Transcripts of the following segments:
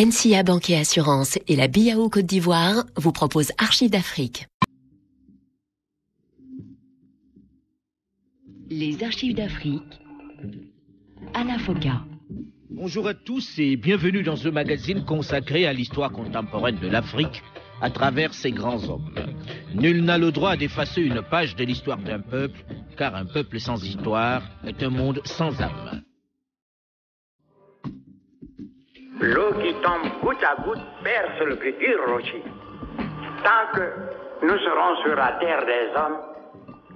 NCA Banque et Assurance et la BIAO Côte d'Ivoire vous proposent Archives d'Afrique. Les Archives d'Afrique, Anna Foka. Bonjour à tous et bienvenue dans ce magazine consacré à l'histoire contemporaine de l'Afrique à travers ses grands hommes. Nul n'a le droit d'effacer une page de l'histoire d'un peuple, car un peuple sans histoire est un monde sans âme. L'eau qui tombe goutte à goutte perce le plus dur rocher. Tant que nous serons sur la terre des hommes,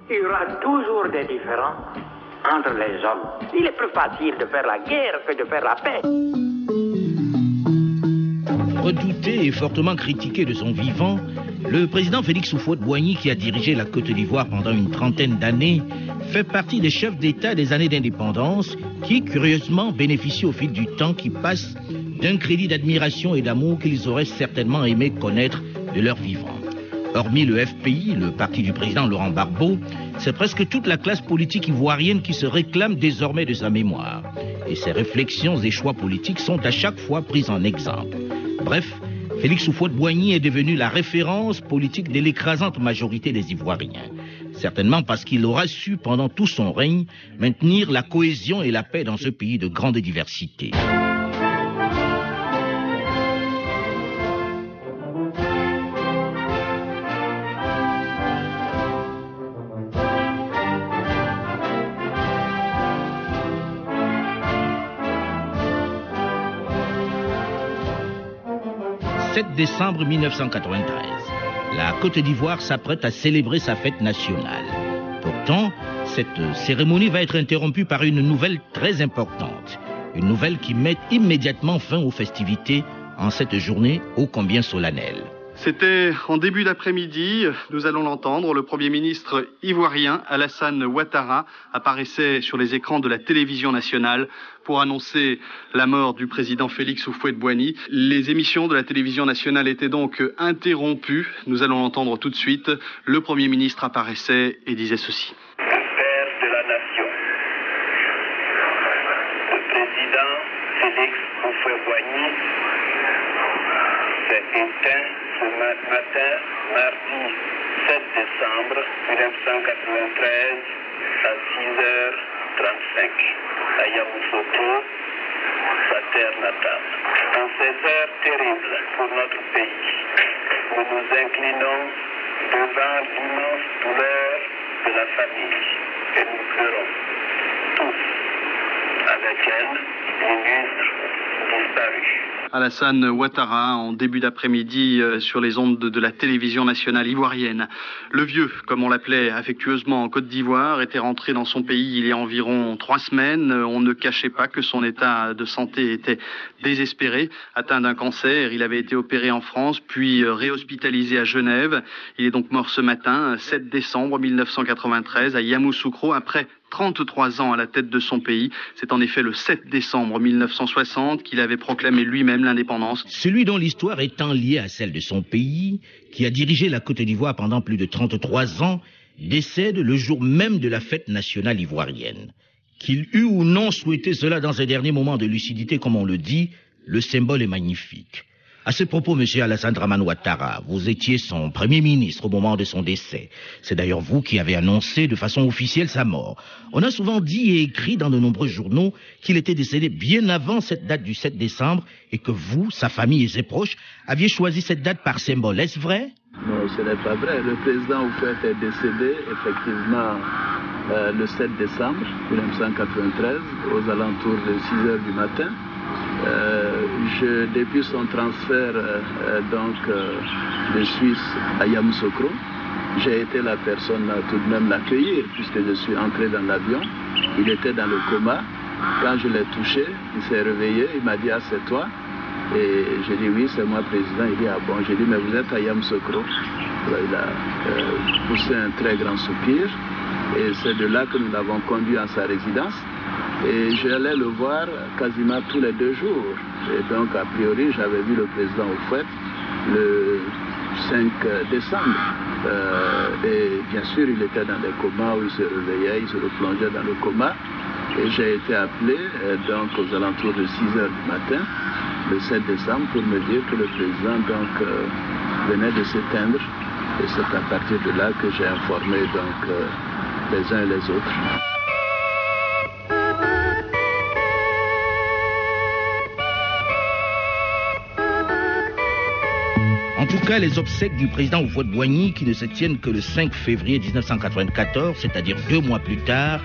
il y aura toujours des différences entre les hommes. Il est plus facile de faire la guerre que de faire la paix. Redouté et fortement critiqué de son vivant, le président Félix Houphouët-Boigny, qui a dirigé la Côte d'Ivoire pendant une trentaine d'années, fait partie des chefs d'État des années d'indépendance qui, curieusement, bénéficient au fil du temps qui passe d'un crédit d'admiration et d'amour qu'ils auraient certainement aimé connaître de leur vivant. Hormis le FPI, le parti du président Laurent Barbeau, c'est presque toute la classe politique ivoirienne qui se réclame désormais de sa mémoire. Et ses réflexions et choix politiques sont à chaque fois pris en exemple. Bref, Félix Houphouët-Boigny est devenu la référence politique de l'écrasante majorité des Ivoiriens. Certainement parce qu'il aura su, pendant tout son règne, maintenir la cohésion et la paix dans ce pays de grande diversité. 7 décembre 1993. La Côte d'Ivoire s'apprête à célébrer sa fête nationale. Pourtant, cette cérémonie va être interrompue par une nouvelle très importante. Une nouvelle qui met immédiatement fin aux festivités en cette journée ô combien solennelle. C'était en début d'après-midi, nous allons l'entendre, le Premier ministre ivoirien Alassane Ouattara apparaissait sur les écrans de la télévision nationale pour annoncer la mort du président Félix Houphouët-Boigny. Les émissions de la télévision nationale étaient donc interrompues. Nous allons l'entendre tout de suite. Le Premier ministre apparaissait et disait ceci. Félix Houphouët-Boigny s'est éteint matin, mardi 7 décembre 1993, à 6h35, à Yamoussoukro, sa terre natale. En ces heures terribles pour notre pays, nous nous inclinons devant l'immense douleur de la famille et nous pleurons tous avec elle l'illustre disparu. Alassane Ouattara en début d'après-midi euh, sur les ondes de, la télévision nationale ivoirienne. Le vieux, comme on l'appelait affectueusement en Côte d'Ivoire, était rentré dans son pays il y a environ trois semaines. On ne cachait pas que son état de santé était désespéré. Atteint d'un cancer, il avait été opéré en France, puis euh, réhospitalisé à Genève. Il est donc mort ce matin, 7 décembre 1993, à Yamoussoukro, après 33 ans à la tête de son pays. C'est en effet le 7 décembre 1960 qu'il avait proclamé lui-même l'indépendance. Celui dont l'histoire étant liée à celle de son pays, qui a dirigé la Côte d'Ivoire pendant plus de 33 ans, décède le jour même de la fête nationale ivoirienne. Qu'il eût ou non souhaité cela dans ses derniers moments de lucidité, comme on le dit, le symbole est magnifique. À ce propos, Monsieur Alassane Draman Ouattara, vous étiez son premier ministre au moment de son décès. C'est d'ailleurs vous qui avez annoncé de façon officielle sa mort. On a souvent dit et écrit dans de nombreux journaux qu'il était décédé bien avant cette date du 7 décembre et que vous, sa famille et ses proches, aviez choisi cette date par symbole. Est-ce vrai? Non, ce n'est pas vrai. Le président Oufet est décédé effectivement euh, le 7 décembre 1993 aux alentours de 6 heures du matin. Euh, depuis son transfert euh, donc euh, de Suisse à Yamoussoukro, j'ai été la personne à tout de même l'accueillir puisque je suis entré dans l'avion. Il était dans le coma. Quand je l'ai touché, il s'est réveillé, il m'a dit ah c'est toi. Et j'ai dit oui c'est moi président. Il dit ah bon. J'ai dit mais vous êtes à Yamoussoukro. Il a poussé un très grand soupir et c'est de là que nous l'avons conduit à sa résidence. Et j'allais le voir quasiment tous les deux jours. Et donc, a priori, j'avais vu le président au fait le 5 décembre. Euh, et bien sûr, il était dans des comas où il se réveillait, il se replongeait dans le coma. Et j'ai été appelé euh, donc aux alentours de 6 heures du matin le 7 décembre pour me dire que le président donc, euh, venait de s'éteindre. Et c'est à partir de là que j'ai informé donc, les uns et les autres. Cas, les obsèques du président Houphouët-Boigny, qui ne se tiennent que le 5 février 1994, c'est-à-dire deux mois plus tard,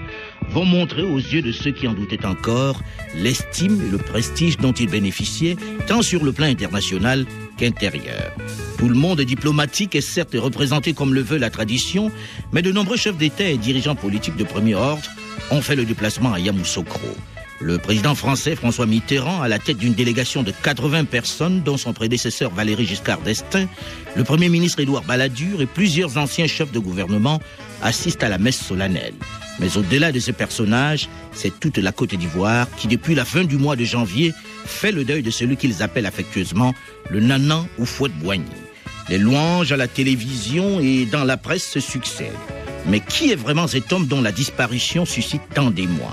vont montrer aux yeux de ceux qui en doutaient encore l'estime et le prestige dont il bénéficiait, tant sur le plan international qu'intérieur. Tout le monde diplomatique est certes représenté comme le veut la tradition, mais de nombreux chefs d'État et dirigeants politiques de premier ordre ont fait le déplacement à Yamoussoukro. Le président français François Mitterrand, à la tête d'une délégation de 80 personnes, dont son prédécesseur Valéry Giscard d'Estaing, le premier ministre Édouard Balladur et plusieurs anciens chefs de gouvernement assistent à la messe solennelle. Mais au-delà de ces personnages, c'est toute la Côte d'Ivoire qui, depuis la fin du mois de janvier, fait le deuil de celui qu'ils appellent affectueusement le nanan ou fouette boigny. Les louanges à la télévision et dans la presse se succèdent. Mais qui est vraiment cet homme dont la disparition suscite tant d'émoi?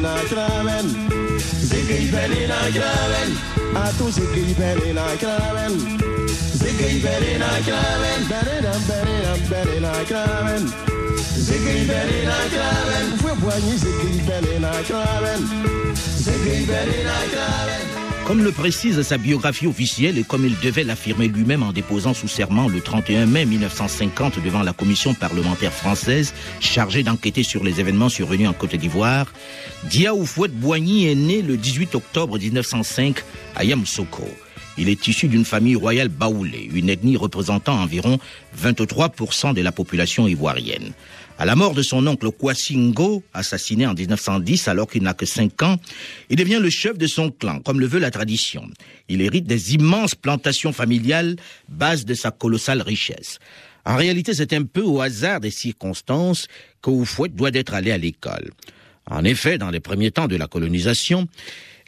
na kramen Segei bene na kramen Atu segei bene na kramen Segei bene na kramen Bene na bene na bene na kramen Segei bene na kramen Ufe boanyi segei bene na kramen Segei bene na kramen Comme le précise sa biographie officielle et comme il devait l'affirmer lui-même en déposant sous serment le 31 mai 1950 devant la commission parlementaire française chargée d'enquêter sur les événements survenus en Côte d'Ivoire, Dia Oufouette Boigny est né le 18 octobre 1905 à Yamoussoukro. Il est issu d'une famille royale baoulée, une ethnie représentant environ 23% de la population ivoirienne. À la mort de son oncle Kwasingo, assassiné en 1910 alors qu'il n'a que 5 ans, il devient le chef de son clan, comme le veut la tradition. Il hérite des immenses plantations familiales, base de sa colossale richesse. En réalité, c'est un peu au hasard des circonstances que Oufouette doit être allé à l'école. En effet, dans les premiers temps de la colonisation,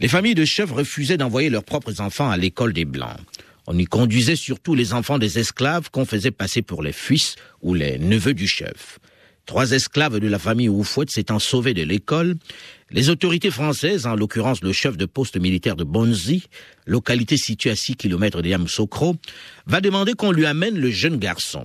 les familles de chefs refusaient d'envoyer leurs propres enfants à l'école des Blancs. On y conduisait surtout les enfants des esclaves qu'on faisait passer pour les fils ou les neveux du chef. Trois esclaves de la famille Oufouette s'étant sauvés de l'école, les autorités françaises, en l'occurrence le chef de poste militaire de Bonzi, localité située à 6 km de Yamoussoukro, va demander qu'on lui amène le jeune garçon.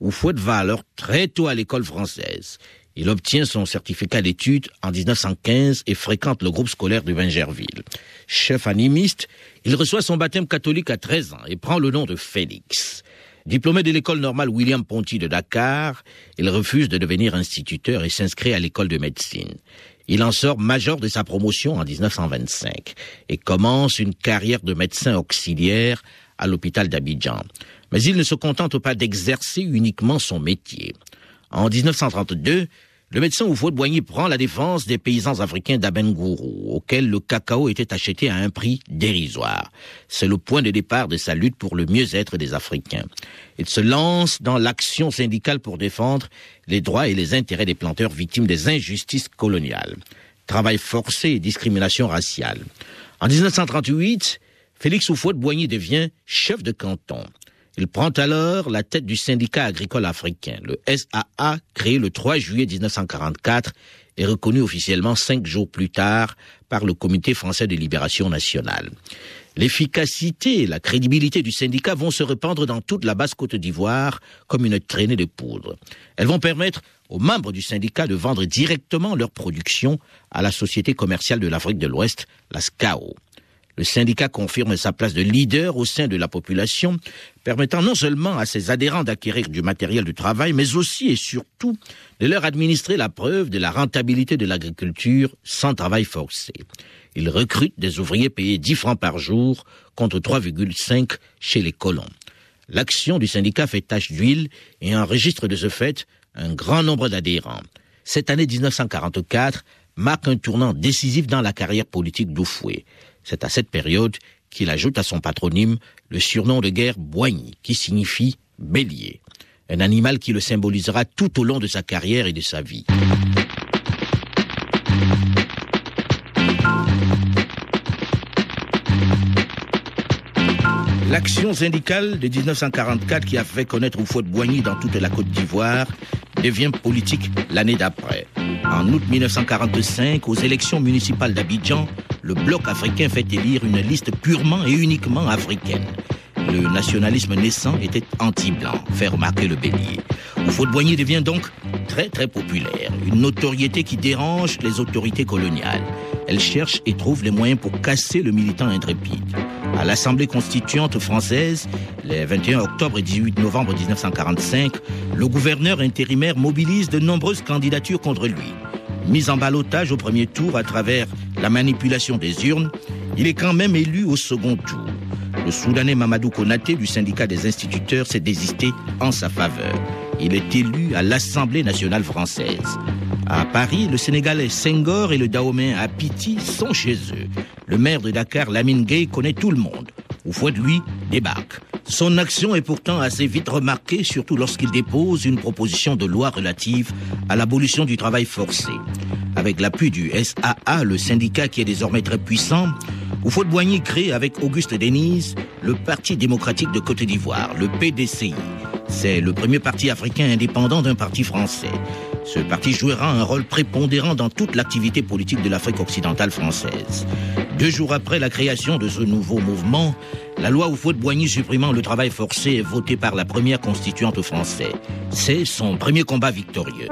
Oufouette va alors très tôt à l'école française. Il obtient son certificat d'études en 1915 et fréquente le groupe scolaire de Vingerville. Chef animiste, il reçoit son baptême catholique à 13 ans et prend le nom de Félix. Diplômé de l'école normale William Ponty de Dakar, il refuse de devenir instituteur et s'inscrit à l'école de médecine. Il en sort major de sa promotion en 1925 et commence une carrière de médecin auxiliaire à l'hôpital d'Abidjan. Mais il ne se contente pas d'exercer uniquement son métier. En 1932, le médecin Oufouet Boigny prend la défense des paysans africains d'Abengourou, auxquels le cacao était acheté à un prix dérisoire. C'est le point de départ de sa lutte pour le mieux-être des Africains. Il se lance dans l'action syndicale pour défendre les droits et les intérêts des planteurs victimes des injustices coloniales. Travail forcé et discrimination raciale. En 1938, Félix Oufouet Boigny devient chef de canton. Il prend alors la tête du syndicat agricole africain, le SAA, créé le 3 juillet 1944 et reconnu officiellement cinq jours plus tard par le Comité français de libération nationale. L'efficacité et la crédibilité du syndicat vont se répandre dans toute la basse Côte d'Ivoire comme une traînée de poudre. Elles vont permettre aux membres du syndicat de vendre directement leur production à la Société commerciale de l'Afrique de l'Ouest, la SCAO. Le syndicat confirme sa place de leader au sein de la population, permettant non seulement à ses adhérents d'acquérir du matériel de travail, mais aussi et surtout de leur administrer la preuve de la rentabilité de l'agriculture sans travail forcé. Il recrute des ouvriers payés 10 francs par jour contre 3,5 chez les colons. L'action du syndicat fait tache d'huile et enregistre de ce fait un grand nombre d'adhérents. Cette année 1944 marque un tournant décisif dans la carrière politique d'Oufoué. C'est à cette période qu'il ajoute à son patronyme le surnom de guerre Boigny, qui signifie bélier, un animal qui le symbolisera tout au long de sa carrière et de sa vie. L'action syndicale de 1944 qui a fait connaître de Boigny dans toute la Côte d'Ivoire devient politique l'année d'après. En août 1945, aux élections municipales d'Abidjan, le bloc africain fait élire une liste purement et uniquement africaine. Le nationalisme naissant était anti-blanc, fait remarquer le bélier. Houphouët-Boigny devient donc très très populaire, une notoriété qui dérange les autorités coloniales. Elle cherche et trouve les moyens pour casser le militant intrépide. À l'Assemblée constituante française, les 21 octobre et 18 novembre 1945, le gouverneur intérimaire mobilise de nombreuses candidatures contre lui. Mis en balotage au premier tour à travers la manipulation des urnes, il est quand même élu au second tour. Le Soudanais Mamadou Konaté du syndicat des instituteurs s'est désisté en sa faveur. Il est élu à l'Assemblée nationale française. À Paris, le Sénégalais Senghor et le Dahomey Apiti sont chez eux. Le maire de Dakar, Lamine Gay, connaît tout le monde. Au de lui, débarque. Son action est pourtant assez vite remarquée, surtout lorsqu'il dépose une proposition de loi relative à l'abolition du travail forcé. Avec l'appui du SAA, le syndicat qui est désormais très puissant, Houphouët-Boigny crée avec Auguste Denise le Parti démocratique de Côte d'Ivoire, le PDCI. C'est le premier parti africain indépendant d'un parti français. Ce parti jouera un rôle prépondérant dans toute l'activité politique de l'Afrique occidentale française. Deux jours après la création de ce nouveau mouvement, la loi Houphouët-Boigny supprimant le travail forcé est votée par la première constituante française. C'est son premier combat victorieux.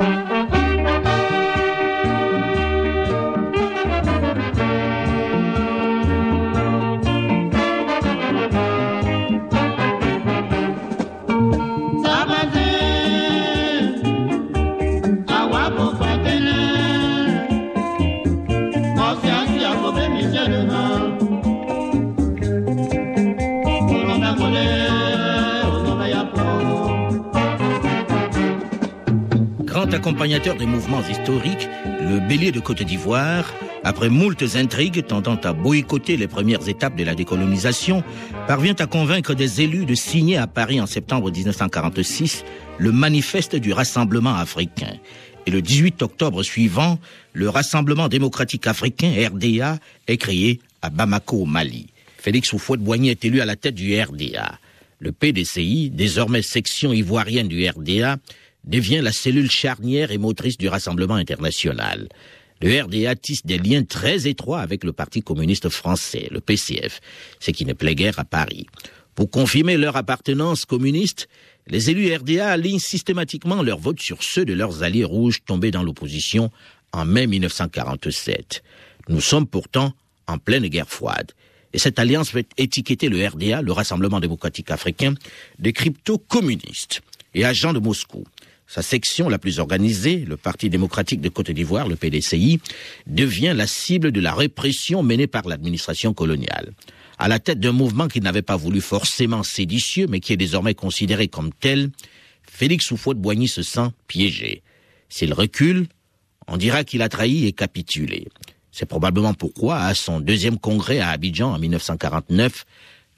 Accompagnateur des mouvements historiques, le Bélier de Côte d'Ivoire, après moultes intrigues tendant à boycotter les premières étapes de la décolonisation, parvient à convaincre des élus de signer à Paris en septembre 1946 le manifeste du Rassemblement africain. Et le 18 octobre suivant, le Rassemblement démocratique africain, RDA, est créé à Bamako, au Mali. Félix Houphouët-Boigny est élu à la tête du RDA. Le PDCI, désormais section ivoirienne du RDA, devient la cellule charnière et motrice du Rassemblement international. Le RDA tisse des liens très étroits avec le Parti communiste français, le PCF, ce qui ne plaît guère à Paris. Pour confirmer leur appartenance communiste, les élus RDA alignent systématiquement leur vote sur ceux de leurs alliés rouges tombés dans l'opposition en mai 1947. Nous sommes pourtant en pleine guerre froide. Et cette alliance fait étiqueter le RDA, le Rassemblement démocratique africain, des crypto-communistes et agents de Moscou. Sa section la plus organisée, le Parti démocratique de Côte d'Ivoire, le PDCI, devient la cible de la répression menée par l'administration coloniale. À la tête d'un mouvement qui n'avait pas voulu forcément séditieux, mais qui est désormais considéré comme tel, Félix Houphouët-Boigny se sent piégé. S'il recule, on dira qu'il a trahi et capitulé. C'est probablement pourquoi, à son deuxième congrès à Abidjan en 1949,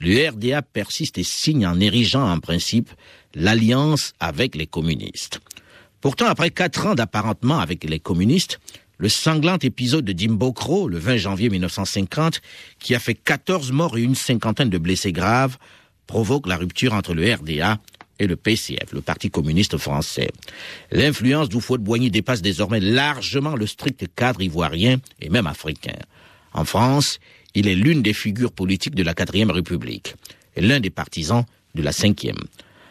le RDA persiste et signe en érigeant en principe l'alliance avec les communistes. Pourtant, après quatre ans d'apparentement avec les communistes, le sanglant épisode de Dimbokro, le 20 janvier 1950, qui a fait 14 morts et une cinquantaine de blessés graves, provoque la rupture entre le RDA et le PCF, le Parti communiste français. L'influence d'Houphouët-Boigny dépasse désormais largement le strict cadre ivoirien et même africain. En France, il est l'une des figures politiques de la quatrième République et l'un des partisans de la cinquième.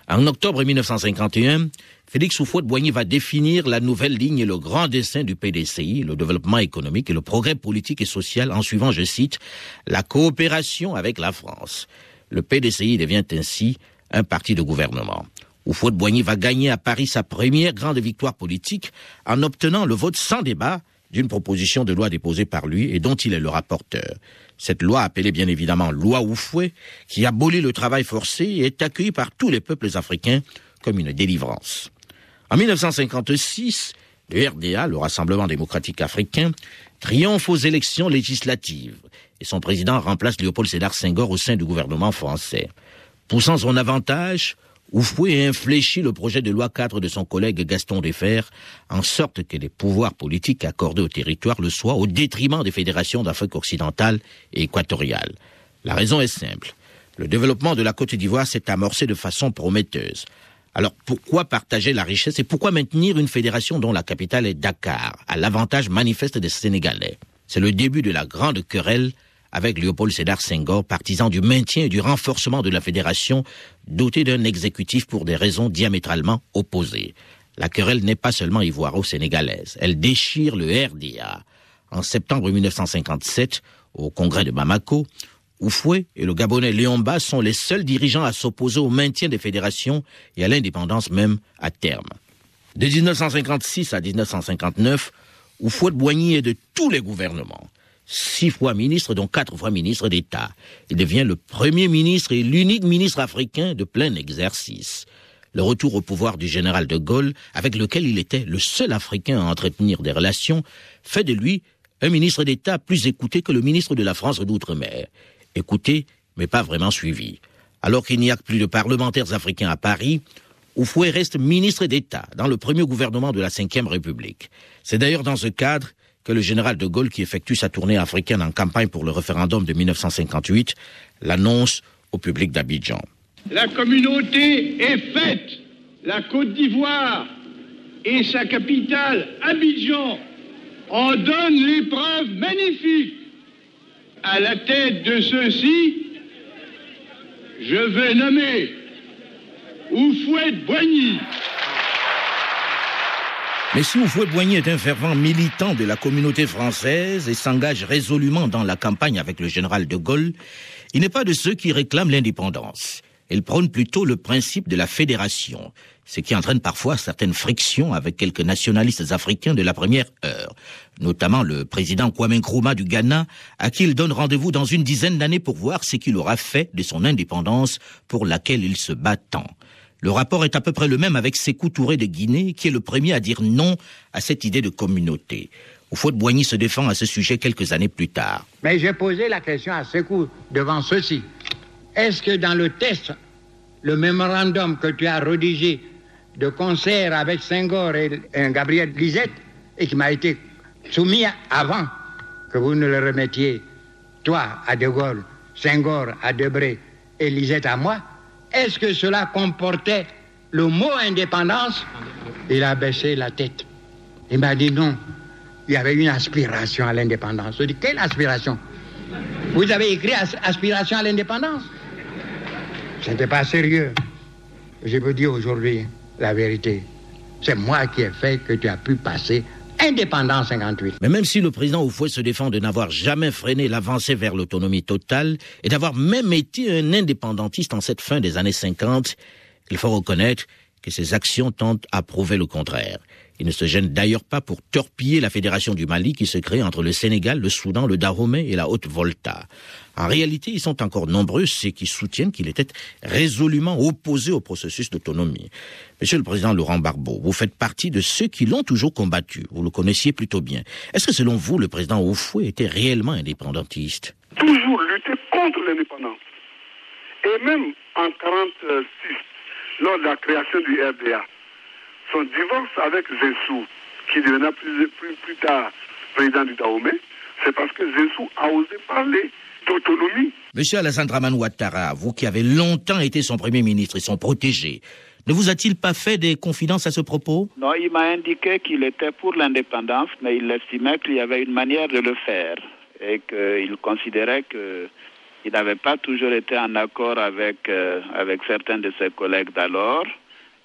En octobre 1951, Félix Houphouët-Boigny va définir la nouvelle ligne et le grand dessin du PDCI, le développement économique et le progrès politique et social en suivant, je cite, la coopération avec la France. Le PDCI devient ainsi un parti de gouvernement. Houphouët-Boigny va gagner à Paris sa première grande victoire politique en obtenant le vote sans débat d'une proposition de loi déposée par lui et dont il est le rapporteur. Cette loi, appelée bien évidemment loi Oufoué, qui abolit le travail forcé, est accueillie par tous les peuples africains comme une délivrance. En 1956, le RDA, le Rassemblement démocratique africain, triomphe aux élections législatives et son président remplace Léopold Sédar Senghor au sein du gouvernement français. Poussant son avantage, Oufoué infléchit le projet de loi cadre de son collègue Gaston Defer, en sorte que les pouvoirs politiques accordés au territoire le soient au détriment des fédérations d'Afrique occidentale et équatoriale. La raison est simple. Le développement de la Côte d'Ivoire s'est amorcé de façon prometteuse. Alors pourquoi partager la richesse et pourquoi maintenir une fédération dont la capitale est Dakar, à l'avantage manifeste des Sénégalais? C'est le début de la grande querelle avec Léopold Sédar Senghor, partisan du maintien et du renforcement de la fédération, dotée d'un exécutif pour des raisons diamétralement opposées. La querelle n'est pas seulement ivoiro-sénégalaise, elle déchire le RDA. En septembre 1957, au congrès de Bamako, Oufoué et le Gabonais Léon sont les seuls dirigeants à s'opposer au maintien des fédérations et à l'indépendance même à terme. De 1956 à 1959, Oufoué Boigny est de tous les gouvernements six fois ministre, dont quatre fois ministre d'État. Il devient le premier ministre et l'unique ministre africain de plein exercice. Le retour au pouvoir du général de Gaulle, avec lequel il était le seul Africain à entretenir des relations, fait de lui un ministre d'État plus écouté que le ministre de la France d'outre-mer. Écouté, mais pas vraiment suivi. Alors qu'il n'y a que plus de parlementaires africains à Paris, Oufoué reste ministre d'État dans le premier gouvernement de la Ve République. C'est d'ailleurs dans ce cadre que le général de Gaulle, qui effectue sa tournée africaine en campagne pour le référendum de 1958, l'annonce au public d'Abidjan. La communauté est faite. La Côte d'Ivoire et sa capitale, Abidjan, en donnent les preuves magnifiques. À la tête de ceux-ci, je vais nommer Oufouette Boigny. Mais si Oufouet-Boigny est un fervent militant de la communauté française et s'engage résolument dans la campagne avec le général de Gaulle, il n'est pas de ceux qui réclament l'indépendance. Il prône plutôt le principe de la fédération, ce qui entraîne parfois certaines frictions avec quelques nationalistes africains de la première heure, notamment le président Kwame Nkrumah du Ghana, à qui il donne rendez-vous dans une dizaine d'années pour voir ce qu'il aura fait de son indépendance pour laquelle il se bat tant. Le rapport est à peu près le même avec Sékou Touré de Guinée, qui est le premier à dire non à cette idée de communauté. de Boigny se défend à ce sujet quelques années plus tard. Mais j'ai posé la question à Sékou devant ceci. Est-ce que dans le test, le mémorandum que tu as rédigé de concert avec Senghor et, Gabriel Lisette, et qui m'a été soumis avant que vous ne le remettiez, toi à De Gaulle, Senghor à Debré et Lisette à moi, est-ce que cela comportait le mot indépendance? Il a baissé la tête. Il m'a dit non. Il y avait une aspiration à l'indépendance. Je dis, quelle aspiration? Vous avez écrit aspiration à l'indépendance? Ce n'était pas sérieux. Je vous dis aujourd'hui la vérité. C'est moi qui ai fait que tu as pu passer indépendant 58. Mais même si le président Oufoué se défend de n'avoir jamais freiné l'avancée vers l'autonomie totale et d'avoir même été un indépendantiste en cette fin des années 50, il faut reconnaître que ses actions tentent à prouver le contraire. Il ne se gêne d'ailleurs pas pour torpiller la fédération du Mali qui se crée entre le Sénégal, le Soudan, le Dahomey et la Haute-Volta. En réalité, ils sont encore nombreux ceux qui soutiennent qu'il était résolument opposé au processus d'autonomie. Monsieur le Président Laurent Barbeau, vous faites partie de ceux qui l'ont toujours combattu. Vous le connaissiez plutôt bien. Est-ce que selon vous, le président Oufoué était réellement indépendantiste? Toujours lutter contre l'indépendance. Et même en 1946, lors de la création du RDA, son divorce avec Zessou, qui deviendra plus, plus, tard président du Dahomey, c'est parce que Zessou a osé parler d'autonomie. Monsieur Alassane Draman Ouattara, vous qui avez longtemps été son premier ministre et son protégé, ne vous a-t-il pas fait des confidences à ce propos? Non, il m'a indiqué qu'il était pour l'indépendance, mais il estimait qu'il y avait une manière de le faire et qu'il considérait qu'il n'avait pas toujours été en accord avec, euh, avec certains de ses collègues d'alors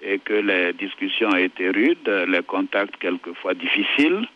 et que les discussions étaient rudes, les contacts quelquefois difficiles,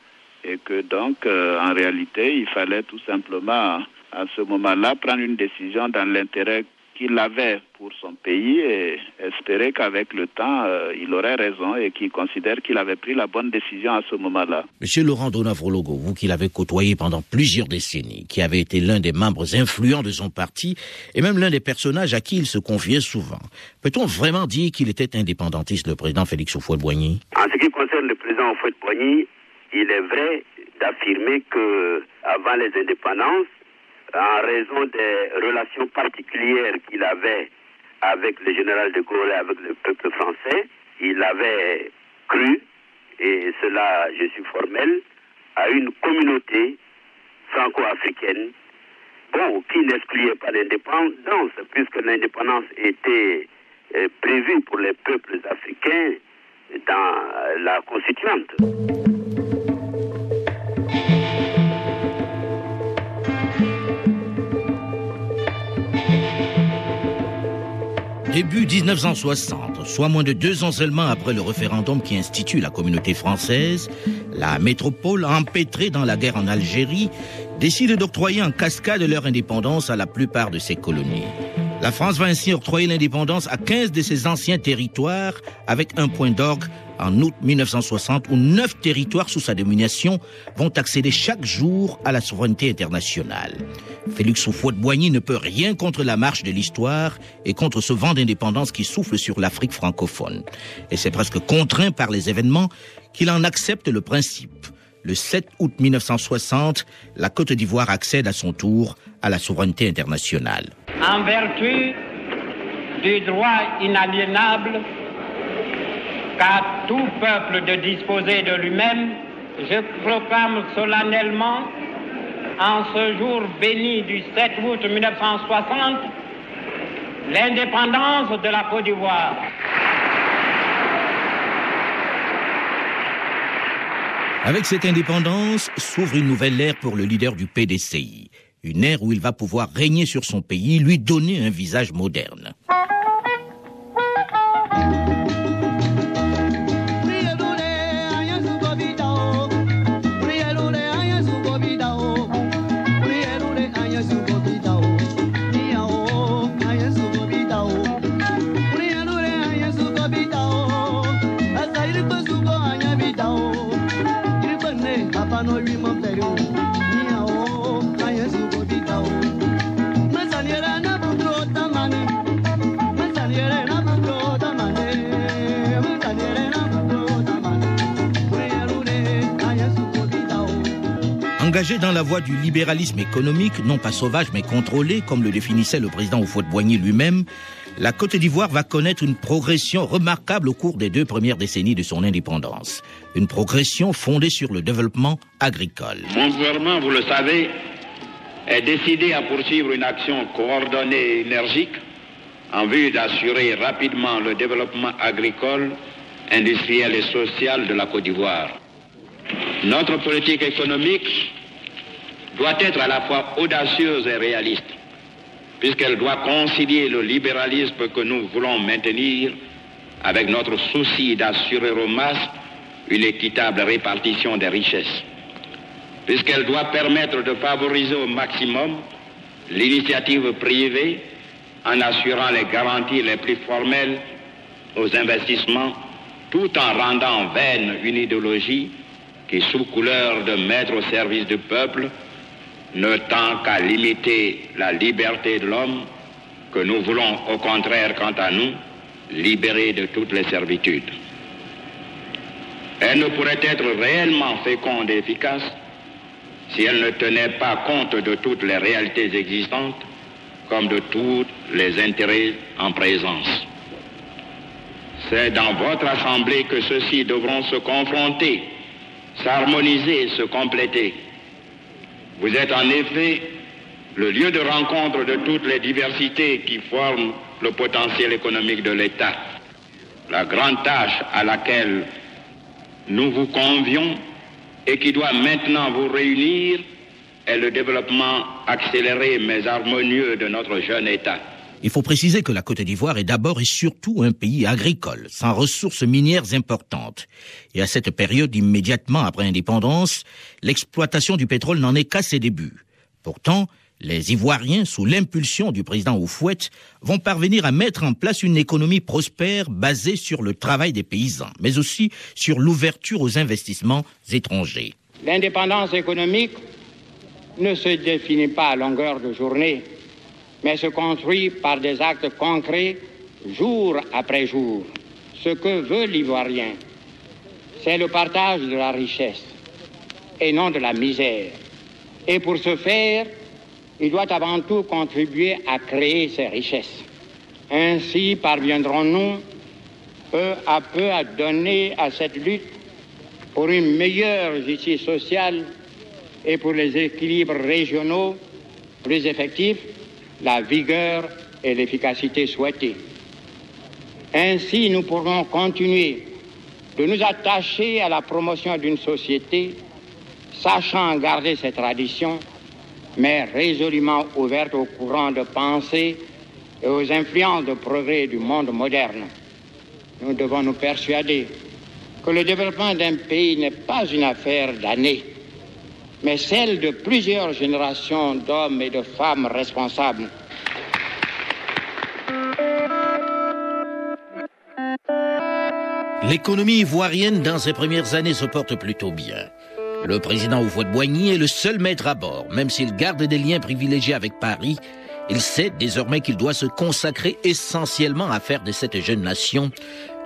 et que donc, euh, en réalité, il fallait tout simplement, à ce moment-là, prendre une décision dans l'intérêt qu'il avait pour son pays et espérer qu'avec le temps, euh, il aurait raison et qu'il considère qu'il avait pris la bonne décision à ce moment-là. Monsieur Laurent Donavrologo, vous qui l'avez côtoyé pendant plusieurs décennies, qui avez été l'un des membres influents de son parti et même l'un des personnages à qui il se confiait souvent, peut-on vraiment dire qu'il était indépendantiste, le président Félix Houphouët-Boigny? En ce qui concerne le président Houphouët-Boigny, il est vrai d'affirmer que avant les indépendances, en raison des relations particulières qu'il avait avec le général de Gaulle et avec le peuple français, il avait cru, et cela je suis formel, à une communauté franco-africaine, bon, qui n'excluait pas l'indépendance, puisque l'indépendance était euh, prévue pour les peuples africains dans la constituante. Début 1960, soit moins de deux ans seulement après le référendum qui institue la communauté française, la métropole, empêtrée dans la guerre en Algérie, décide d'octroyer en cascade leur indépendance à la plupart de ses colonies. La France va ainsi octroyer l'indépendance à 15 de ses anciens territoires avec un point d'orgue en août 1960 où neuf territoires sous sa domination vont accéder chaque jour à la souveraineté internationale. Félix Houphouët-Boigny ne peut rien contre la marche de l'histoire et contre ce vent d'indépendance qui souffle sur l'Afrique francophone. Et c'est presque contraint par les événements qu'il en accepte le principe. Le 7 août 1960, la Côte d'Ivoire accède à son tour à la souveraineté internationale. En vertu du droit inaliénable qu'a tout peuple de disposer de lui-même, je proclame solennellement, en ce jour béni du 7 août 1960, l'indépendance de la Côte d'Ivoire. Avec cette indépendance s'ouvre une nouvelle ère pour le leader du PDCI. Une ère où il va pouvoir régner sur son pays, lui donner un visage moderne. Engagé dans la voie du libéralisme économique, non pas sauvage mais contrôlé, comme le définissait le président Houphouët-Boigny lui-même, la Côte d'Ivoire va connaître une progression remarquable au cours des deux premières décennies de son indépendance. Une progression fondée sur le développement agricole. Mon gouvernement, vous le savez, est décidé à poursuivre une action coordonnée et énergique en vue d'assurer rapidement le développement agricole, industriel et social de la Côte d'Ivoire. Notre politique économique doit être à la fois audacieuse et réaliste, puisqu'elle doit concilier le libéralisme que nous voulons maintenir avec notre souci d'assurer aux masses une équitable répartition des richesses, puisqu'elle doit permettre de favoriser au maximum l'initiative privée en assurant les garanties les plus formelles aux investissements, tout en rendant vaine une idéologie qui, sous couleur de mettre au service du peuple, ne tend qu'à limiter la liberté de l'homme, que nous voulons au contraire, quant à nous, libérer de toutes les servitudes. Elle ne pourrait être réellement féconde et efficace si elle ne tenait pas compte de toutes les réalités existantes comme de tous les intérêts en présence. C'est dans votre Assemblée que ceux-ci devront se confronter, s'harmoniser se compléter. Vous êtes en effet le lieu de rencontre de toutes les diversités qui forment le potentiel économique de l'État. La grande tâche à laquelle nous vous convions et qui doit maintenant vous réunir est le développement accéléré mais harmonieux de notre jeune État. Il faut préciser que la Côte d'Ivoire est d'abord et surtout un pays agricole, sans ressources minières importantes. Et à cette période immédiatement après l'indépendance, l'exploitation du pétrole n'en est qu'à ses débuts. Pourtant, les Ivoiriens, sous l'impulsion du président Oufouette, vont parvenir à mettre en place une économie prospère basée sur le travail des paysans, mais aussi sur l'ouverture aux investissements étrangers. L'indépendance économique ne se définit pas à longueur de journée, mais se construit par des actes concrets jour après jour. Ce que veut l'Ivoirien, c'est le partage de la richesse et non de la misère. Et pour ce faire, il doit avant tout contribuer à créer ses richesses. Ainsi parviendrons-nous peu à peu à donner à cette lutte pour une meilleure justice sociale et pour les équilibres régionaux plus effectifs, la vigueur et l'efficacité souhaitées. Ainsi, nous pourrons continuer de nous attacher à la promotion d'une société sachant garder ses traditions, mais résolument ouverte aux courants de pensée et aux influences de progrès du monde moderne. Nous devons nous persuader que le développement d'un pays n'est pas une affaire d'années, mais celle de plusieurs générations d'hommes et de femmes responsables. L'économie ivoirienne dans ses premières années se porte plutôt bien. Le président Houphouët-Boigny est le seul maître à bord, même s'il garde des liens privilégiés avec Paris. Il sait désormais qu'il doit se consacrer essentiellement à faire de cette jeune nation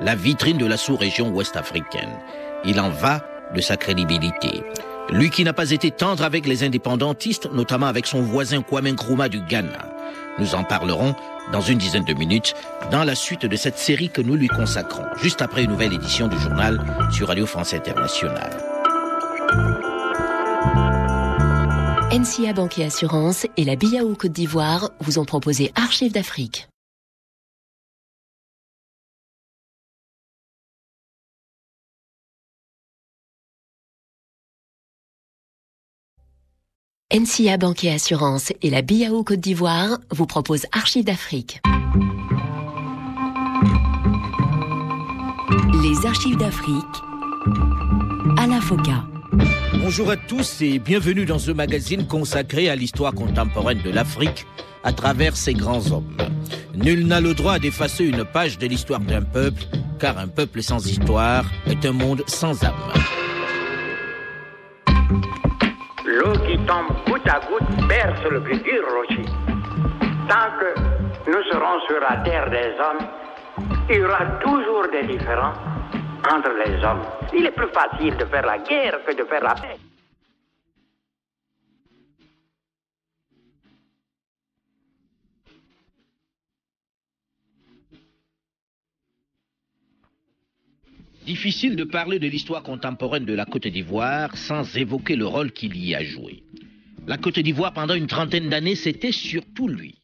la vitrine de la sous-région ouest-africaine. Il en va de sa crédibilité. Lui qui n'a pas été tendre avec les indépendantistes, notamment avec son voisin Kwame Nkrumah du Ghana. Nous en parlerons dans une dizaine de minutes dans la suite de cette série que nous lui consacrons, juste après une nouvelle édition du journal sur Radio France Internationale. NCA Banque et Assurance et la BIAO Côte d'Ivoire vous ont proposé Archives d'Afrique. NCA Banque et Assurance et la BIAO Côte d'Ivoire vous proposent Archives d'Afrique. Les Archives d'Afrique à la FOCA. Bonjour à tous et bienvenue dans ce magazine consacré à l'histoire contemporaine de l'Afrique à travers ses grands hommes. Nul n'a le droit d'effacer une page de l'histoire d'un peuple, car un peuple sans histoire est un monde sans âme. L'eau qui tombe goutte à goutte berce le plus dur rocher. Tant que nous serons sur la terre des hommes, il y aura toujours des différends entre les hommes. Il est plus facile de faire la guerre que de faire la paix. Difficile de parler de l'histoire contemporaine de la Côte d'Ivoire sans évoquer le rôle qu'il y a joué. La Côte d'Ivoire, pendant une trentaine d'années, c'était surtout lui.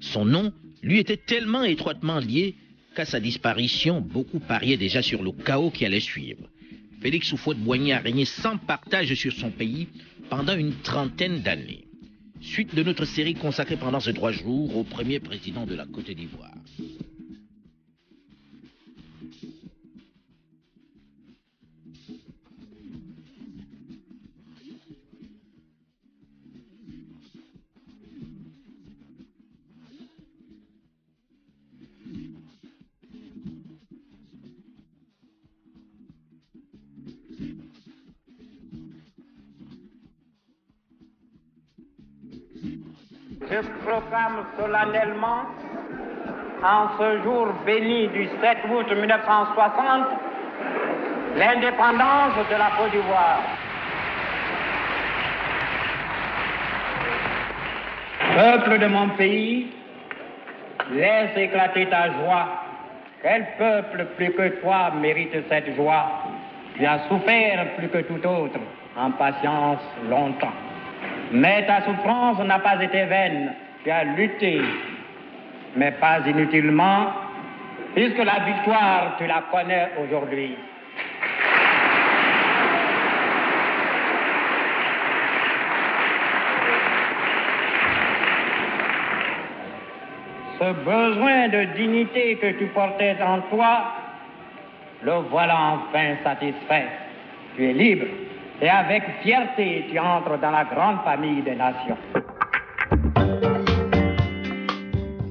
Son nom lui était tellement étroitement lié qu'à sa disparition, beaucoup pariaient déjà sur le chaos qui allait suivre. Félix Houphouët-Boigny a régné sans partage sur son pays pendant une trentaine d'années. Suite de notre série consacrée pendant ces trois jours au premier président de la Côte d'Ivoire. Je proclame solennellement, en ce jour béni du 7 août 1960, l'indépendance de la Côte d'Ivoire. Peuple de mon pays, laisse éclater ta joie. Quel peuple plus que toi mérite cette joie? Tu as souffert plus que tout autre, en patience longtemps. Mais ta souffrance n'a pas été vaine. Tu as lutté, mais pas inutilement, puisque la victoire, tu la connais aujourd'hui. Ce besoin de dignité que tu portais en toi, le voilà enfin satisfait. Tu es libre. Et avec fierté, tu entres dans la grande famille des nations.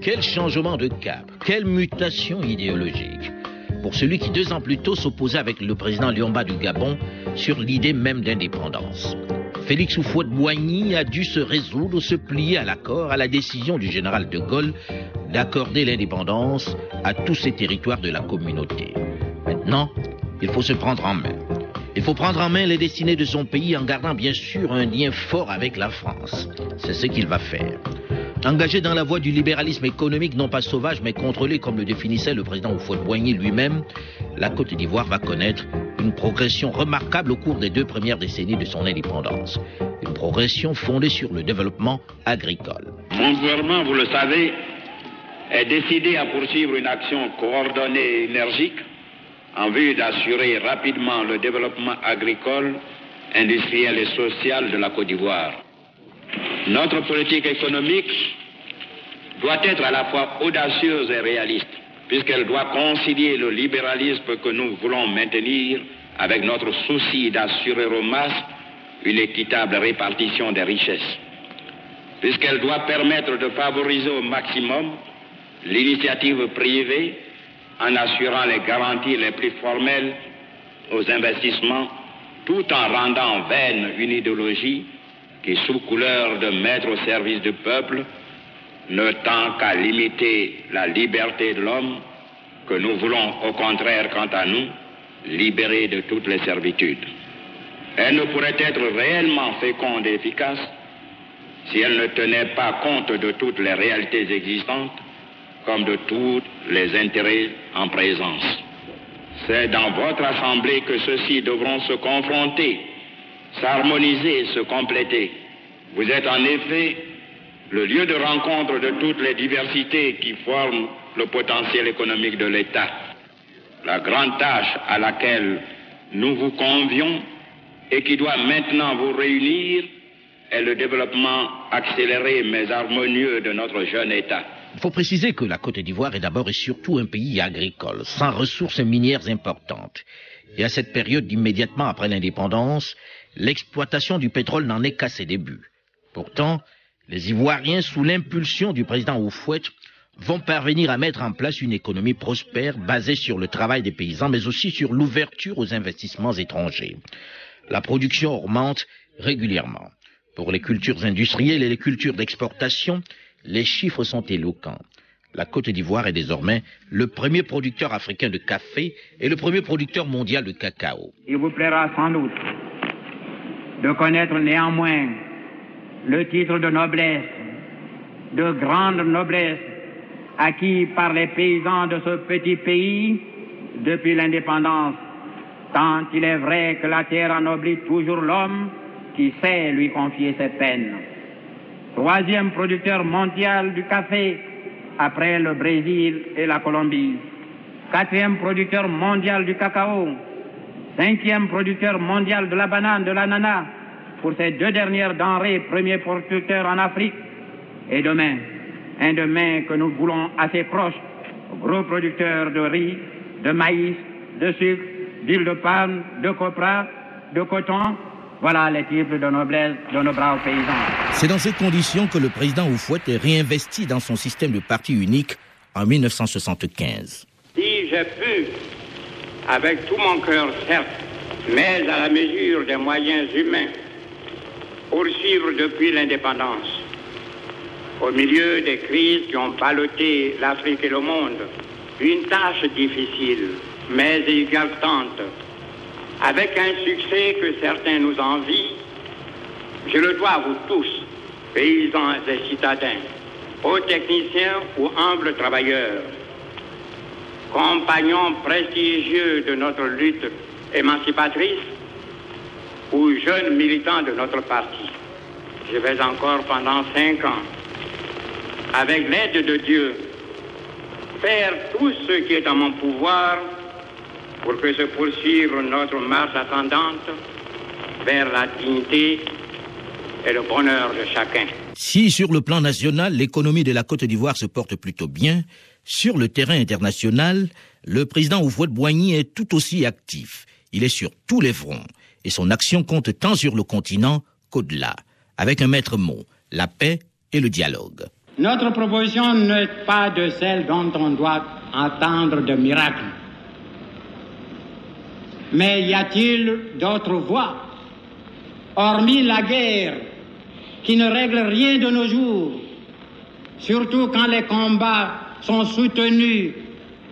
Quel changement de cap, quelle mutation idéologique. Pour celui qui deux ans plus tôt s'opposait avec le président Liomba du Gabon sur l'idée même d'indépendance. Félix Houphouët-Boigny a dû se résoudre, se plier à l'accord, à la décision du général de Gaulle d'accorder l'indépendance à tous ces territoires de la communauté. Maintenant, il faut se prendre en main. Il faut prendre en main les destinées de son pays en gardant bien sûr un lien fort avec la France. C'est ce qu'il va faire. Engagé dans la voie du libéralisme économique, non pas sauvage, mais contrôlé comme le définissait le président Houphouët-Boigny lui-même, la Côte d'Ivoire va connaître une progression remarquable au cours des deux premières décennies de son indépendance. Une progression fondée sur le développement agricole. Mon gouvernement, vous le savez, est décidé à poursuivre une action coordonnée et énergique en vue d'assurer rapidement le développement agricole, industriel et social de la Côte d'Ivoire. Notre politique économique doit être à la fois audacieuse et réaliste, puisqu'elle doit concilier le libéralisme que nous voulons maintenir avec notre souci d'assurer aux masses une équitable répartition des richesses, puisqu'elle doit permettre de favoriser au maximum l'initiative privée en assurant les garanties les plus formelles aux investissements, tout en rendant vaine une idéologie qui, sous couleur de mettre au service du peuple, ne tend qu'à limiter la liberté de l'homme, que nous voulons au contraire, quant à nous, libérer de toutes les servitudes. Elle ne pourrait être réellement féconde et efficace si elle ne tenait pas compte de toutes les réalités existantes comme de tous les intérêts en présence. C'est dans votre Assemblée que ceux-ci devront se confronter, s'harmoniser se compléter. Vous êtes en effet le lieu de rencontre de toutes les diversités qui forment le potentiel économique de l'État. La grande tâche à laquelle nous vous convions et qui doit maintenant vous réunir est le développement accéléré mais harmonieux de notre jeune État. Il faut préciser que la Côte d'Ivoire est d'abord et surtout un pays agricole, sans ressources minières importantes. Et à cette période immédiatement après l'indépendance, l'exploitation du pétrole n'en est qu'à ses débuts. Pourtant, les Ivoiriens, sous l'impulsion du président Oufouet, vont parvenir à mettre en place une économie prospère basée sur le travail des paysans, mais aussi sur l'ouverture aux investissements étrangers. La production augmente régulièrement. Pour les cultures industrielles et les cultures d'exportation, les chiffres sont éloquents. La Côte d'Ivoire est désormais le premier producteur africain de café et le premier producteur mondial de cacao. Il vous plaira sans doute de connaître néanmoins le titre de noblesse, de grande noblesse, acquis par les paysans de ce petit pays depuis l'indépendance, tant il est vrai que la terre ennoblit toujours l'homme qui sait lui confier ses peines troisième producteur mondial du café après le Brésil et la Colombie, quatrième producteur mondial du cacao, cinquième producteur mondial de la banane, de l'ananas, pour ces deux dernières denrées, premier producteur en Afrique, et demain, un demain que nous voulons assez proche, gros producteur de riz, de maïs, de sucre, d'huile de palme, de copra, de coton, voilà les types de noblesse de nos braves paysans. C'est dans ces conditions que le président Oufouet est réinvesti dans son système de parti unique en 1975. Si j'ai pu, avec tout mon cœur certes, mais à la mesure des moyens humains, poursuivre depuis l'indépendance, au milieu des crises qui ont ballotté l'Afrique et le monde, une tâche difficile, mais égaltante, avec un succès que certains nous envient, je le dois à vous tous, paysans et citadins, aux techniciens ou humbles travailleurs, compagnons prestigieux de notre lutte émancipatrice ou jeunes militants de notre parti. Je vais encore pendant cinq ans, avec l'aide de Dieu, faire tout ce qui est en mon pouvoir pour que se poursuive notre marche ascendante vers la dignité et le bonheur de chacun. Si sur le plan national, l'économie de la Côte d'Ivoire se porte plutôt bien, sur le terrain international, le président Oufouette-Boigny est tout aussi actif. Il est sur tous les fronts et son action compte tant sur le continent qu'au-delà, avec un maître mot, la paix et le dialogue. Notre proposition n'est pas de celle dont on doit attendre de miracles. Mais y a-t-il d'autres voies, hormis la guerre, qui ne règle rien de nos jours, surtout quand les combats sont soutenus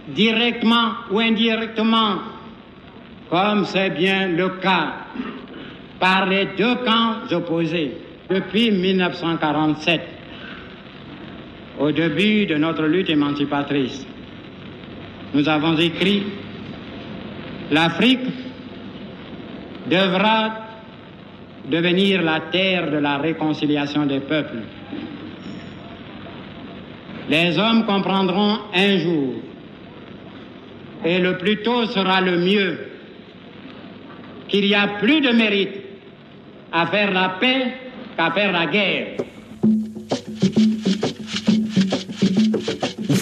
directement ou indirectement, comme c'est bien le cas par les deux camps opposés depuis 1947, au début de notre lutte émancipatrice. Nous avons écrit L'Afrique devra devenir la terre de la réconciliation des peuples. Les hommes comprendront un jour, et le plus tôt sera le mieux, qu'il y a plus de mérite à faire la paix qu'à faire la guerre.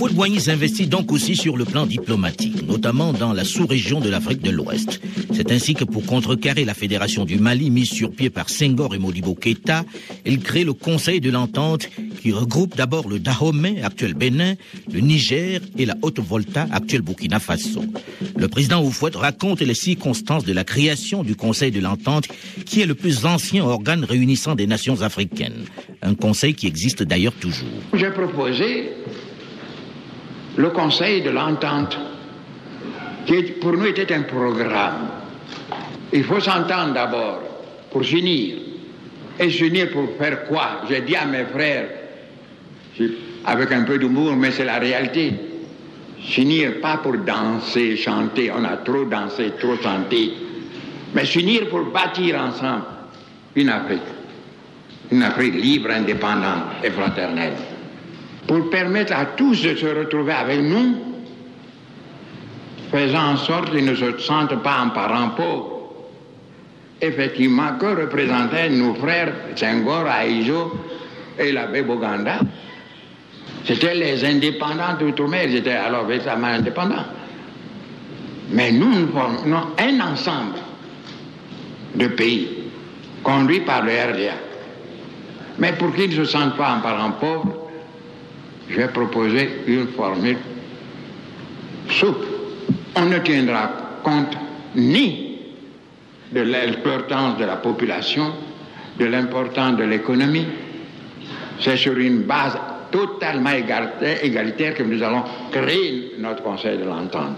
Houphouët-Boigny s'investit donc aussi sur le plan diplomatique, notamment dans la sous-région de l'Afrique de l'Ouest. C'est ainsi que pour contrecarrer la fédération du Mali mise sur pied par Senghor et Modibo Keïta, il crée le Conseil de l'Entente qui regroupe d'abord le Dahomey, actuel Bénin, le Niger et la Haute-Volta, actuel Burkina Faso. Le président Houphouët raconte les circonstances de la création du Conseil de l'Entente, qui est le plus ancien organe réunissant des nations africaines. Un conseil qui existe d'ailleurs toujours. J'ai proposé le Conseil de l'Entente, qui pour nous était un programme. Il faut s'entendre d'abord pour s'unir. Et s'unir pour faire quoi? J'ai dit à mes frères, avec un peu d'humour, mais c'est la réalité. S'unir pas pour danser, chanter, on a trop dansé, trop chanté, mais s'unir pour bâtir ensemble une Afrique. Une Afrique libre, indépendante et fraternelle. Pour permettre à tous de se retrouver avec nous, faisant en sorte qu'ils ne se sentent pas en parents pauvres. Effectivement, que représentaient nos frères Senghor, Aïjo et l'abbé Boganda C'était les indépendants d'outre-mer, ils étaient alors véritablement indépendants. Mais nous, nous formons un ensemble de pays conduits par le RDA. Mais pour qu'ils ne se sentent pas en parents pauvres, je vais proposer une formule souple. On ne tiendra compte ni de l'importance de la population, de l'importance de l'économie. C'est sur une base totalement égalitaire que nous allons créer notre Conseil de l'entente.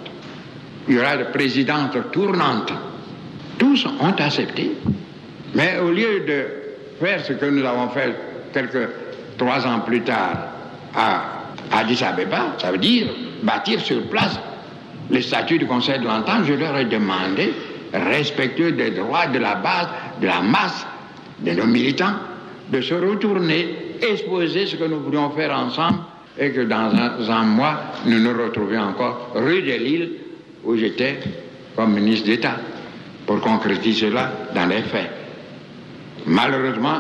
Il y aura des présidentes tournantes. Tous ont accepté. Mais au lieu de faire ce que nous avons fait quelques trois ans plus tard à Addis Abeba, ça veut dire bâtir sur place les statuts du Conseil de l'entente, je leur ai demandé, respectueux des droits de la base, de la masse, de nos militants, de se retourner, exposer ce que nous voulions faire ensemble et que dans un, mois, nous nous retrouvions encore rue de Lille où j'étais comme ministre d'État pour concrétiser cela dans les faits. Malheureusement,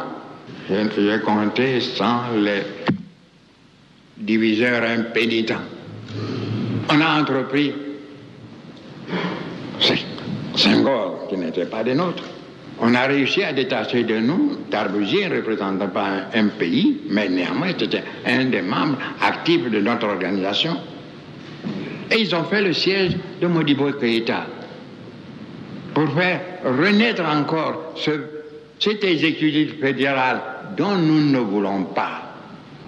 j'ai compté sans les diviseurs impénitents. On a entrepris Senghor, qui n'était pas des nôtres. On a réussi à détacher de nous Darbousier, ne représentant pas un, pays, mais néanmoins c'était un des membres actifs de notre organisation. Et ils ont fait le siège de Modibo Keïta pour faire renaître encore ce, cet exécutif fédéral dont nous ne voulons pas.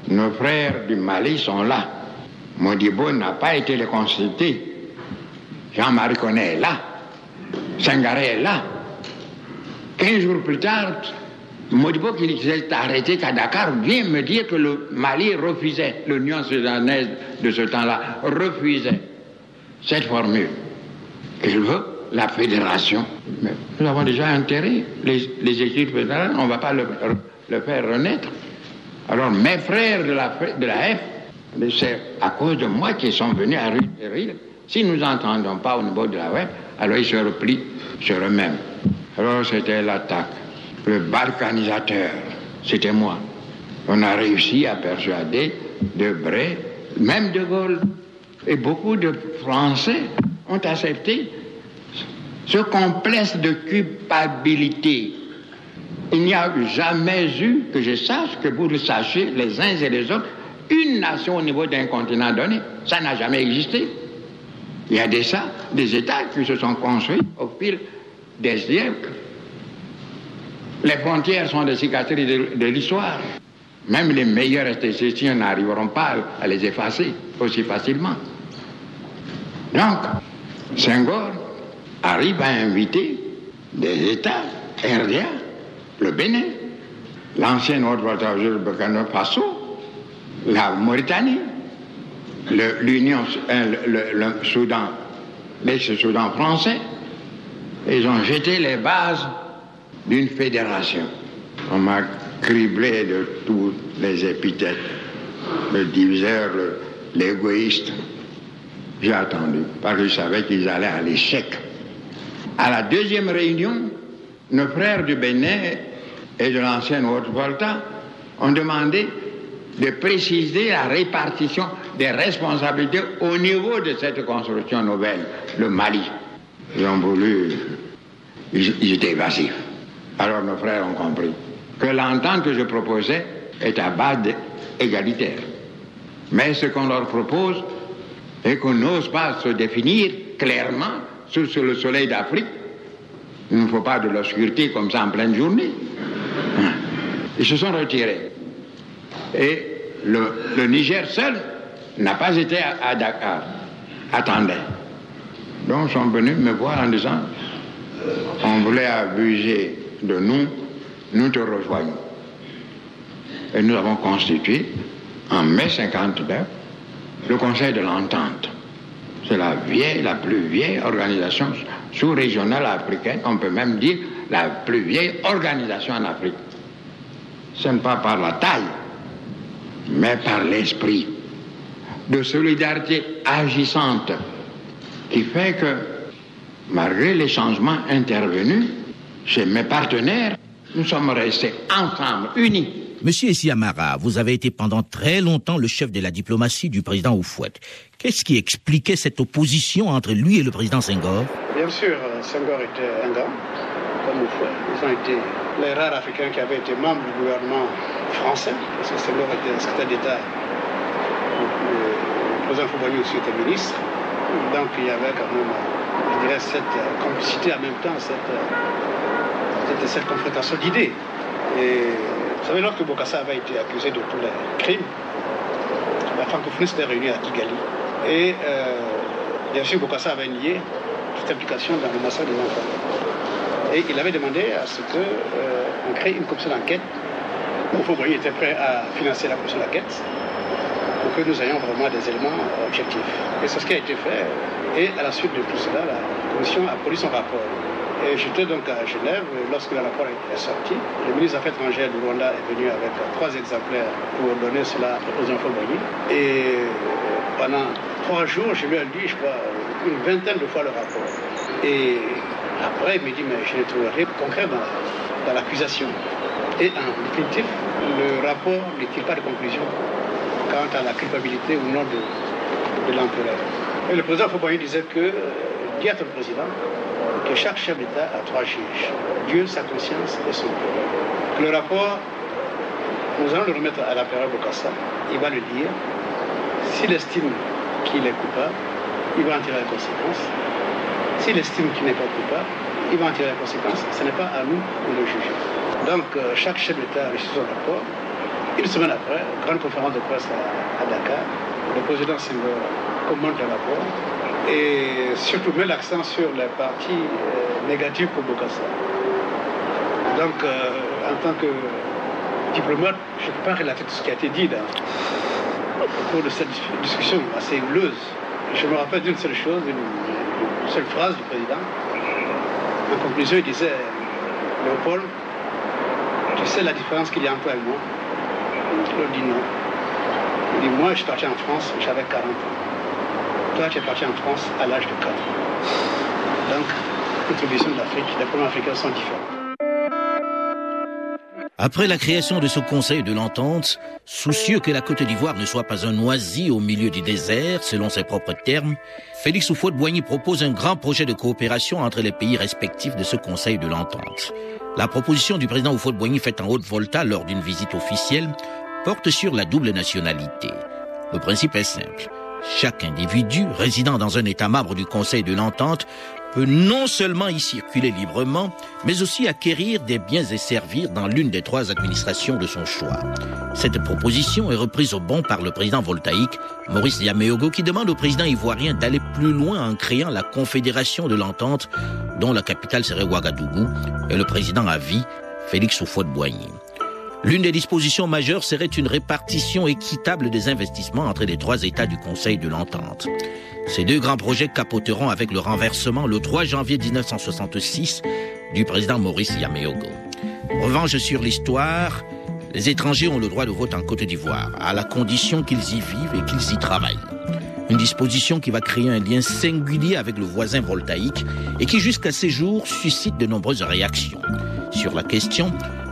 Nos frères du Mali sont là. Modibo n'a pas été le consulter. Jean-Marie Connet est là. Sangaré est là. Quinze jours plus tard, Modibo qui s'est arrêté qu'à Dakar vient me dire que le Mali refusait, l'Union soudanaise de ce temps-là refusait cette formule. Il veut la fédération? Mais nous avons déjà intérêt. Les, les études fédérales, on ne va pas le, faire renaître. Alors mes frères de la, F, c'est à cause de moi qu'ils sont venus à rue Si nous n'entendons pas au niveau de la web, alors ils se replient sur eux-mêmes. Alors c'était l'attaque. Le balkanisateur, c'était moi. On a réussi à persuader Debré, même De Gaulle, et beaucoup de Français ont accepté ce complexe de culpabilité. Il n'y a jamais eu, que je sache, que vous le sachiez, les uns et les autres, une nation au niveau d'un continent donné. Ça n'a jamais existé. Il y a des, ça, des États qui se sont construits au fil des siècles. Les frontières sont des cicatrices de, l'histoire. Même les meilleurs esthéticiens n'arriveront pas à les effacer aussi facilement. Donc, Senghor arrive à inviter des États, RDA, le Bénin, l'ancienne Haute-Volta du Burkina Faso, la Mauritanie, l'Union, le, le, Soudan, l'ex-Soudan français, ils ont jeté les bases d'une fédération. On m'a criblé de tous les épithètes, le diviseur, l'égoïste. J'ai attendu, parce que je savais qu'ils allaient à l'échec. À la deuxième réunion, nos frères du Bénin et de l'ancienne Haute-Volta ont demandé de préciser la répartition des responsabilités au niveau de cette construction nouvelle, le Mali. Ils ont voulu, ils, étaient évasifs. Alors nos frères ont compris que l'entente que je proposais est à base égalitaire. Mais ce qu'on leur propose est qu'on n'ose pas se définir clairement sur, le soleil d'Afrique. Il ne faut pas de l'obscurité comme ça en pleine journée. Hein. Ils se sont retirés. Et le, Niger seul n'a pas été à, Dakar. Attendez. Donc ils sont venus me voir en disant, on voulait abuser de nous, nous te rejoignons. Et nous avons constitué, en mai 59, le Conseil de l'Entente. C'est la vieille, la plus vieille organisation sous-régionale africaine, on peut même dire la plus vieille organisation en Afrique. Ce n'est pas par la taille, mais par l'esprit de solidarité agissante qui fait que, malgré les changements intervenus chez mes partenaires, nous sommes restés ensemble, unis. Monsieur Essiamara, vous avez été pendant très longtemps le chef de la diplomatie du président Oufouet. Qu'est-ce qui expliquait cette opposition entre lui et le président Senghor? Bien sûr, Senghor était un gars, comme Oufouet. Ils ont été les rares Africains qui avaient été membres du gouvernement français, parce que Senghor était secrétaire d'État. Le président Foubani aussi était ministre. Donc il y avait quand même, je dirais, cette complicité en même temps, cette, cette, confrontation d'idées. Vous savez, lorsque Bokassa avait été accusé de tous les crimes, la francophonie s'était réunie à Kigali. Et euh, bien sûr, Bokassa avait nié toute implication dans le massacre des enfants. Et il avait demandé à ce qu'on euh, crée une commission d'enquête. Moufouboyi était prêt à financer la commission d'enquête pour que nous ayons vraiment des éléments objectifs. Et c'est ce qui a été fait. Et à la suite de tout cela, la commission a produit son rapport. Et j'étais donc à Genève lorsque le rapport est sorti. Le ministre des Affaires étrangères du Rwanda est venu avec trois exemplaires pour donner cela aux enfants Et pendant trois jours, je lui ai dit, je crois, une vingtaine de fois le rapport. Et après, il me dit, mais je ne trouve rien concret dans, l'accusation. Et en définitive, le rapport ne tire pas de conclusion quant à la culpabilité ou non de, l'empereur? Et le président Fouboyen disait que, dit à président, que chaque chef d'État a trois juges, Dieu, sa conscience et son peuple. Le rapport, nous allons le remettre à l'empereur Bokassa, il va le dire, s'il estime qu'il est coupable, il va en tirer les conséquences. S'il estime qu'il n'est pas coupable, il va en tirer les conséquences. Ce n'est pas à nous de le juger. Donc, euh, chaque chef d'État a reçu son rapport. Une semaine après, grande conférence de presse à, Dakar, le président Senghor commente le rapport et surtout met l'accent sur les parties euh, négatives pour Bokassa. Donc, euh, en tant que diplomate, je ne peux pas relater tout ce qui a été dit au cours de cette discussion assez houleuse. Je me rappelle d'une seule chose, seule phrase du président. En conclusion, il disait Léopold, tu sais la différence qu'il y a entre toi et moi L'autre dit non. Il dit Moi, je suis parti en France, j'avais 40 ans. Toi, tu es parti en France à l'âge de 4 ans. Donc, toutes les visions de l'Afrique, les problèmes africains sont différents. Après la création de ce Conseil de l'Entente, soucieux que la Côte d'Ivoire ne soit pas un oasis au milieu du désert, selon ses propres termes, Félix Houphouët-Boigny propose un grand projet de coopération entre les pays respectifs de ce Conseil de l'Entente. La proposition du président Houphouët-Boigny faite en Haute-Volta lors d'une visite officielle porte sur la double nationalité. Le principe est simple. Chaque individu résidant dans un État membre du Conseil de l'Entente peut non seulement y circuler librement, mais aussi acquérir des biens et servir dans l'une des trois administrations de son choix. Cette proposition est reprise au bon par le président voltaïque Maurice Yameogo qui demande au président ivoirien d'aller plus loin en créant la Confédération de l'Entente dont la capitale serait Ouagadougou et le président à vie Félix Houphouët-Boigny. L'une des dispositions majeures serait une répartition équitable des investissements entre les trois États du Conseil de l'Entente. Ces deux grands projets capoteront avec le renversement le 3 janvier 1966 du président Maurice Yameogo. Revanche sur l'histoire, les étrangers ont le droit de vote en Côte d'Ivoire, à la condition qu'ils y vivent et qu'ils y travaillent. Une disposition qui va créer un lien singulier avec le voisin voltaïque et qui jusqu'à ces jours suscite de nombreuses réactions. Sur la question,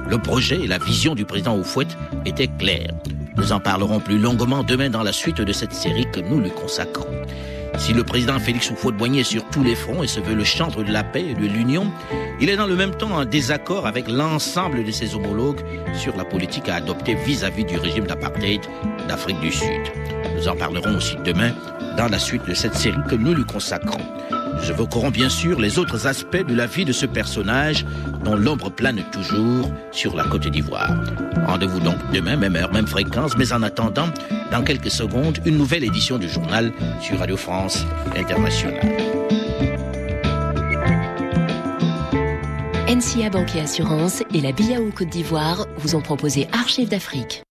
le projet et la vision du président Oufouet étaient clairs. Nous en parlerons plus longuement demain dans la suite de cette série que nous lui consacrons. Si le président Félix Houphouët-Boigny est sur tous les fronts et se veut le chantre de la paix et de l'union, il est dans le même temps en désaccord avec l'ensemble de ses homologues sur la politique à adopter vis-à-vis du régime d'apartheid d'Afrique du Sud. Nous en parlerons aussi demain dans la suite de cette série que nous lui consacrons. Nous évoquerons bien sûr les autres aspects de la vie de ce personnage dont l'ombre plane toujours sur la Côte d'Ivoire. Rendez-vous donc demain, même heure, même fréquence, mais en attendant, dans quelques secondes, une nouvelle édition du journal sur Radio France Internationale. NCA Banque et Assurance et la BIAO Côte d'Ivoire vous ont proposé Archives d'Afrique.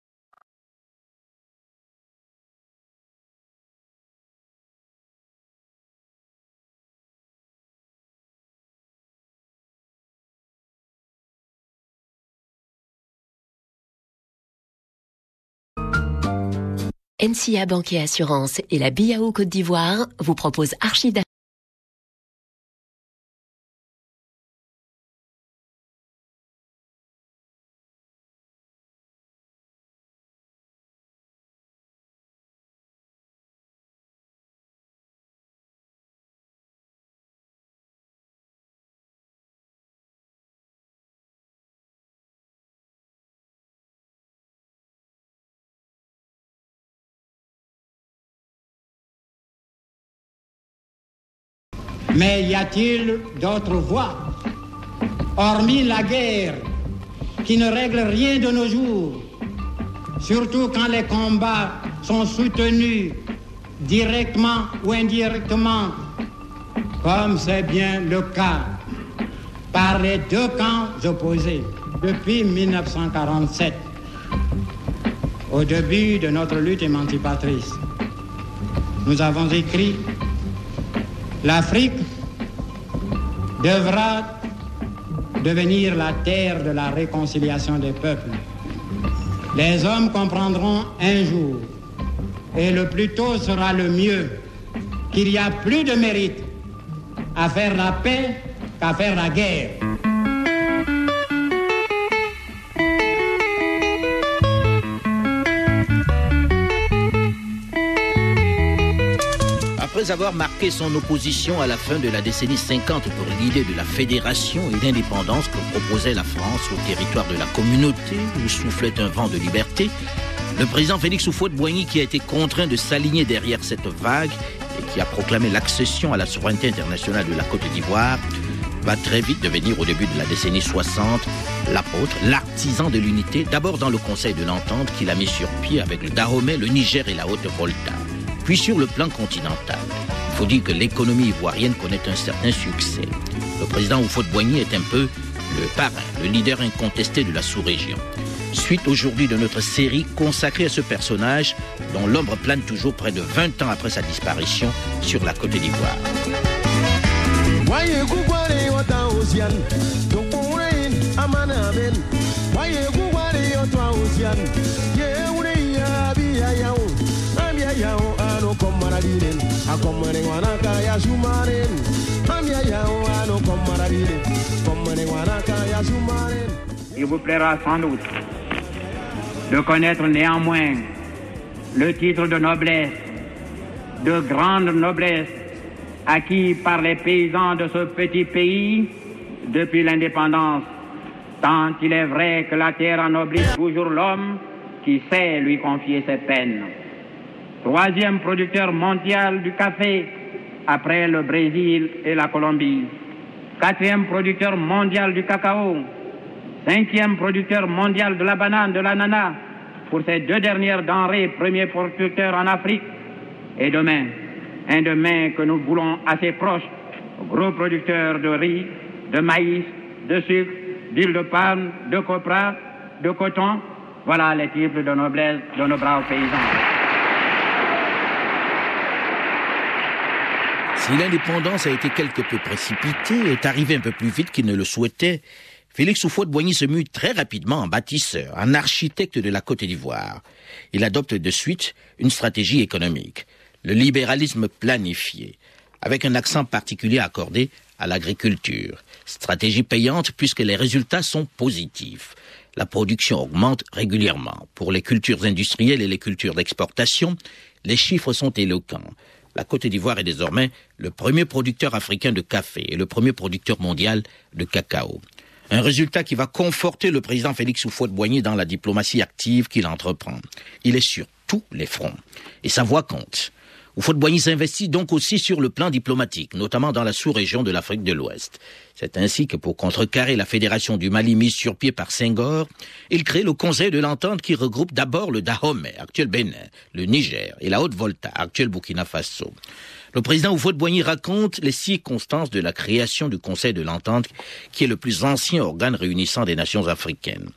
NCA Banque et Assurance et la BIAO Côte d'Ivoire vous proposent Archives Mais y a-t-il d'autres voies, hormis la guerre, qui ne règle rien de nos jours, surtout quand les combats sont soutenus directement ou indirectement, comme c'est bien le cas par les deux camps opposés depuis 1947, au début de notre lutte émancipatrice. Nous avons écrit L'Afrique devra devenir la terre de la réconciliation des peuples. Les hommes comprendront un jour, et le plus tôt sera le mieux, qu'il y a plus de mérite à faire la paix qu'à faire la guerre. Après avoir marqué son opposition à la fin de la décennie 50 pour l'idée de la fédération et d'indépendance que proposait la France au territoire de la communauté où soufflait un vent de liberté, le président Félix Houphouët-Boigny qui a été contraint de s'aligner derrière cette vague et qui a proclamé l'accession à la souveraineté internationale de la Côte d'Ivoire va très vite devenir au début de la décennie 60 l'apôtre, l'artisan de l'unité, d'abord dans le Conseil de l'Entente qu'il a mis sur pied avec le Dahomey, le Niger et la Haute-Volta. Puis sur le plan continental, faut dire que l'économie ivoirienne connaît un certain succès. Le président Houphouët-Boigny est un peu le parrain, le leader incontesté de la sous-région. Suite aujourd'hui de notre série consacrée à ce personnage dont l'ombre plane toujours près de 20 ans après sa disparition sur la Côte d'Ivoire. Il vous plaira sans doute de connaître néanmoins le titre de noblesse, de grande noblesse, acquis par les paysans de ce petit pays depuis l'indépendance, tant il est vrai que la terre ennoblit toujours l'homme qui sait lui confier ses peines. Troisième producteur mondial du café après le Brésil et la Colombie, quatrième producteur mondial du cacao, cinquième producteur mondial de la banane, de l'ananas, pour ces deux dernières denrées, premier producteur en Afrique, et demain, un demain que nous voulons assez proche, gros producteur de riz, de maïs, de sucre, d'huile de palme, de copra, de coton. Voilà les types de noblesse de nos braves paysans. L'indépendance a été quelque peu précipitée, est arrivée un peu plus vite qu'il ne le souhaitait, Félix Houphouët-Boigny se mue très rapidement en bâtisseur, en architecte de la Côte d'Ivoire. Il adopte de suite une stratégie économique, le libéralisme planifié, avec un accent particulier accordé à l'agriculture. Stratégie payante puisque les résultats sont positifs. La production augmente régulièrement. Pour les cultures industrielles et les cultures d'exportation, les chiffres sont éloquents. La Côte d'Ivoire est désormais le premier producteur africain de café et le premier producteur mondial de cacao. Un résultat qui va conforter le président Félix Houphouët-Boigny dans la diplomatie active qu'il entreprend. Il est sur tous les fronts. Et sa voix compte. Houphouët-Boigny s'investit donc aussi sur le plan diplomatique, notamment dans la sous-région de l'Afrique de l'Ouest. C'est ainsi que pour contrecarrer la fédération du Mali mise sur pied par Senghor, il crée le Conseil de l'Entente qui regroupe d'abord le Dahomey, actuel Bénin, le Niger et la Haute-Volta, actuel Burkina Faso. Le président Houphouët-Boigny raconte les circonstances de la création du Conseil de l'Entente, qui est le plus ancien organe réunissant des nations africaines.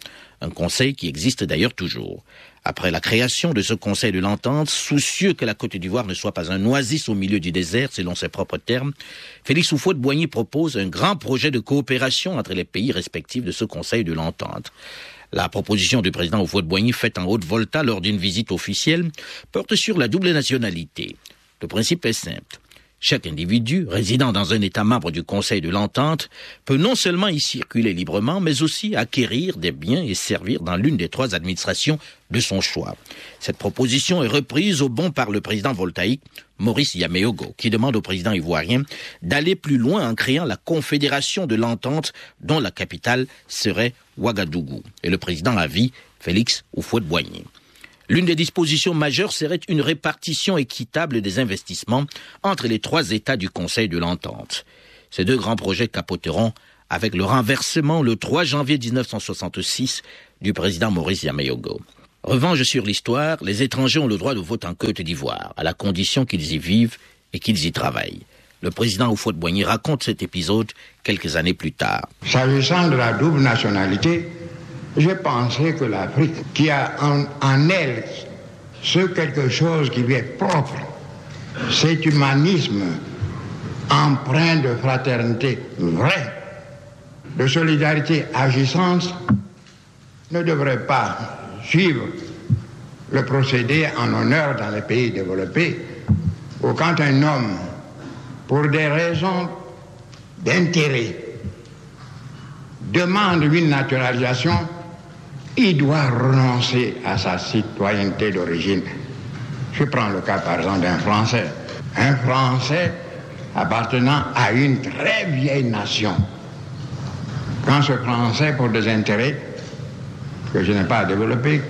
Un conseil qui existe d'ailleurs toujours. Après la création de ce Conseil de l'Entente, soucieux que la Côte d'Ivoire ne soit pas un oasis au milieu du désert, selon ses propres termes, Félix Houphouët-Boigny propose un grand projet de coopération entre les pays respectifs de ce Conseil de l'Entente. La proposition du président Houphouët-Boigny faite en Haute-Volta lors d'une visite officielle porte sur la double nationalité. Le principe est simple. Chaque individu résidant dans un État membre du Conseil de l'Entente peut non seulement y circuler librement, mais aussi acquérir des biens et servir dans l'une des trois administrations de son choix. Cette proposition est reprise au bon par le président voltaïque Maurice Yameogo, qui demande au président ivoirien d'aller plus loin en créant la Confédération de l'Entente dont la capitale serait Ouagadougou. Et le président a vie, Félix Houphouët-Boigny. L'une des dispositions majeures serait une répartition équitable des investissements entre les trois États du Conseil de l'Entente. Ces deux grands projets capoteront avec le renversement le 3 janvier 1966 du président Maurice Yameyogo. Revanche sur l'histoire, les étrangers ont le droit de vote en Côte d'Ivoire, à la condition qu'ils y vivent et qu'ils y travaillent. Le président Houphouët-Boigny raconte cet épisode quelques années plus tard. S'agissant de la double nationalité, je pensais que l'Afrique, qui a en, en, elle ce quelque chose qui lui est propre, cet humanisme empreint de fraternité vraie, de solidarité agissante, ne devrait pas suivre le procédé en honneur dans les pays développés, où quand un homme, pour des raisons d'intérêt, demande une naturalisation, il doit renoncer à sa citoyenneté d'origine. Je prends le cas par exemple d'un Français. Un Français appartenant à une très vieille nation. Quand ce Français, pour des intérêts que je n'ai pas développés,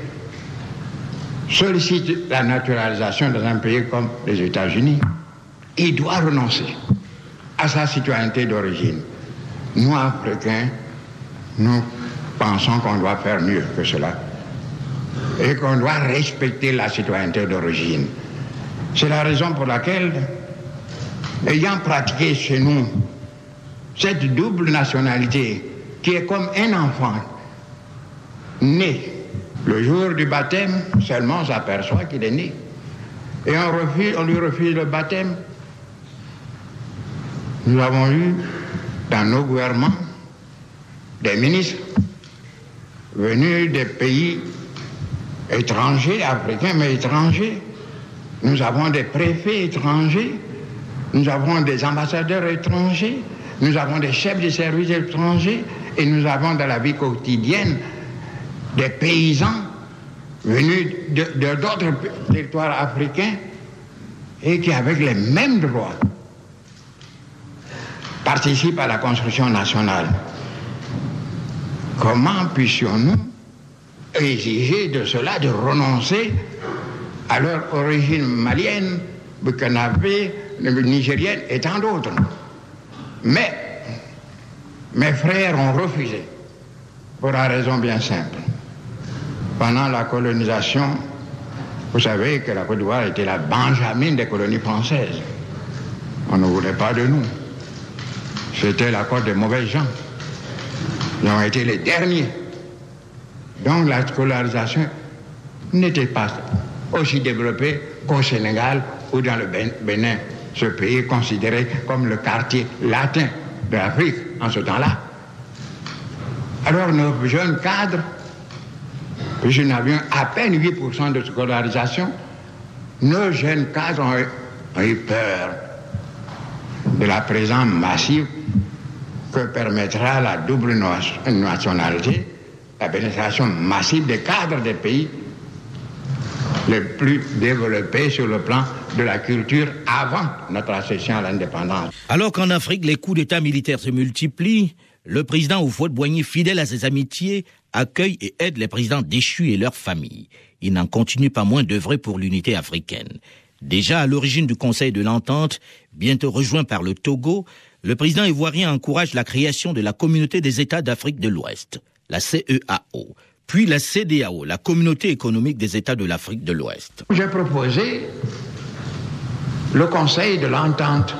sollicite la naturalisation dans un pays comme les États-Unis, il doit renoncer à sa citoyenneté d'origine. Nous, Africains, nous pensons qu'on doit faire mieux que cela et qu'on doit respecter la citoyenneté d'origine. C'est la raison pour laquelle, ayant pratiqué chez nous cette double nationalité qui est comme un enfant né, le jour du baptême, seulement on s'aperçoit qu'il est né. Et on, refuse, on lui refuse le baptême. Nous avons eu dans nos gouvernements des ministres venus des pays étrangers, africains, mais étrangers. Nous avons des préfets étrangers, nous avons des ambassadeurs étrangers, nous avons des chefs de services étrangers et nous avons dans la vie quotidienne des paysans venus de d'autres territoires africains et qui, avec les mêmes droits, participent à la construction nationale. Comment puissions-nous exiger de cela de renoncer à leur origine malienne, burkinabé, nigérienne et tant d'autres? Mais mes frères ont refusé, pour une raison bien simple. Pendant la colonisation, vous savez que la Côte d'Ivoire était la Benjamin des colonies françaises. On ne voulait pas de nous. C'était la côte des mauvais gens. Ils ont été les derniers. Donc la scolarisation n'était pas aussi développée qu'au Sénégal ou dans le Bénin, ce pays considéré comme le quartier latin de l'Afrique en ce temps-là. Alors nos jeunes cadres, puisque nous avions à peine 8% de scolarisation, nos jeunes cadres ont eu peur de la présence massive que permettra la double nationalité, la pénétration massive des cadres des pays les plus développés sur le plan de la culture avant notre accession à l'indépendance. Alors qu'en Afrique, les coups d'État militaires se multiplient, le président Houphouët-Boigny, fidèle à ses amitiés, accueille et aide les présidents déchus et leurs familles. Il n'en continue pas moins d'œuvrer pour l'unité africaine. Déjà à l'origine du Conseil de l'Entente, bientôt rejoint par le Togo, le président ivoirien encourage la création de la Communauté des États d'Afrique de l'Ouest, la CEAO, puis la CDAO, la Communauté économique des États de l'Afrique de l'Ouest. J'ai proposé le Conseil de l'Entente,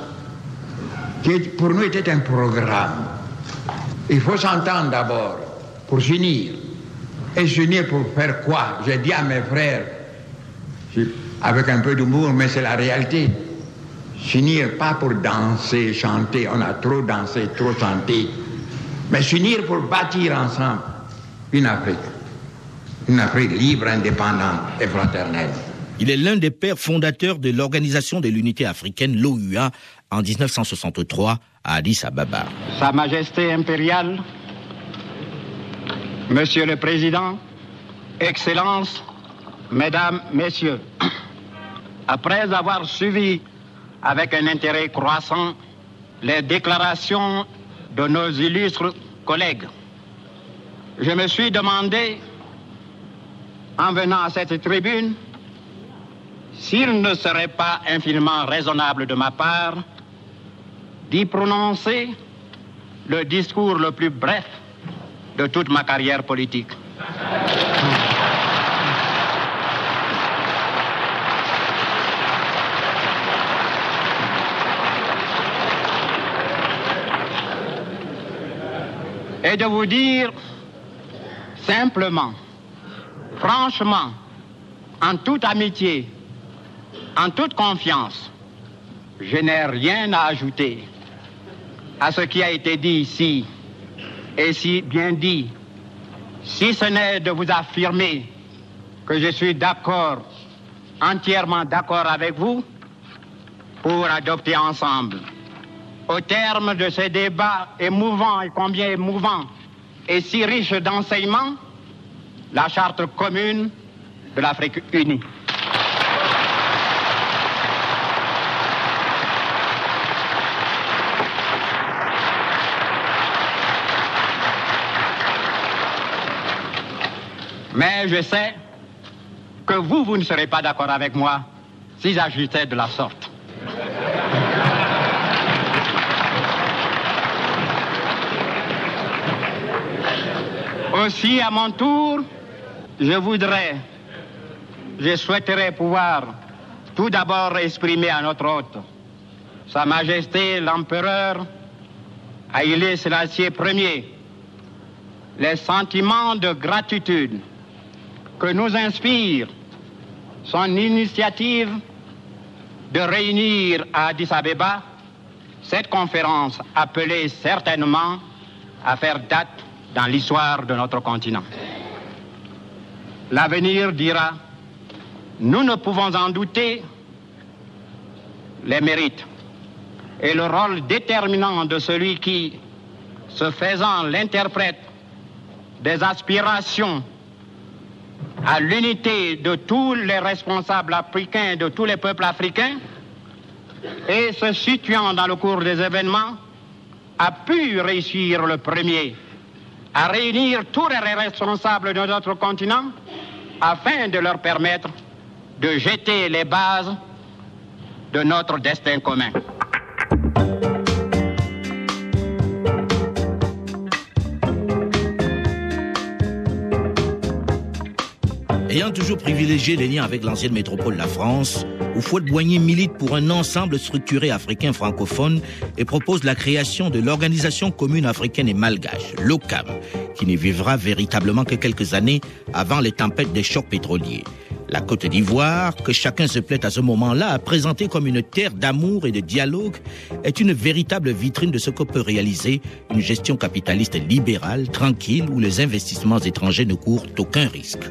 qui pour nous était un programme. Il faut s'entendre d'abord pour s'unir. Et s'unir pour faire quoi? J'ai dit à mes frères, avec un peu d'humour, mais c'est la réalité. S'unir pas pour danser, chanter, on a trop dansé, trop chanté, mais s'unir pour bâtir ensemble une Afrique. Une Afrique libre, indépendante et fraternelle. Il est l'un des pères fondateurs de l'Organisation de l'Unité africaine, l'OUA, en 1963 à Addis Ababa. Sa Majesté impériale, Monsieur le Président, Excellences, Mesdames, Messieurs, après avoir suivi avec un intérêt croissant les déclarations de nos illustres collègues. Je me suis demandé, en venant à cette tribune, s'il ne serait pas infiniment raisonnable de ma part d'y prononcer le discours le plus bref de toute ma carrière politique. Et de vous dire simplement, franchement, en toute amitié, en toute confiance, je n'ai rien à ajouter à ce qui a été dit ici, et si bien dit, si ce n'est de vous affirmer que je suis d'accord, entièrement d'accord avec vous, pour adopter ensemble au terme de ces débats émouvants et combien émouvants et si riches d'enseignements, la charte commune de l'Afrique unie. Mais je sais que vous, vous ne serez pas d'accord avec moi si j'ajoutais de la sorte. Aussi, à mon tour, je voudrais, je souhaiterais pouvoir tout d'abord exprimer à notre hôte, Sa Majesté l'Empereur Haïlé Sélassié Ier, les sentiments de gratitude que nous inspire son initiative de réunir à Addis Abeba cette conférence appelée certainement à faire date dans l'histoire de notre continent. L'avenir dira, nous ne pouvons en douter, les mérites et le rôle déterminant de celui qui, se faisant l'interprète des aspirations à l'unité de tous les responsables africains, de tous les peuples africains, et se situant dans le cours des événements, a pu réussir le premier à réunir tous les responsables de notre continent afin de leur permettre de jeter les bases de notre destin commun. Ayant toujours privilégié les liens avec l'ancienne métropole la France, Houphouët-Boigny milite pour un ensemble structuré africain francophone et propose la création de l'Organisation commune africaine et malgache, l'OCAM, qui ne vivra véritablement que quelques années avant les tempêtes des chocs pétroliers. La Côte d'Ivoire, que chacun se plaît à ce moment-là à présenter comme une terre d'amour et de dialogue, est une véritable vitrine de ce que peut réaliser une gestion capitaliste libérale, tranquille, où les investissements étrangers ne courent aucun risque.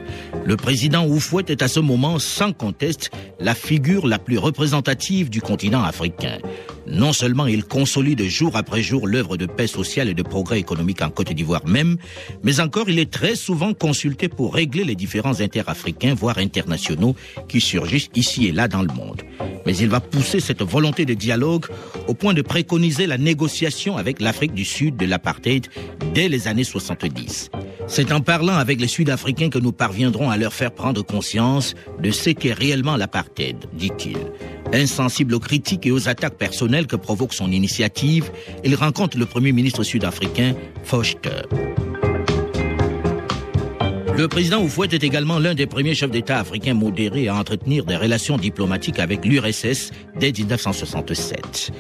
Le président Oufouet est à ce moment, sans conteste, la figure la plus représentative du continent africain. Non seulement il consolide jour après jour l'œuvre de paix sociale et de progrès économique en Côte d'Ivoire même, mais encore il est très souvent consulté pour régler les différents interafricains, voire internationaux, qui surgissent ici et là dans le monde. Mais il va pousser cette volonté de dialogue au point de préconiser la négociation avec l'Afrique du Sud de l'apartheid dès les années 70. C'est en parlant avec les Sud-Africains que nous parviendrons à leur faire prendre conscience de ce qu'est réellement l'apartheid, dit-il. Insensible aux critiques et aux attaques personnelles que provoque son initiative, il rencontre le Premier ministre sud-africain, Foster. Le président Oufouet est également l'un des premiers chefs d'État africains modérés à entretenir des relations diplomatiques avec l'URSS dès 1967.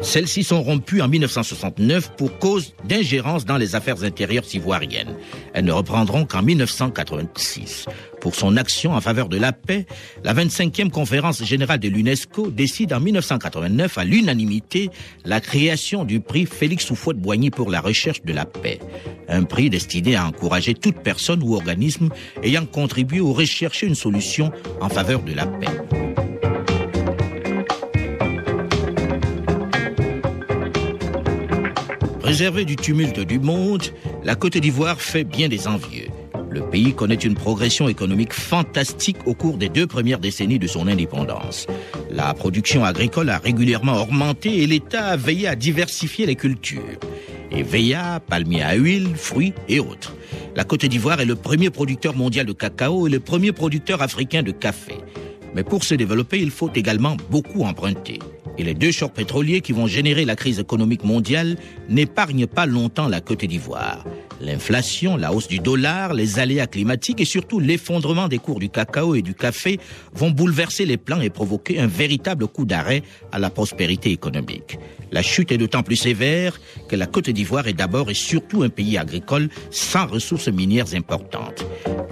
Celles-ci sont rompues en 1969 pour cause d'ingérence dans les affaires intérieures ivoiriennes. Elles ne reprendront qu'en 1986. Pour son action en faveur de la paix, la 25e conférence générale de l'UNESCO décide en 1989 à l'unanimité la création du prix Félix Houphouët-Boigny pour la recherche de la paix. Un prix destiné à encourager toute personne ou organisme ayant contribué ou recherché une solution en faveur de la paix. Réservée du tumulte du monde, la Côte d'Ivoire fait bien des envieux. Le pays connaît une progression économique fantastique au cours des deux premières décennies de son indépendance. La production agricole a régulièrement augmenté et l'État a veillé à diversifier les cultures. Eveilla, palmiers à huile, fruits et autres. La Côte d'Ivoire est le premier producteur mondial de cacao et le premier producteur africain de café. Mais pour se développer, il faut également beaucoup emprunter. Et les deux chocs pétroliers qui vont générer la crise économique mondiale n'épargnent pas longtemps la Côte d'Ivoire. L'inflation, la hausse du dollar, les aléas climatiques et surtout l'effondrement des cours du cacao et du café vont bouleverser les plans et provoquer un véritable coup d'arrêt à la prospérité économique. La chute est d'autant plus sévère que la Côte d'Ivoire est d'abord et surtout un pays agricole sans ressources minières importantes.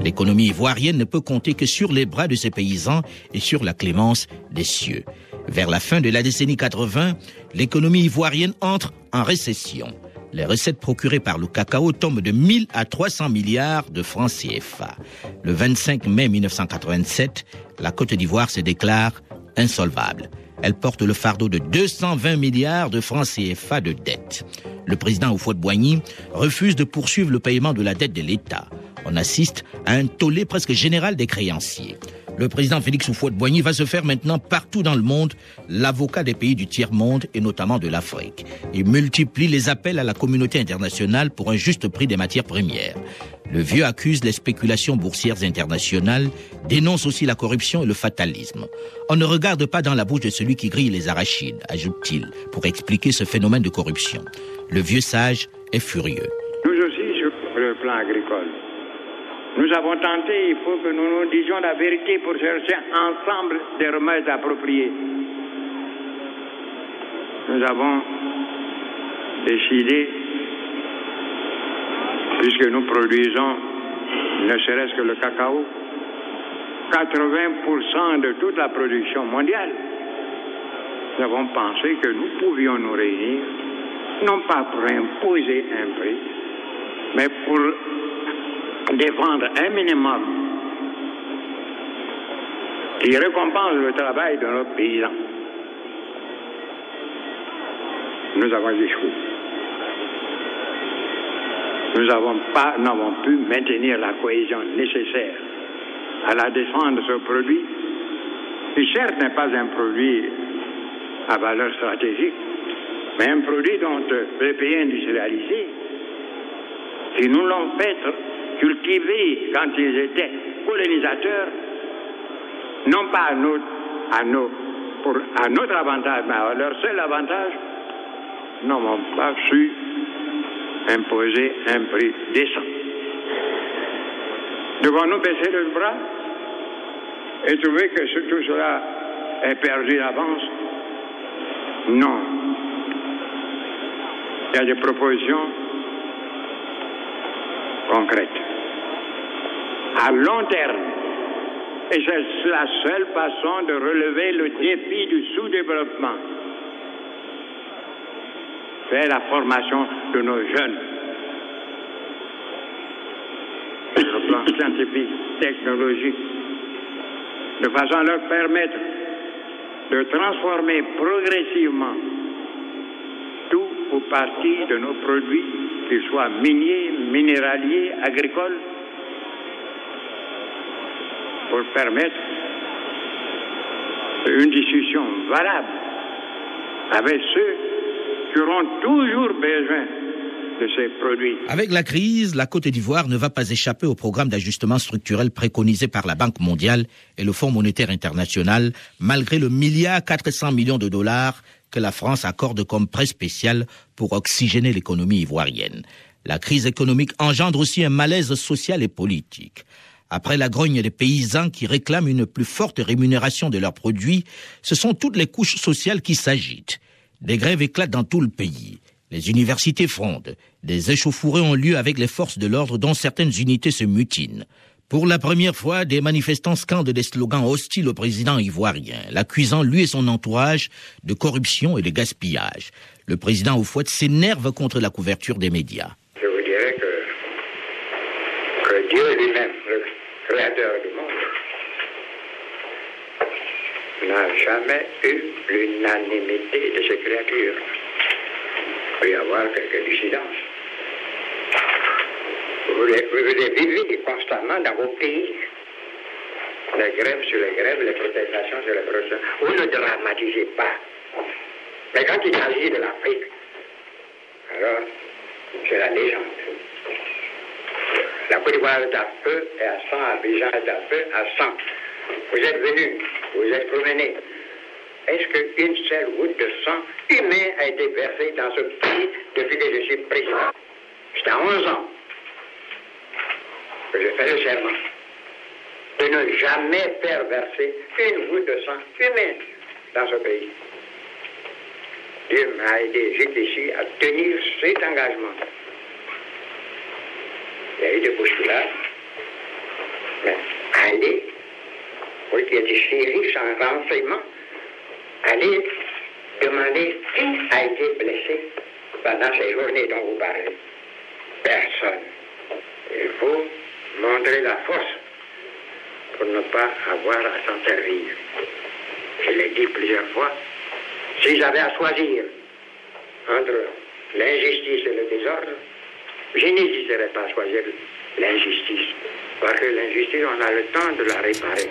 L'économie ivoirienne ne peut compter que sur les bras de ses paysans et sur la clémence des cieux. Vers la fin de la décennie 80, l'économie ivoirienne entre en récession. Les recettes procurées par le cacao tombent de 1000 à 300 milliards de francs CFA. Le 25 mai 1987, la Côte d'Ivoire se déclare insolvable. Elle porte le fardeau de 220 milliards de francs CFA de dette. Le président Houphouët-Boigny refuse de poursuivre le paiement de la dette de l'État. On assiste à un tollé presque général des créanciers. Le président Félix Houphouët-Boigny va se faire maintenant partout dans le monde l'avocat des pays du tiers-monde et notamment de l'Afrique. Il multiplie les appels à la communauté internationale pour un juste prix des matières premières. Le vieux accuse les spéculations boursières internationales, dénonce aussi la corruption et le fatalisme. On ne regarde pas dans la bouche de celui qui grille les arachides, ajoute-t-il, pour expliquer ce phénomène de corruption. Le vieux sage est furieux. Nous avons tenté, il faut que nous nous disions la vérité pour chercher ensemble des remèdes appropriés. Nous avons décidé, puisque nous produisons ne serait-ce que le cacao, 80% de toute la production mondiale, nous avons pensé que nous pouvions nous réunir, non pas pour imposer un prix, mais pour défendre un minimum qui récompense le travail de nos paysans. Nous avons échoué. Nous n'avons pas, pu maintenir la cohésion nécessaire à la défense de ce produit, qui certes n'est pas un produit à valeur stratégique, mais un produit dont les pays industrialisés, qui nous l'ont fait cultivés quand ils étaient colonisateurs, non pas à, nos, pour, à notre avantage, mais à leur seul avantage, n'ont pas su imposer un prix décent. Devons-nous baisser le bras et trouver que tout cela est perdu d'avance Non. Il y a des propositions concrètes. À long terme, et c'est la seule façon de relever le défi du sous-développement. C'est la formation de nos jeunes. Sur le plan scientifique, technologique, de façon à leur permettre de transformer progressivement tout ou partie de nos produits, qu'ils soient miniers, minéraliers, agricoles, pour permettre une discussion valable avec ceux qui auront toujours besoin de ces produits. Avec la crise, la Côte d'Ivoire ne va pas échapper au programme d'ajustement structurel préconisé par la Banque mondiale et le Fonds monétaire international, malgré le milliard 400 millions de dollars que la France accorde comme prêt spécial pour oxygéner l'économie ivoirienne. La crise économique engendre aussi un malaise social et politique. Après la grogne des paysans qui réclament une plus forte rémunération de leurs produits, ce sont toutes les couches sociales qui s'agitent. Des grèves éclatent dans tout le pays. Les universités fondent. Des échauffourées ont lieu avec les forces de l'ordre dont certaines unités se mutinent. Pour la première fois, des manifestants scandent des slogans hostiles au président ivoirien, l'accusant lui et son entourage de corruption et de gaspillage. Le président Oufouette s'énerve contre la couverture des médias. Je vous dirais que, lui-même, créateur du monde, n'a jamais eu l'unanimité de ses créatures. Il peut y avoir quelques dissidences. Vous les, vous vivez constamment dans vos pays. Les grèves sur les grèves, les protestations sur les protestations. Vous ne dramatisez pas. Mais quand il s'agit de l'Afrique, alors c'est la légende. La Côte d'Ivoire est à feu et à sang, Abidjan est à feu, à sang. Vous êtes venus, vous êtes promenés. Est-ce qu'une seule goutte de sang humain a été versée dans ce pays depuis que je suis président? C'est à 11 ans que je fais le serment de ne jamais faire verser une goutte de sang humain dans ce pays. Dieu m'a aidé jusqu'ici à tenir cet engagement. Il y a eu des bousculades, mais allez, oui, qui était chéri sans renseignement, allez demander qui a été blessé pendant ces journées dont vous parlez. Personne. Il faut montrer la force pour ne pas avoir à s'en servir. Je l'ai dit plusieurs fois, si j'avais à choisir entre l'injustice et le désordre, je n'hésiterais pas à choisir l'injustice. Parce que l'injustice, on a le temps de la réparer.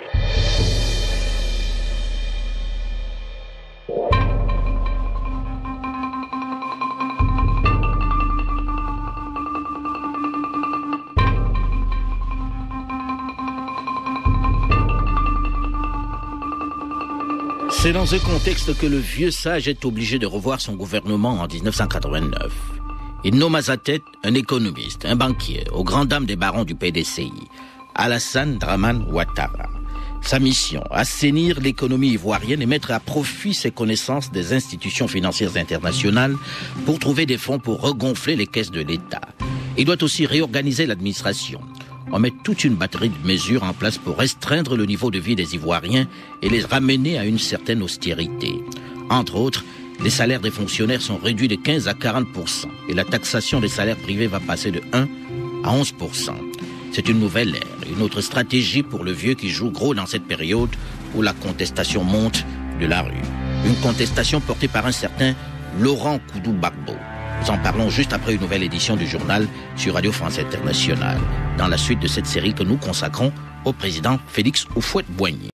C'est dans ce contexte que le vieux sage est obligé de revoir son gouvernement en 1989. Il nomme à sa tête un économiste, un banquier, aux grandes dames des barons du PDCI, Alassane Draman Ouattara. Sa mission, assainir l'économie ivoirienne et mettre à profit ses connaissances des institutions financières internationales pour trouver des fonds pour regonfler les caisses de l'État. Il doit aussi réorganiser l'administration. On met toute une batterie de mesures en place pour restreindre le niveau de vie des Ivoiriens et les ramener à une certaine austérité. Entre autres, les salaires des fonctionnaires sont réduits de 15 à 40% et la taxation des salaires privés va passer de 1 à 11% C'est une nouvelle ère, une autre stratégie pour le vieux qui joue gros dans cette période où la contestation monte de la rue. Une contestation portée par un certain Laurent Koudou Bagbo. Nous en parlons juste après une nouvelle édition du journal sur Radio France Internationale, dans la suite de cette série que nous consacrons au président Félix Oufouette-Boigny.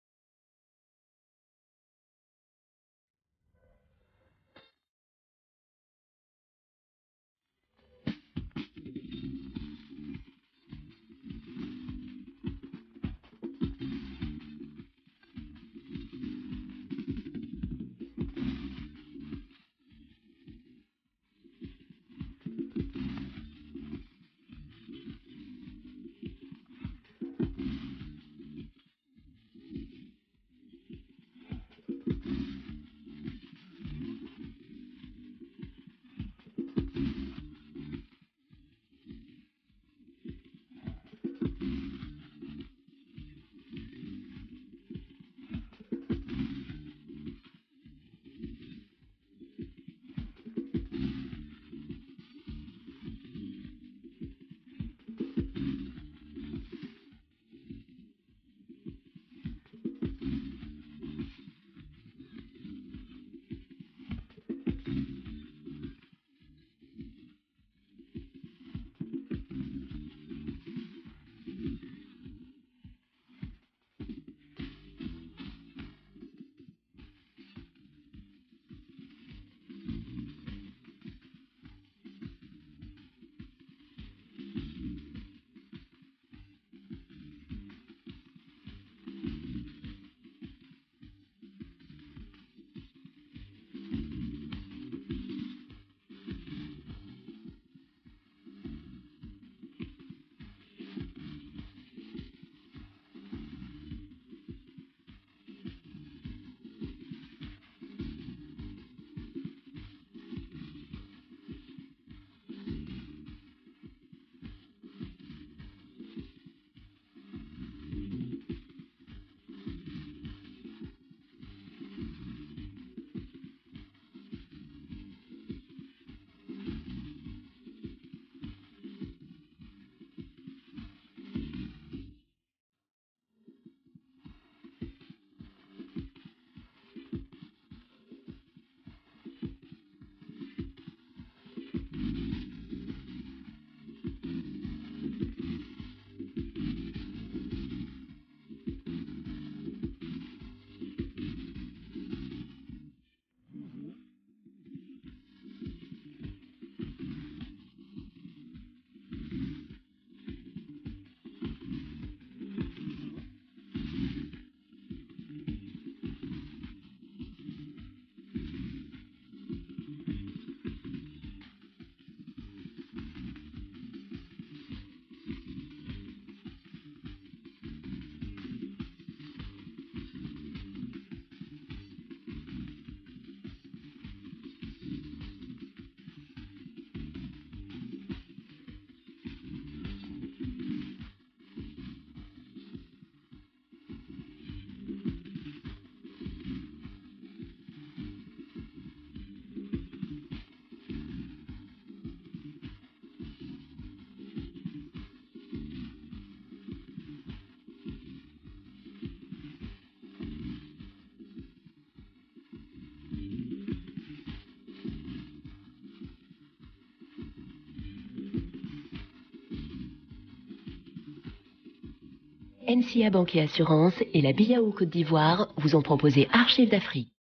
NCA Banque et Assurance et la BIAO Côte d'Ivoire vous ont proposé Archives d'Afrique.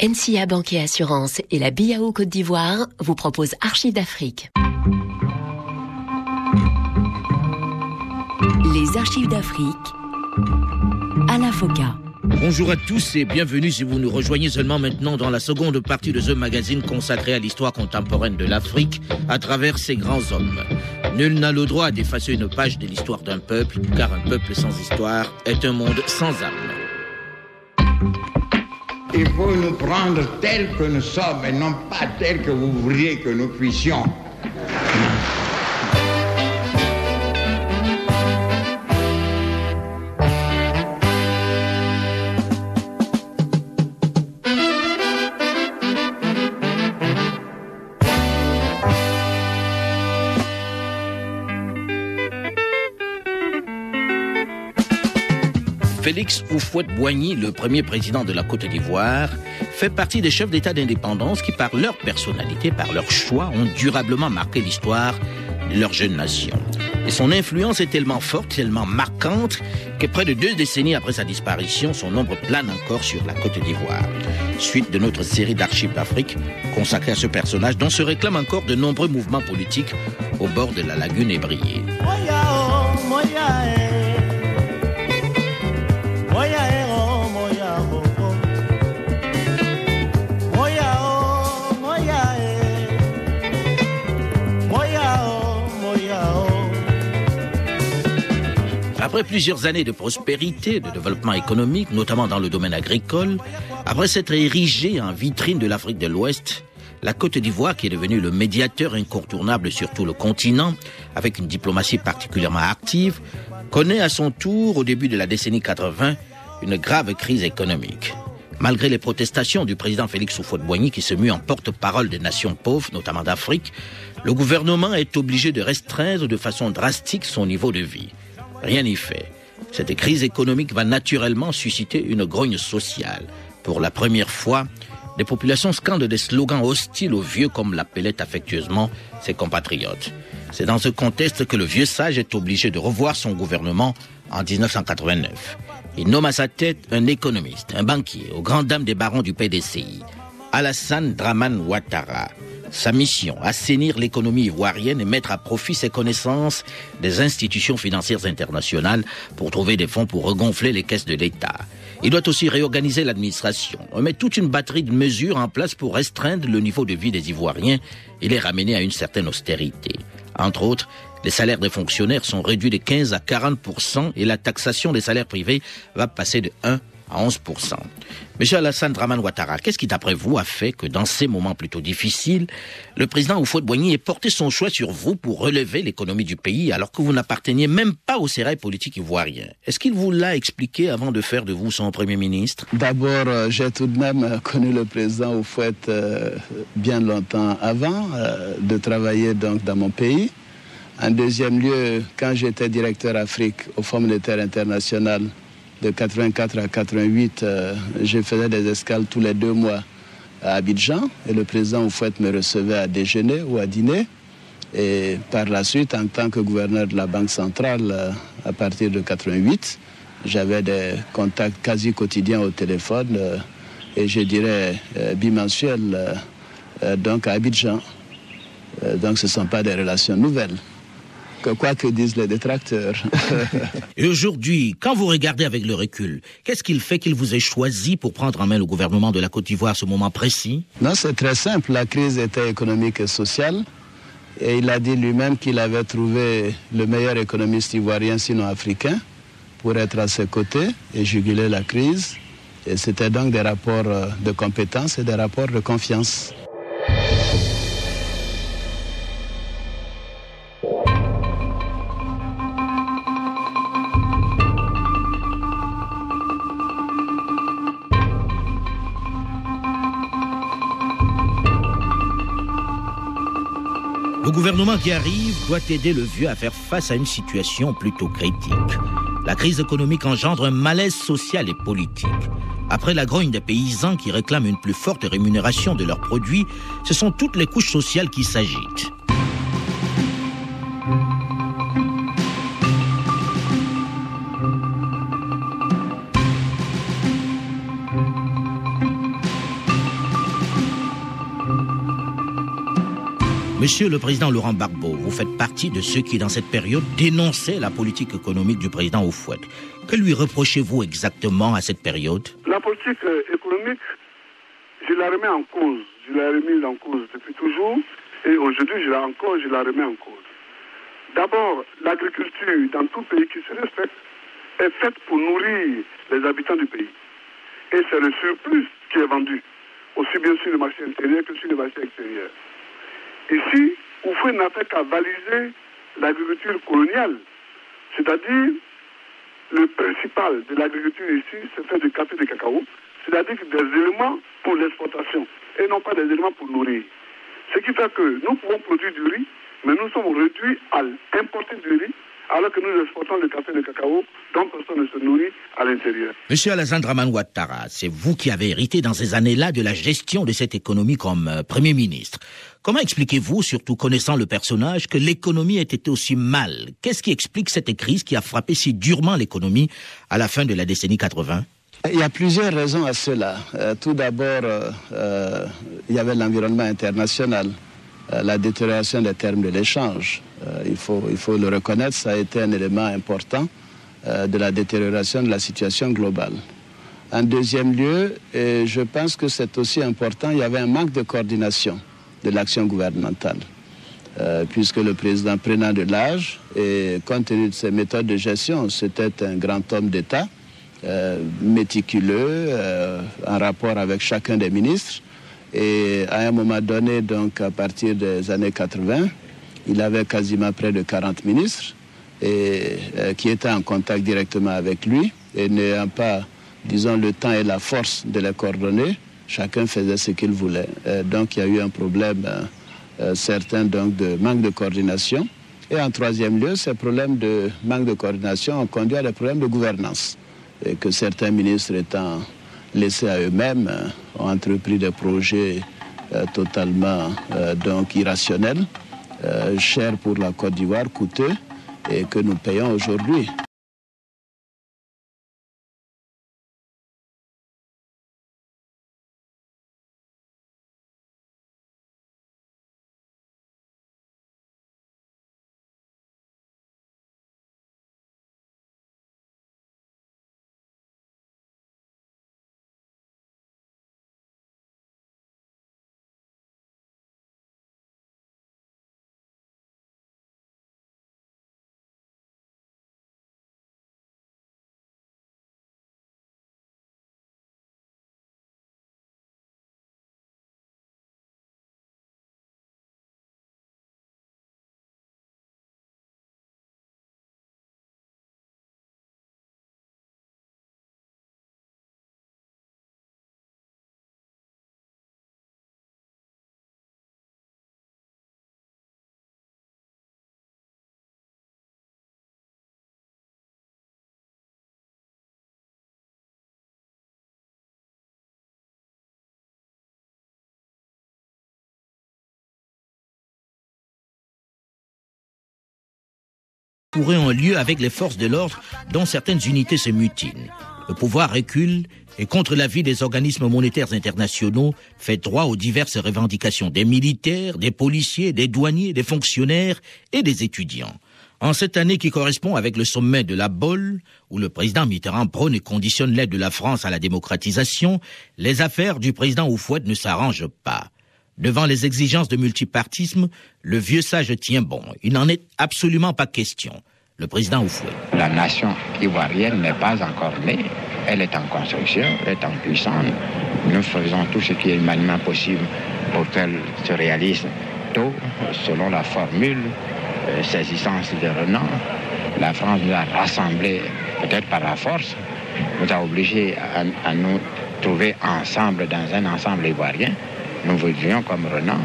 NCA Banque et Assurance et la BIAO Côte d'Ivoire vous proposent Archives d'Afrique. Archives d'Afrique à la FOCA. Bonjour à tous et bienvenue si vous nous rejoignez seulement maintenant dans la seconde partie de ce magazine consacré à l'histoire contemporaine de l'Afrique à travers ses grands hommes. Nul n'a le droit d'effacer une page de l'histoire d'un peuple, car un peuple sans histoire est un monde sans âme. Il faut nous prendre tels que nous sommes et non pas tels que vous vouliez que nous puissions. Félix Houphouët-Boigny, le premier président de la Côte d'Ivoire, fait partie des chefs d'État d'indépendance qui, par leur personnalité, par leur choix, ont durablement marqué l'histoire de leur jeune nation. Et son influence est tellement forte, tellement marquante, que près de deux décennies après sa disparition, son ombre plane encore sur la Côte d'Ivoire. Suite de notre série d'archives d'Afrique consacrée à ce personnage dont se réclament encore de nombreux mouvements politiques au bord de la lagune ébriée. Après plusieurs années de prospérité, de développement économique, notamment dans le domaine agricole, après s'être érigée en vitrine de l'Afrique de l'Ouest, la Côte d'Ivoire, qui est devenue le médiateur incontournable sur tout le continent, avec une diplomatie particulièrement active, connaît à son tour, au début de la décennie 80, une grave crise économique. Malgré les protestations du président Félix Houphouët-Boigny qui se mue en porte-parole des nations pauvres, notamment d'Afrique, le gouvernement est obligé de restreindre de façon drastique son niveau de vie. Rien n'y fait. Cette crise économique va naturellement susciter une grogne sociale. Pour la première fois, les populations scandent des slogans hostiles aux vieux comme l'appelaient affectueusement ses compatriotes. C'est dans ce contexte que le vieux sage est obligé de revoir son gouvernement en 1989. Il nomme à sa tête un économiste, un banquier, aux grandes dames des barons du PDCI, Alassane Draman Ouattara. Sa mission, assainir l'économie ivoirienne et mettre à profit ses connaissances des institutions financières internationales pour trouver des fonds pour regonfler les caisses de l'État. Il doit aussi réorganiser l'administration, mettre toute une batterie de mesures en place pour restreindre le niveau de vie des Ivoiriens et les ramener à une certaine austérité. Entre autres, les salaires des fonctionnaires sont réduits de 15 à 40 et la taxation des salaires privés va passer de 1 à 11 Monsieur Alassane Draman Ouattara, qu'est-ce qui, d'après vous, a fait que dans ces moments plutôt difficiles, le président Houphouët-Boigny ait porté son choix sur vous pour relever l'économie du pays alors que vous n'apparteniez même pas au sérail politique ivoirien Est-ce qu'il vous l'a expliqué avant de faire de vous son Premier ministre? D'abord, euh, j'ai tout de même euh, connu le président Houphouët euh, bien longtemps avant de travailler donc dans mon pays. En deuxième lieu, quand j'étais directeur Afrique au Fonds monétaire international, de 84 à 88, euh, je faisais des escales tous les deux mois à Abidjan et le président Oufouette me recevait à déjeuner ou à dîner. Et par la suite, en tant que gouverneur de la Banque centrale, euh, à partir de 88, j'avais des contacts quasi quotidiens au téléphone euh, et je dirais bimensuels donc à Abidjan. donc ce ne sont pas des relations nouvelles quoi que disent les détracteurs. Et aujourd'hui, quand vous regardez avec le recul, qu'est-ce qu'il fait qu'il vous ait choisi pour prendre en main le gouvernement de la Côte d'Ivoire à ce moment précis? Non, c'est très simple. La crise était économique et sociale. Et il a dit lui-même qu'il avait trouvé le meilleur économiste ivoirien, sinon africain, pour être à ses côtés et juguler la crise. Et c'était donc des rapports euh, de compétence et des rapports de confiance. Le gouvernement qui arrive doit aider le vieux à faire face à une situation plutôt critique. La crise économique engendre un malaise social et politique. Après la grogne des paysans qui réclament une plus forte rémunération de leurs produits, ce sont toutes les couches sociales qui s'agitent. Monsieur le Président Laurent Gbagbo, vous faites partie de ceux qui, dans cette période, dénonçaient la politique économique du président Oufouette. Que lui reprochez-vous exactement à cette période? La politique euh, économique, je la remets en cause. Je l'ai remise en cause depuis toujours. Et aujourd'hui, je la encore, je la remets en cause. D'abord, l'agriculture dans tout pays qui se respecte est faite pour nourrir les habitants du pays. Et c'est le surplus qui est vendu, aussi bien sur le marché intérieur que sur le marché extérieur. Ici, Oufouet n'a fait qu'à valiser l'agriculture coloniale, c'est-à-dire le principal de l'agriculture ici, c'est faire du café et cacao, c'est-à-dire des éléments pour l'exportation et non pas des éléments pour nourrir. Ce qui fait que nous pouvons produire du riz, mais nous sommes réduits à importer du riz alors que nous exportons le café et le cacao dont personne ne se nourrit à l'intérieur. Monsieur Draman Ouattara, c'est vous qui avez hérité dans ces années-là de la gestion de cette économie comme euh, Premier ministre. Comment expliquez-vous, surtout connaissant le personnage, que l'économie ait été aussi mal? Qu'est-ce qui explique cette crise qui a frappé si durement l'économie à la fin de la décennie 80 il y a plusieurs raisons à cela. Euh, tout d'abord, euh, euh, il y avait l'environnement international, la détérioration des termes de l'échange. Il, faut, il faut le reconnaître, ça a été un élément important de la détérioration de la situation globale. En deuxième lieu, et je pense que c'est aussi important, il y avait un manque de coordination l'action gouvernementale. Euh, puisque le président prenant de l'âge et compte tenu de ses méthodes de gestion, c'était un grand homme d'État, euh, méticuleux, euh, en rapport avec chacun des ministres. Et à un moment donné, donc à partir des années 80, il avait quasiment près de 40 ministres et, qui étaient en contact directement avec lui et n'ayant pas, disons, le temps et la force de les coordonner, chacun faisait ce qu'il voulait. Euh, donc il y a eu un problème euh, euh, certain donc, de manque de coordination. Et en troisième lieu, ces problèmes de manque de coordination ont conduit à des problèmes de gouvernance. Et que certains ministres étant laissés à eux-mêmes ont entrepris des projets totalement donc irrationnels, chers pour la Côte d'Ivoire, coûteux, et que nous payons aujourd'hui. Pourrait en lieu avec les forces de l'ordre dont certaines unités se mutinent. Le pouvoir recule et contre l'avis des organismes monétaires internationaux fait droit aux diverses revendications des militaires, des policiers, des douaniers, des fonctionnaires et des étudiants. En cette année qui correspond avec le sommet de la Bolle, où le président Mitterrand prône et conditionne l'aide de la France à la démocratisation, les affaires du président Oufouette ne s'arrangent pas. Devant les exigences de multipartisme, le vieux sage tient bon. Il n'en est absolument pas question. Le président Oufouet. La nation ivoirienne n'est pas encore née. Elle est en construction, elle est en puissance. Nous faisons tout ce qui est humanement possible pour qu'elle se réalise tôt, selon la formule euh, saisissance de renom. La France nous a rassemblés, peut-être par la force, nous a obligés à nous trouver ensemble dans un ensemble ivoirien. Nous voudrions, comme Renan,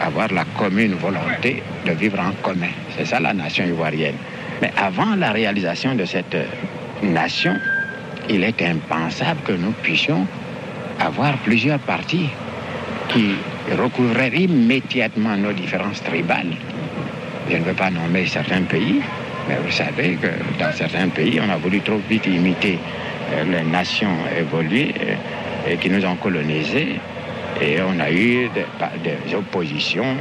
avoir la commune volonté de vivre en commun. C'est ça la nation ivoirienne. Mais avant la réalisation de cette nation, il est impensable que nous puissions avoir plusieurs partis qui recouvriraient immédiatement nos différences tribales. Je ne veux pas nommer certains pays, mais vous savez que dans certains pays, on a voulu trop vite imiter euh, les nations évoluées euh, et qui nous ont colonisés. Et on a eu des, oppositions,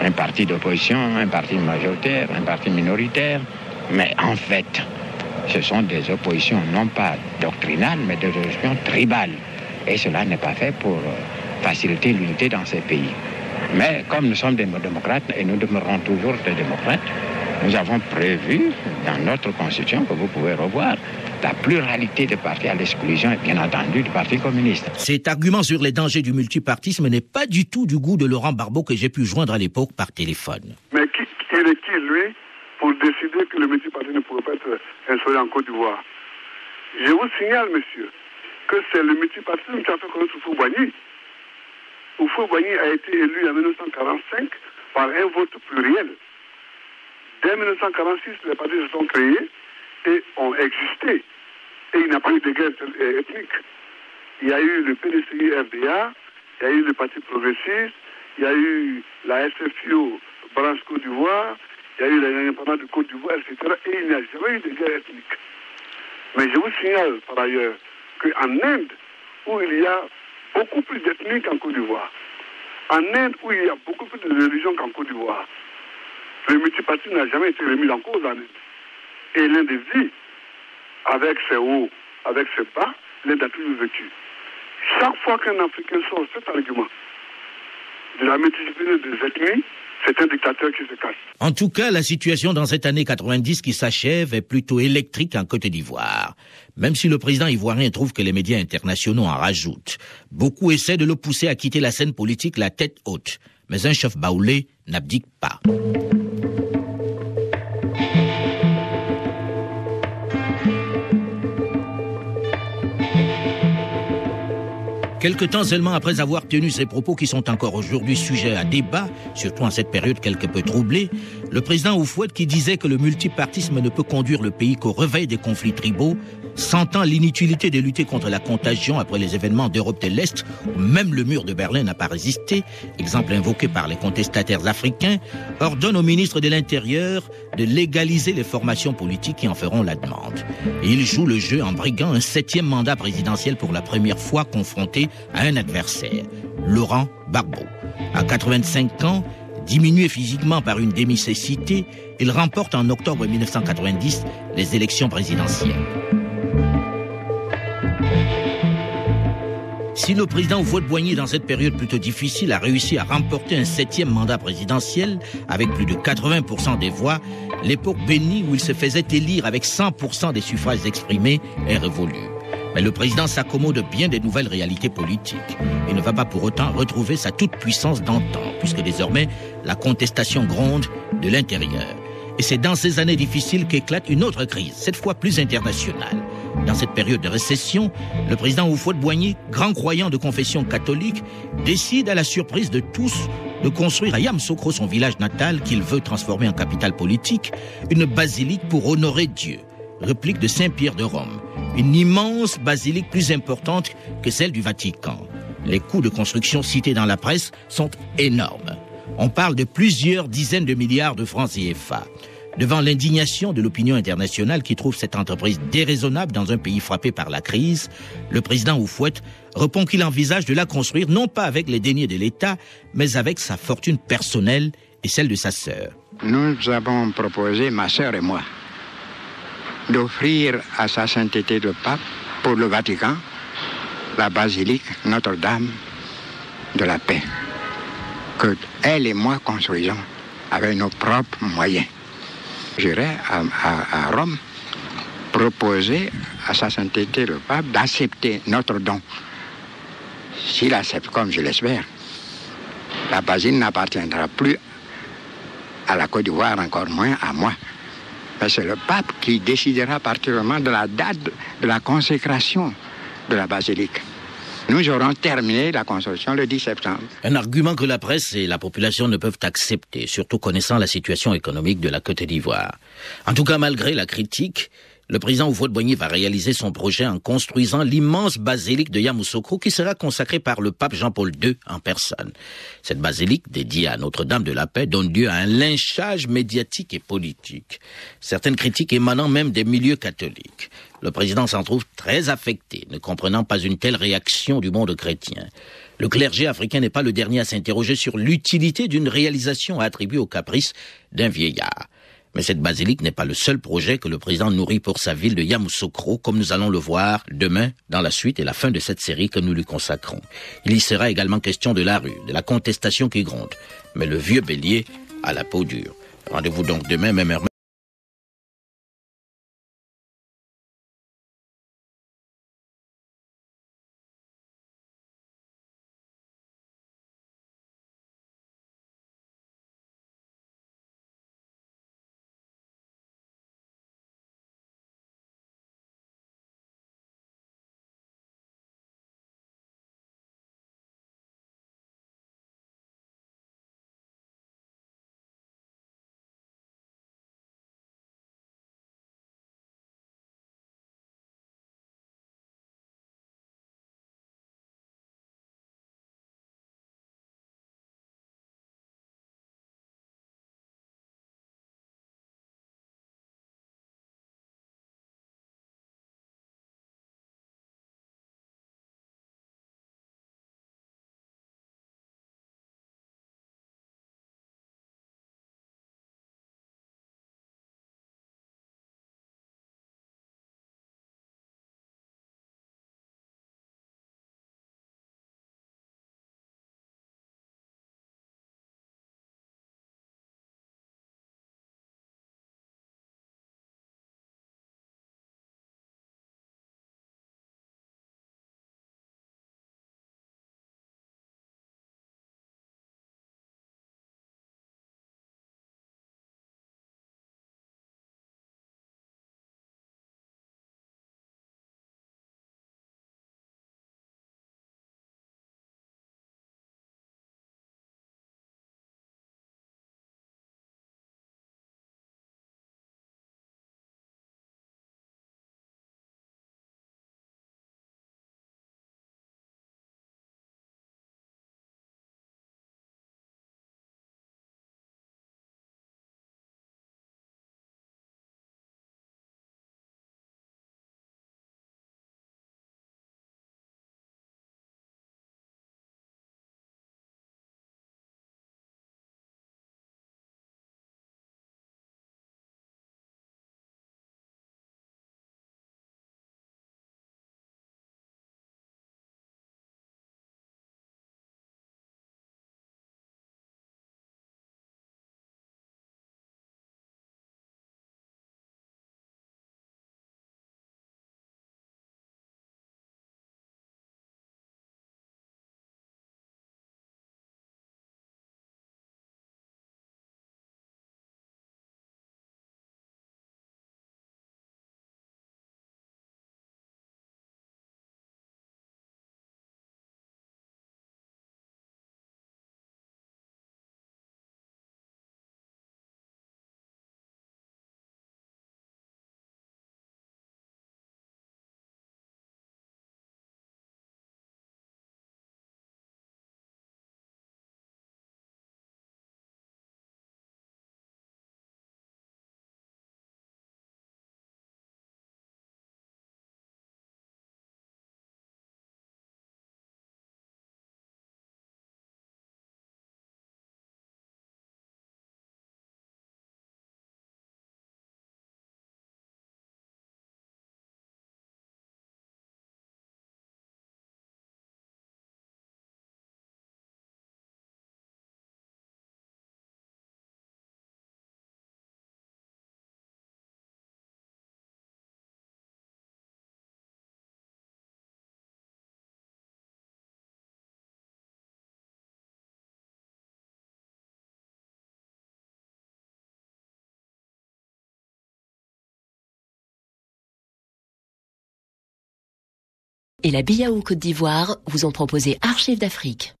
un parti d'opposition, un parti majoritaire, un parti minoritaire. Mais en fait, ce sont des oppositions non pas doctrinales, mais des oppositions tribales. Et cela n'est pas fait pour euh, faciliter l'unité dans ces pays. Mais comme nous sommes des démocrates et nous demeurons toujours des démocrates, nous avons prévu dans notre constitution que vous pouvez revoir la pluralité des partis à l'exclusion, bien entendu, du Parti communiste. Cet argument sur les dangers du multipartisme n'est pas du tout du goût de Laurent Barbeau que j'ai pu joindre à l'époque par téléphone. Mais qui, il est qui, lui, pour décider que le multipartisme ne pourrait pas être installé en Côte d'Ivoire? Je vous signale, monsieur, que c'est le multipartisme qui a fait connaître Oufou Boigny. Oufou Boigny a été élu en 1945 par un vote pluriel. Dès 1946, les partis se sont créés et ont existé. Et pas eu de guerre ethnique. Il y a eu le PDCI-RDA, il y a eu le Parti progressiste, il y a eu la SFIO branche Côte d'Ivoire, il y a eu l'indépendance de Côte d'Ivoire, etc. Et il n'y a jamais eu de guerre ethnique. Mais je vous signale par ailleurs qu'en Inde, où il y a beaucoup plus d'ethnies qu'en Côte d'Ivoire, en Inde, où il y a beaucoup plus de religions qu'en Côte d'Ivoire, le multipartisme n'a jamais été remis en cause en Inde. Et l'Inde vit avec ses hauts, avec ses bas, l'Inde a toujours vécu. Chaque fois qu'un Africain sort cet argument de la multiplicité des ethnies, c'est un dictateur qui se casse. En tout cas, la situation dans cette année 90 qui s'achève est plutôt électrique en Côte d'Ivoire. Même si le président ivoirien trouve que les médias internationaux en rajoutent, beaucoup essaient de le pousser à quitter la scène politique la tête haute. Mais un chef baoulé n'abdique pas. Quelque temps seulement après avoir tenu ces propos qui sont encore aujourd'hui sujets à débat, surtout en cette période quelque peu troublée, le président Oufouette qui disait que le multipartisme ne peut conduire le pays qu'au réveil des conflits tribaux, sentant l'inutilité de lutter contre la contagion après les événements d'Europe de l'Est, où même le mur de Berlin n'a pas résisté, exemple invoqué par les contestataires africains, ordonne au ministre de l'Intérieur de légaliser les formations politiques qui en feront la demande. Et il joue le jeu en briguant un septième mandat présidentiel pour la première fois confronté à un adversaire, Laurent Barbeau. À 85 ans, diminué physiquement par une démicécité, il remporte en octobre 1990 les élections présidentielles. Si le président Oufouette-Boigny, dans cette période plutôt difficile, a réussi à remporter un septième mandat présidentiel avec plus de 80% des voix, l'époque bénie où il se faisait élire avec 100% des suffrages exprimés est révolue. Mais le président s'accommode bien des nouvelles réalités politiques et ne va pas pour autant retrouver sa toute-puissance d'antan, puisque désormais la contestation gronde de l'intérieur. Et c'est dans ces années difficiles qu'éclate une autre crise, cette fois plus internationale. Dans cette période de récession, le président Houphouët-Boigny, grand croyant de confession catholique, décide à la surprise de tous de construire à Yamsoukro, son village natal, qu'il veut transformer en capitale politique, une basilique pour honorer Dieu, réplique de Saint-Pierre de Rome, une immense basilique plus importante que celle du Vatican. Les coûts de construction cités dans la presse sont énormes. On parle de plusieurs dizaines de milliards de francs CFA. Devant l'indignation de l'opinion internationale qui trouve cette entreprise déraisonnable dans un pays frappé par la crise, le président Oufouette répond qu'il envisage de la construire non pas avec les deniers de l'État, mais avec sa fortune personnelle et celle de sa sœur. Nous avons proposé, ma sœur et moi, d'offrir à sa sainteté le pape, pour le Vatican, la basilique Notre-Dame de la paix, que elle et moi construisons avec nos propres moyens. J'irai à, Rome proposer à sa sainteté le pape d'accepter notre don. S'il accepte, comme je l'espère, la basilique n'appartiendra plus à la Côte d'Ivoire, encore moins à moi. Mais c'est le pape qui décidera particulièrement de la date de la consécration de la basilique. Nous aurons terminé la construction le 10 septembre. Un argument que la presse et la population ne peuvent accepter, surtout connaissant la situation économique de la Côte d'Ivoire. En tout cas, malgré la critique, le président Houphouët-Boigny va réaliser son projet en construisant l'immense basilique de Yamoussoukro qui sera consacrée par le pape Jean-Paul II en personne. Cette basilique, dédiée à Notre-Dame de la Paix, donne lieu à un lynchage médiatique et politique. Certaines critiques émanant même des milieux catholiques. Le président s'en trouve très affecté, ne comprenant pas une telle réaction du monde chrétien. Le clergé africain n'est pas le dernier à s'interroger sur l'utilité d'une réalisation attribuée au caprice d'un vieillard. Mais cette basilique n'est pas le seul projet que le président nourrit pour sa ville de Yamoussoukro, comme nous allons le voir demain dans la suite et la fin de cette série que nous lui consacrons. Il y sera également question de la rue, de la contestation qui gronde. Mais le vieux bélier a la peau dure. Rendez-vous donc demain, même heure. Et la BIAO Côte d'Ivoire vous ont proposé Archives d'Afrique.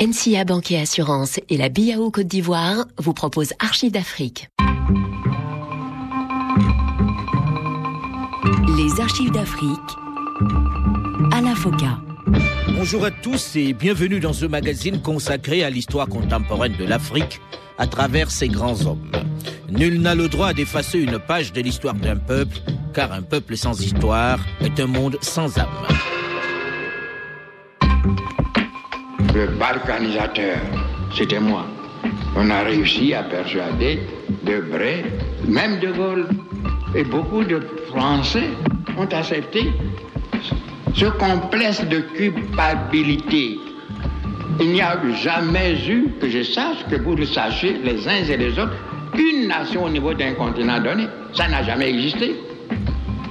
NCA Banque Assurance et la BIAO Côte d'Ivoire vous proposent Archives d'Afrique. Les Archives d'Afrique, Alain Foka. Bonjour à tous et bienvenue dans ce magazine consacré à l'histoire contemporaine de l'Afrique à travers ses grands hommes. Nul n'a le droit d'effacer une page de l'histoire d'un peuple, car un peuple sans histoire est un monde sans âme. Le balkanisateur, c'était moi. On a réussi à persuader Debray, même De Gaulle, et beaucoup de Français ont accepté ce complexe de culpabilité. Il n'y a jamais eu, que je sache, que vous le sachiez, les uns et les autres, une nation au niveau d'un continent donné. Ça n'a jamais existé.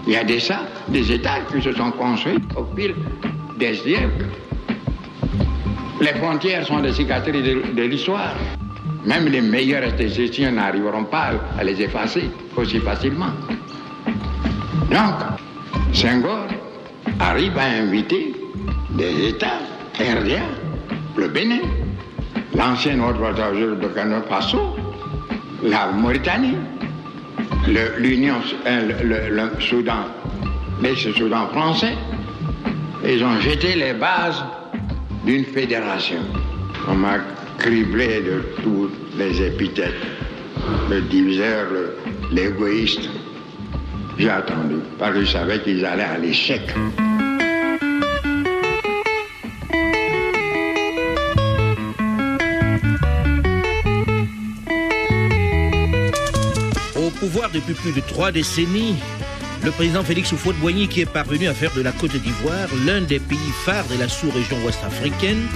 Il y a des, des États qui se sont construits au fil des siècles. Les frontières sont des cicatrices de, de l'histoire. Même les meilleurs esthéticiens n'arriveront pas à les effacer aussi facilement. Donc, Senghor arrive à inviter des États aériens, le Bénin, l'ancien ordre de Burkina Faso, la Mauritanie, l'Union, le, le, le, Soudan, l'ex-Soudan français. Ils ont jeté les bases d'une fédération. On m'a criblé de tous les épithètes. Le diviseur, l'égoïste. J'ai attendu, parce que je savais qu'ils allaient à l'échec. Au pouvoir depuis plus de trois décennies, le président Félix Houphouët-Boigny qui est parvenu à faire de la Côte d'Ivoire l'un des pays phares de la sous-région ouest-africaine,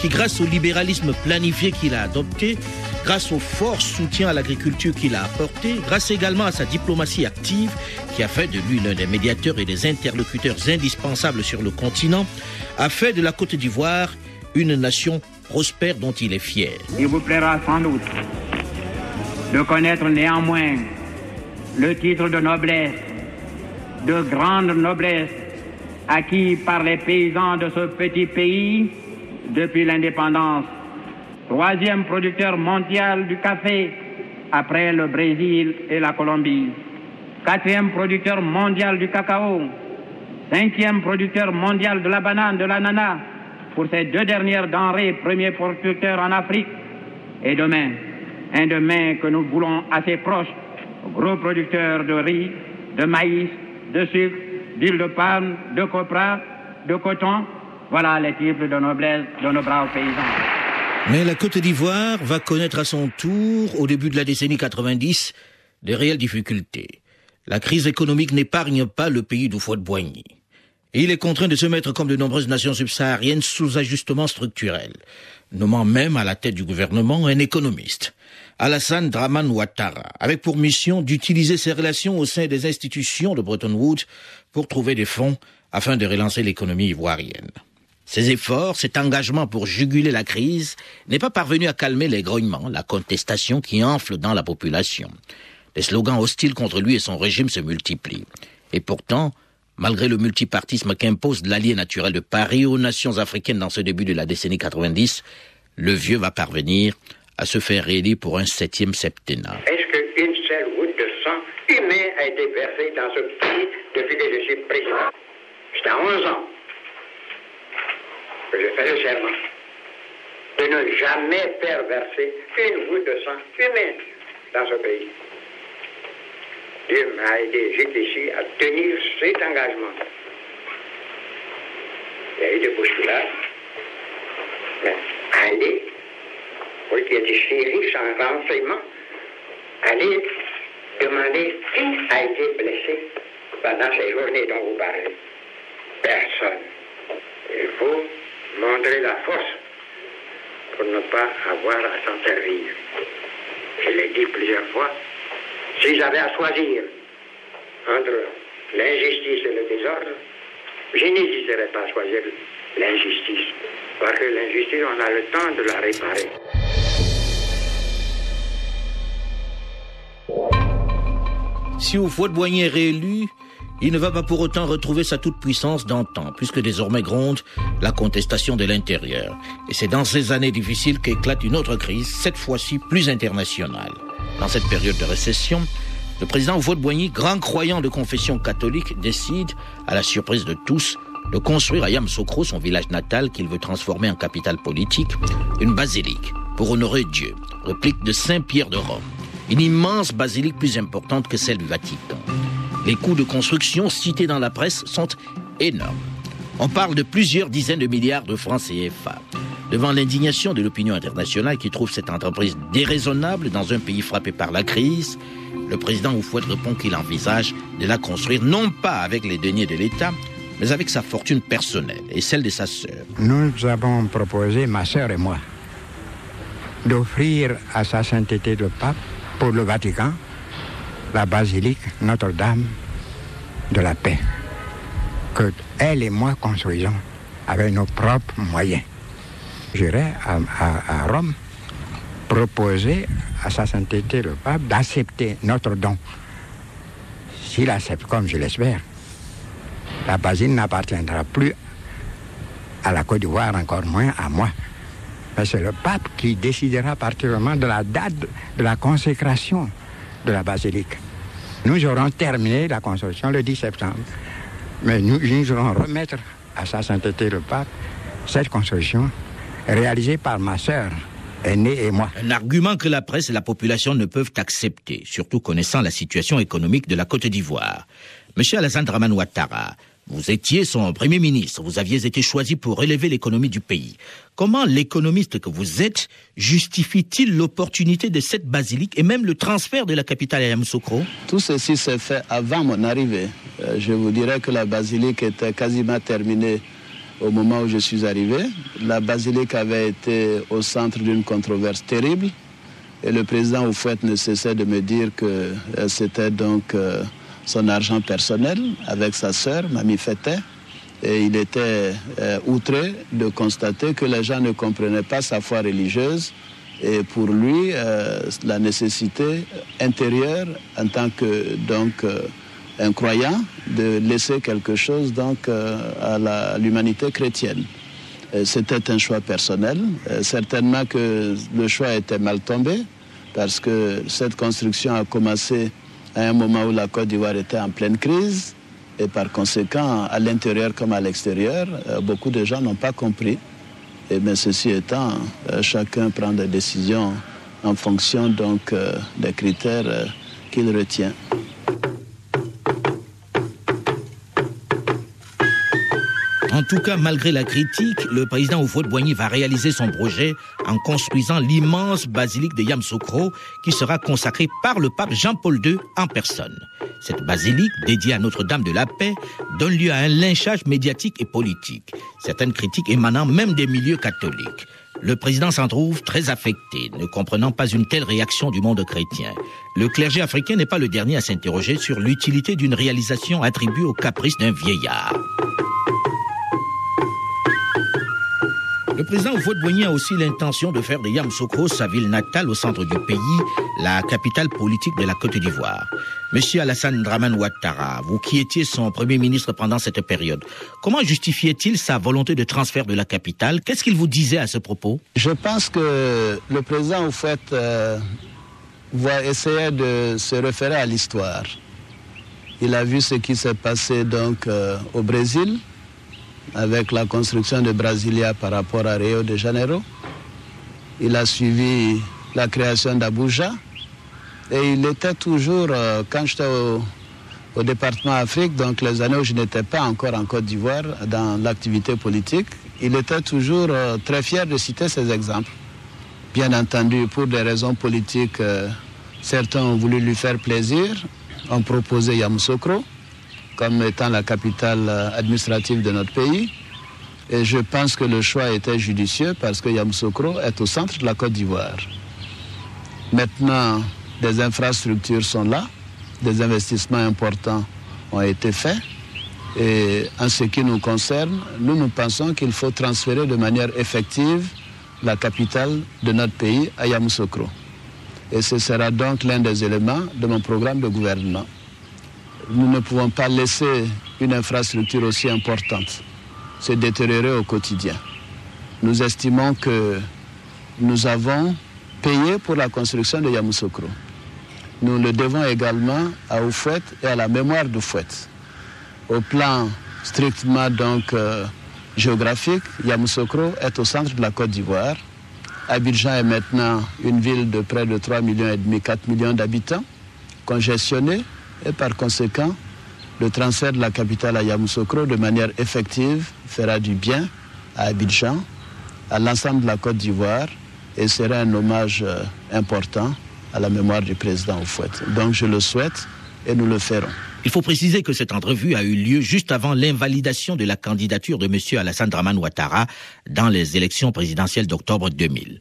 qui grâce au libéralisme planifié qu'il a adopté, grâce au fort soutien à l'agriculture qu'il a apporté, grâce également à sa diplomatie active qui a fait de lui l'un des médiateurs et des interlocuteurs indispensables sur le continent, a fait de la Côte d'Ivoire une nation prospère dont il est fier. Il vous plaira sans doute de connaître néanmoins le titre de noblesse, de grande noblesse, acquis par les paysans de ce petit pays depuis l'indépendance. Troisième producteur mondial du café après le Brésil et la Colombie. Quatrième producteur mondial du cacao. Cinquième producteur mondial de la banane, de l'ananas, pour ces deux dernières denrées, premier producteur en Afrique. Et demain, un demain que nous voulons assez proche, gros producteur de riz, de maïs, de sucre, d'huile de palme, de copra, de coton. Voilà les titres de noblesse de nos braves paysans. Mais la Côte d'Ivoire va connaître à son tour, au début de la décennie 90, de réelles difficultés. La crise économique n'épargne pas le pays d'Oufouette-Boigny. Et il est contraint de se mettre, comme de nombreuses nations subsahariennes, sous ajustement structurel, nommant même à la tête du gouvernement un économiste. Alassane Draman Ouattara, avec pour mission d'utiliser ses relations au sein des institutions de Bretton Woods pour trouver des fonds afin de relancer l'économie ivoirienne. Ces efforts, cet engagement pour juguler la crise n'est pas parvenu à calmer les grognements, la contestation qui enfle dans la population. Les slogans hostiles contre lui et son régime se multiplient. Et pourtant, malgré le multipartisme qu'impose l'allié naturel de Paris aux nations africaines dans ce début de la décennie 90, le vieux va parvenir à se faire réélire pour un septième septennat. Est-ce qu'une seule goutte de sang humain a été versée dans ce pays depuis que je suis président? J'étais à 11 ans je fais le serment de ne jamais faire verser une goutte de sang humain dans ce pays. Dieu m'a aidé jusqu'ici à tenir cet engagement. Il y a eu des bousculades, mais aller, oui, qui était si riche en renseignements, aller demander qui a été blessé pendant ces journées dont vous parlez. Personne. Il faut montrer la force pour ne pas avoir à s'en. Je l'ai dit plusieurs fois, Si j'avais à choisir entre l'injustice et le désordre, je n'hésiterais pas à choisir l'injustice. Parce que l'injustice, on a le temps de la réparer. Si Houphouët-Boigny est réélu, il ne va pas pour autant retrouver sa toute-puissance d'antan, puisque désormais gronde la contestation de l'intérieur. Et c'est dans ces années difficiles qu'éclate une autre crise, cette fois-ci plus internationale. Dans cette période de récession, le président Houphouët-Boigny, grand croyant de confession catholique, décide, à la surprise de tous, de construire à Yamsokro, son village natal qu'il veut transformer en capitale politique, une basilique pour honorer Dieu, réplique de Saint-Pierre de Rome. Une immense basilique plus importante que celle du Vatican. Les coûts de construction cités dans la presse sont énormes. On parle de plusieurs dizaines de milliards de francs CFA. Devant l'indignation de l'opinion internationale qui trouve cette entreprise déraisonnable dans un pays frappé par la crise, le président Oufouette répond qu'il envisage de la construire non pas avec les deniers de l'État, mais avec sa fortune personnelle et celle de sa sœur. Nous avons proposé, ma sœur et moi, d'offrir à sa sainteté le pape pour le Vatican la basilique Notre-Dame de la paix, que elle et moi construisons avec nos propres moyens. J'irai à, Rome proposer à sa sainteté le pape d'accepter notre don. S'il accepte, comme je l'espère, la basilique n'appartiendra plus à la Côte d'Ivoire, encore moins à moi. Mais c'est le pape qui décidera particulièrement de la date de la consécration de la basilique. Nous aurons terminé la construction le 10 septembre, mais nous, nous allons remettre à sa sainteté le pape cette construction réalisée par ma sœur aînée et moi. Un argument que la presse et la population ne peuvent accepter, surtout connaissant la situation économique de la Côte d'Ivoire. Monsieur Alassane Draman Ouattara, vous étiez son Premier ministre, vous aviez été choisi pour élever l'économie du pays. Comment l'économiste que vous êtes justifie-t-il l'opportunité de cette basilique et même le transfert de la capitale à Yamoussoukro? Tout ceci s'est fait avant mon arrivée. Euh, je vous dirais que la basilique était quasiment terminée au moment où je suis arrivé. La basilique avait été au centre d'une controverse terrible et le président Oufouette ne cessait de me dire que euh, c'était donc... Euh, son argent personnel avec sa sœur, Mamie Fete. Et il était euh, outré de constater que les gens ne comprenaient pas sa foi religieuse. Et pour lui, euh, la nécessité intérieure, en tant que donc euh, croyant, de laisser quelque chose donc à l'humanité chrétienne. C'était un choix personnel. certainement que le choix était mal tombé parce que cette construction a commencé à un moment où la Côte d'Ivoire était en pleine crise. Et par conséquent, à l'intérieur comme à l'extérieur, beaucoup de gens n'ont pas compris. Et bien, ceci étant, chacun prend des décisions en fonction donc des critères qu'il retient. En tout cas, malgré la critique, le président Houphouët-Boigny va réaliser son projet en construisant l'immense basilique de Yamsoukro qui sera consacrée par le pape Jean-Paul II en personne. Cette basilique, dédiée à Notre-Dame de la Paix, donne lieu à un lynchage médiatique et politique. Certaines critiques émanant même des milieux catholiques. Le président s'en trouve très affecté, ne comprenant pas une telle réaction du monde chrétien. Le clergé africain n'est pas le dernier à s'interroger sur l'utilité d'une réalisation attribuée au caprice d'un vieillard. Le président Houphouët-Boigny a aussi l'intention de faire de Yamoussoukro sa ville natale au centre du pays, la capitale politique de la Côte d'Ivoire. Monsieur Alassane Draman Ouattara, vous qui étiez son premier ministre pendant cette période, comment justifiait-il sa volonté de transfert de la capitale? Qu'est-ce qu'il vous disait à ce propos? Je pense que le président Houphouët euh, va essayer de se référer à l'histoire. Il a vu ce qui s'est passé donc euh, au Brésil avec la construction de Brasilia par rapport à Rio de Janeiro. Il a suivi la création d'Abuja. Et il était toujours, euh, quand j'étais au, département Afrique, donc les années où je n'étais pas encore en Côte d'Ivoire dans l'activité politique, il était toujours euh, très fier de citer ces exemples. Bien entendu, pour des raisons politiques, euh, certains ont voulu lui faire plaisir, ont proposé Yamoussoukro comme étant la capitale administrative de notre pays. Et je pense que le choix était judicieux parce que Yamoussoukro est au centre de la Côte d'Ivoire. Maintenant, des infrastructures sont là, des investissements importants ont été faits. Et en ce qui nous concerne, nous nous pensons qu'il faut transférer de manière effective la capitale de notre pays à Yamoussoukro. Et ce sera donc l'un des éléments de mon programme de gouvernement. Nous ne pouvons pas laisser une infrastructure aussi importante se détériorer au quotidien. Nous estimons que nous avons payé pour la construction de Yamoussoukro. Nous le devons également à Oufouet et à la mémoire d'Oufouet. Au plan strictement donc euh, géographique, Yamoussoukro est au centre de la Côte d'Ivoire. Abidjan est maintenant une ville de près de 3 millions et demi, 4 millions d'habitants, congestionnée et par conséquent, le transfert de la capitale à Yamoussoukro de manière effective fera du bien à Abidjan, à l'ensemble de la Côte d'Ivoire et sera un hommage euh, important à la mémoire du président Oufouet. Donc je le souhaite et nous le ferons. Il faut préciser que cette entrevue a eu lieu juste avant l'invalidation de la candidature de M. Alassane Draman Ouattara dans les élections présidentielles d'octobre 2000.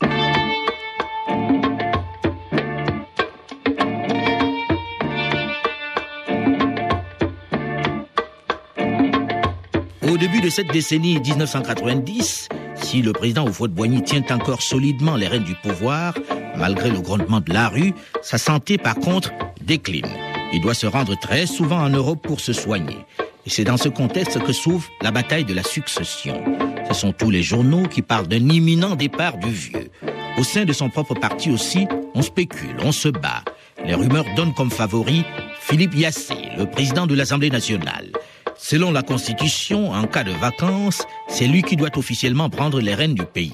Au début de cette décennie 1990, si le président Houphouët-Boigny tient encore solidement les rênes du pouvoir, malgré le grondement de la rue, sa santé par contre décline. Il doit se rendre très souvent en Europe pour se soigner. Et c'est dans ce contexte que s'ouvre la bataille de la succession. Ce sont tous les journaux qui parlent d'un imminent départ du vieux. Au sein de son propre parti aussi, on spécule, on se bat. Les rumeurs donnent comme favori Philippe Yassé, le président de l'Assemblée nationale. Selon la Constitution, en cas de vacances, c'est lui qui doit officiellement prendre les rênes du pays.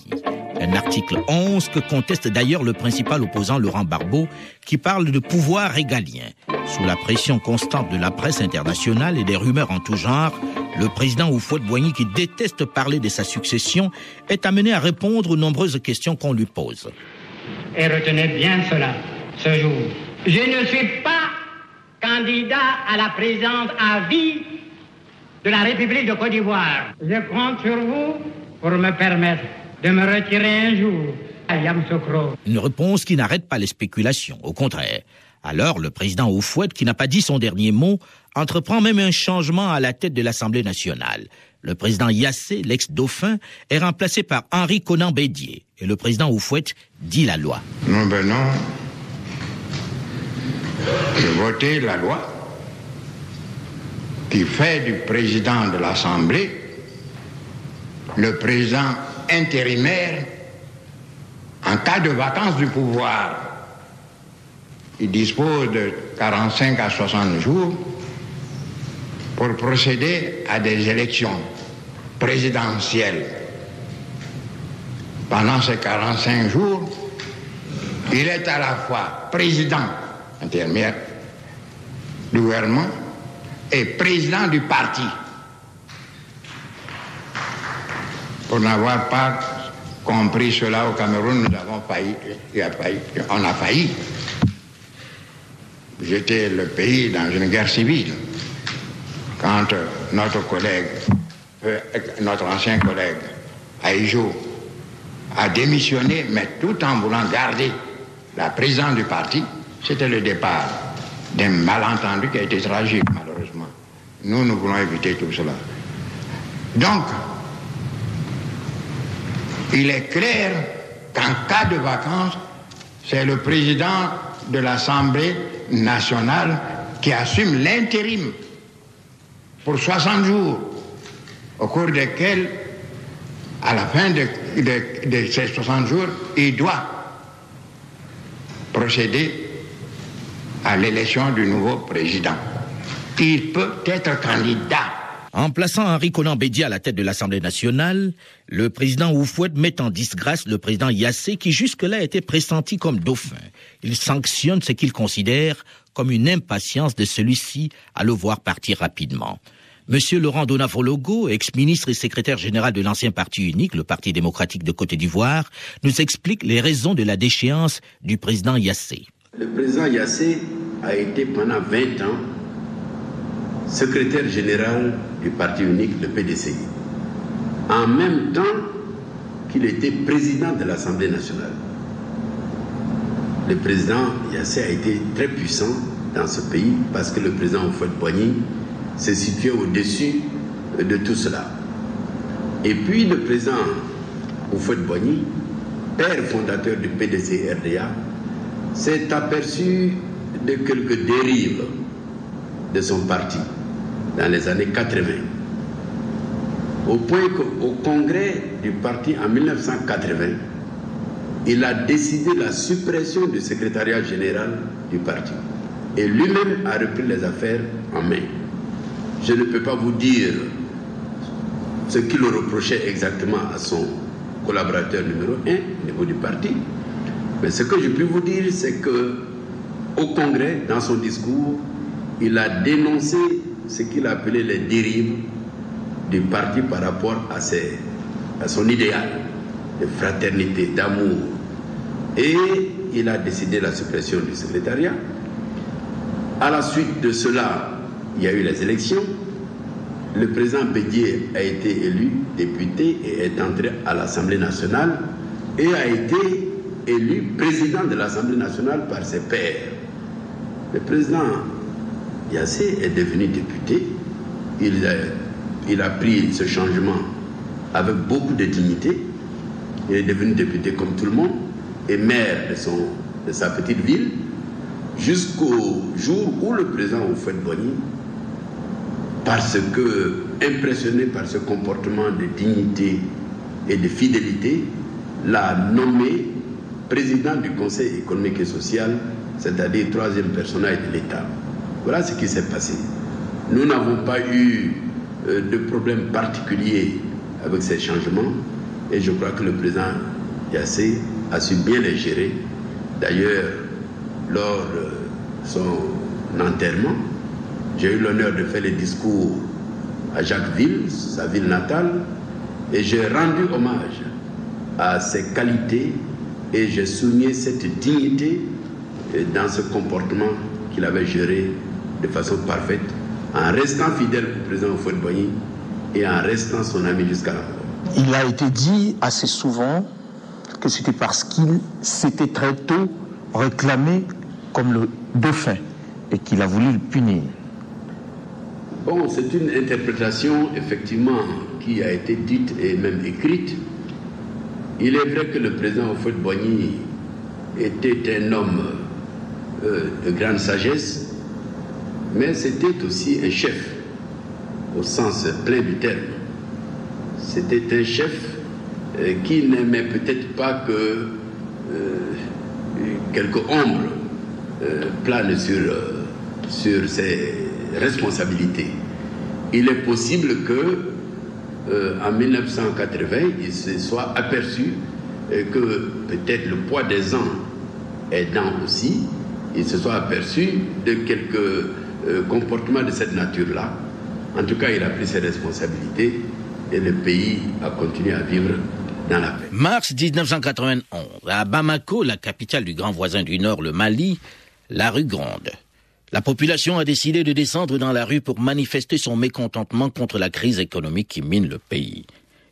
Un article 11 que conteste d'ailleurs le principal opposant Laurent Barbeau, qui parle de pouvoir régalien. Sous la pression constante de la presse internationale et des rumeurs en tout genre, le président Houphouët-Boigny, qui déteste parler de sa succession, est amené à répondre aux nombreuses questions qu'on lui pose. Et retenez bien cela, ce jour. Je ne suis pas candidat à la présidence à vie de la République de Côte d'Ivoire. Je compte sur vous pour me permettre de me retirer un jour à Yamoussoukro. Une réponse qui n'arrête pas les spéculations, au contraire. Alors, le président Oufouette, qui n'a pas dit son dernier mot, entreprend même un changement à la tête de l'Assemblée nationale. Le président Yassé, l'ex-dauphin, est remplacé par Henri Conan Bédier. Et le président Oufouette dit la loi. Nous venons de voter la loi qui fait du président de l'Assemblée le président intérimaire en cas de vacances du pouvoir. Il dispose de 45 à 60 jours pour procéder à des élections présidentielles. Pendant ces 45 jours, il est à la fois président intérimaire du gouvernement et président du parti. Pour n'avoir pas compris cela au Cameroun, nous avons failli, on a failli. J'étais le pays dans une guerre civile. Quand notre collègue, notre ancien collègue, Aïjo, a démissionné, mais tout en voulant garder la présidence du parti, c'était le départ d'un malentendu qui a été tragique, malheureusement. Nous, nous voulons éviter tout cela. Donc, il est clair qu'en cas de vacances, c'est le président de l'Assemblée nationale qui assume l'intérim pour 60 jours, au cours desquels, à la fin de, de, ces 60 jours, il doit procéder à l'élection du nouveau président. Il peut être candidat. En plaçant Henri Conan Bédier à la tête de l'Assemblée nationale, le président Oufouette met en disgrâce le président Yassé qui jusque-là était pressenti comme dauphin. Il sanctionne ce qu'il considère comme une impatience de celui-ci à le voir partir rapidement. Monsieur Laurent Donavologo, ex-ministre et secrétaire général de l'ancien parti unique, le Parti démocratique de Côte d'Ivoire, nous explique les raisons de la déchéance du président Yassé. Le président Yassé a été pendant 20 ans secrétaire général du parti unique, le PDCI, en même temps qu'il était président de l'Assemblée nationale. le président Yassé a été très puissant dans ce pays parce que le président Oufouette-Boigny se situait au-dessus de tout cela. Et puis le président Oufouette-Boigny, père fondateur du PDC-RDA, s'est aperçu de quelques dérives de son parti dans les années 80. Au point qu'au congrès du parti en 1980, il a décidé la suppression du secrétariat général du parti. Et lui-même a repris les affaires en main. Je ne peux pas vous dire ce qu'il reprochait exactement à son collaborateur numéro un au niveau du parti. Mais ce que je peux vous dire, c'est que au Congrès, dans son discours, il a dénoncé ce qu'il appelait les dérives du parti par rapport à, ses, à son idéal de fraternité, d'amour. Et il a décidé la suppression du secrétariat. À la suite de cela, il y a eu les élections. Le président Bédier a été élu député et est entré à l'Assemblée nationale et a été élu président de l'Assemblée nationale par ses pairs. Le président Yassé est devenu député. Il a, il a pris ce changement avec beaucoup de dignité. Il est devenu député comme tout le monde et maire de, sa petite ville jusqu'au jour où le président Oufouette-Bonny, parce que impressionné par ce comportement de dignité et de fidélité, l'a nommé président du Conseil économique et social, c'est-à-dire troisième personnage de l'État. Voilà ce qui s'est passé. Nous n'avons pas eu euh, de problème particulier avec ces changements et je crois que le président Yassé a su bien les gérer. D'ailleurs, lors de son enterrement, j'ai eu l'honneur de faire les discours à Jacquesville, sa ville natale, et j'ai rendu hommage à ses qualités et j'ai souligné cette dignité dans ce comportement qu'il avait géré de façon parfaite, en restant fidèle au président Fouette Boigny et en restant son ami jusqu'à la mort. Il a été dit assez souvent que c'était parce qu'il s'était très tôt réclamé comme le dauphin et qu'il a voulu le punir. Bon, c'est une interprétation effectivement qui a été dite et même écrite. Il est vrai que le président Oufouette Boigny était un homme euh, de grande sagesse, mais c'était aussi un chef, au sens plein du terme. C'était un chef euh, qui n'aimait peut-être pas que euh, quelques ombres planent sur, sur ses responsabilités. Il est possible que en 1980, il se soit aperçu que peut-être le poids des ans aidant aussi, il se soit aperçu de quelques euh, comportements de cette nature-là. En tout cas, il a pris ses responsabilités et le pays a continué à vivre dans la paix. Mars 1991, à Bamako, la capitale du grand voisin du Nord, le Mali, la rue Grande. La population a décidé de descendre dans la rue pour manifester son mécontentement contre la crise économique qui mine le pays.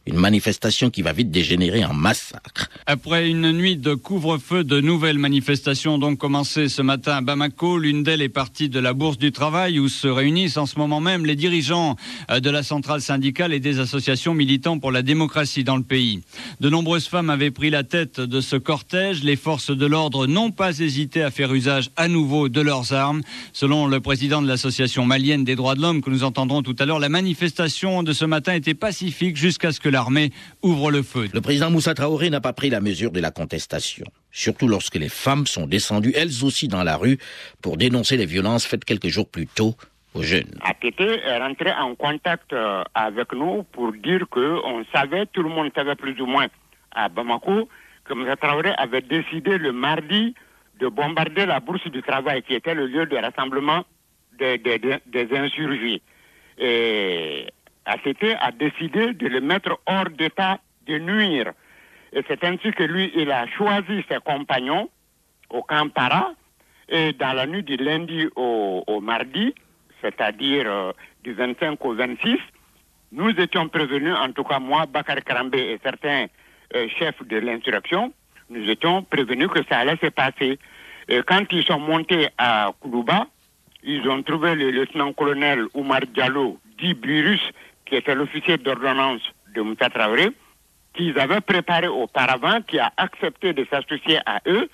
Une manifestation qui va vite dégénérer en massacre. Après une nuit de couvre-feu, de nouvelles manifestations ont donc commencé ce matin à Bamako. L'une d'elles est partie de la Bourse du Travail où se réunissent en ce moment même les dirigeants de la centrale syndicale et des associations militant pour la démocratie dans le pays. De nombreuses femmes avaient pris la tête de ce cortège. Les forces de l'ordre n'ont pas hésité à faire usage à nouveau de leurs armes. Selon le président de l'association malienne des droits de l'homme que nous entendrons tout à l'heure, la manifestation de ce matin était pacifique jusqu'à ce que l'armée ouvre le feu. Le président Moussa Traoré n'a pas pris la mesure de la contestation, surtout lorsque les femmes sont descendues elles aussi dans la rue pour dénoncer les violences faites quelques jours plus tôt aux jeunes. ATT est rentré en contact euh, avec nous pour dire que on savait, tout le monde savait plus ou moins à Bamako, que Moussa Traoré avait décidé le mardi de bombarder la bourse du travail, qui était le lieu de rassemblement des, des, des insurgés. Et ACT a décidé de le mettre hors d'état de nuire. Et c'est ainsi que lui, il a choisi ses compagnons au camp Para. Et dans la nuit du lundi au, au mardi, c'est-à-dire euh, du 25 au 26, nous étions prévenus, en tout cas moi, Bakar Karambe et certains euh, chefs de l'insurrection, nous étions prévenus que ça allait se passer. Et quand ils sont montés à Koulouba, ils ont trouvé le lieutenant-colonel Oumar Diallo, dit Burus, qui était l'officier d'ordonnance de Moussa Traoré, qu'ils avaient préparé auparavant, qui a accepté de s'associer à eux.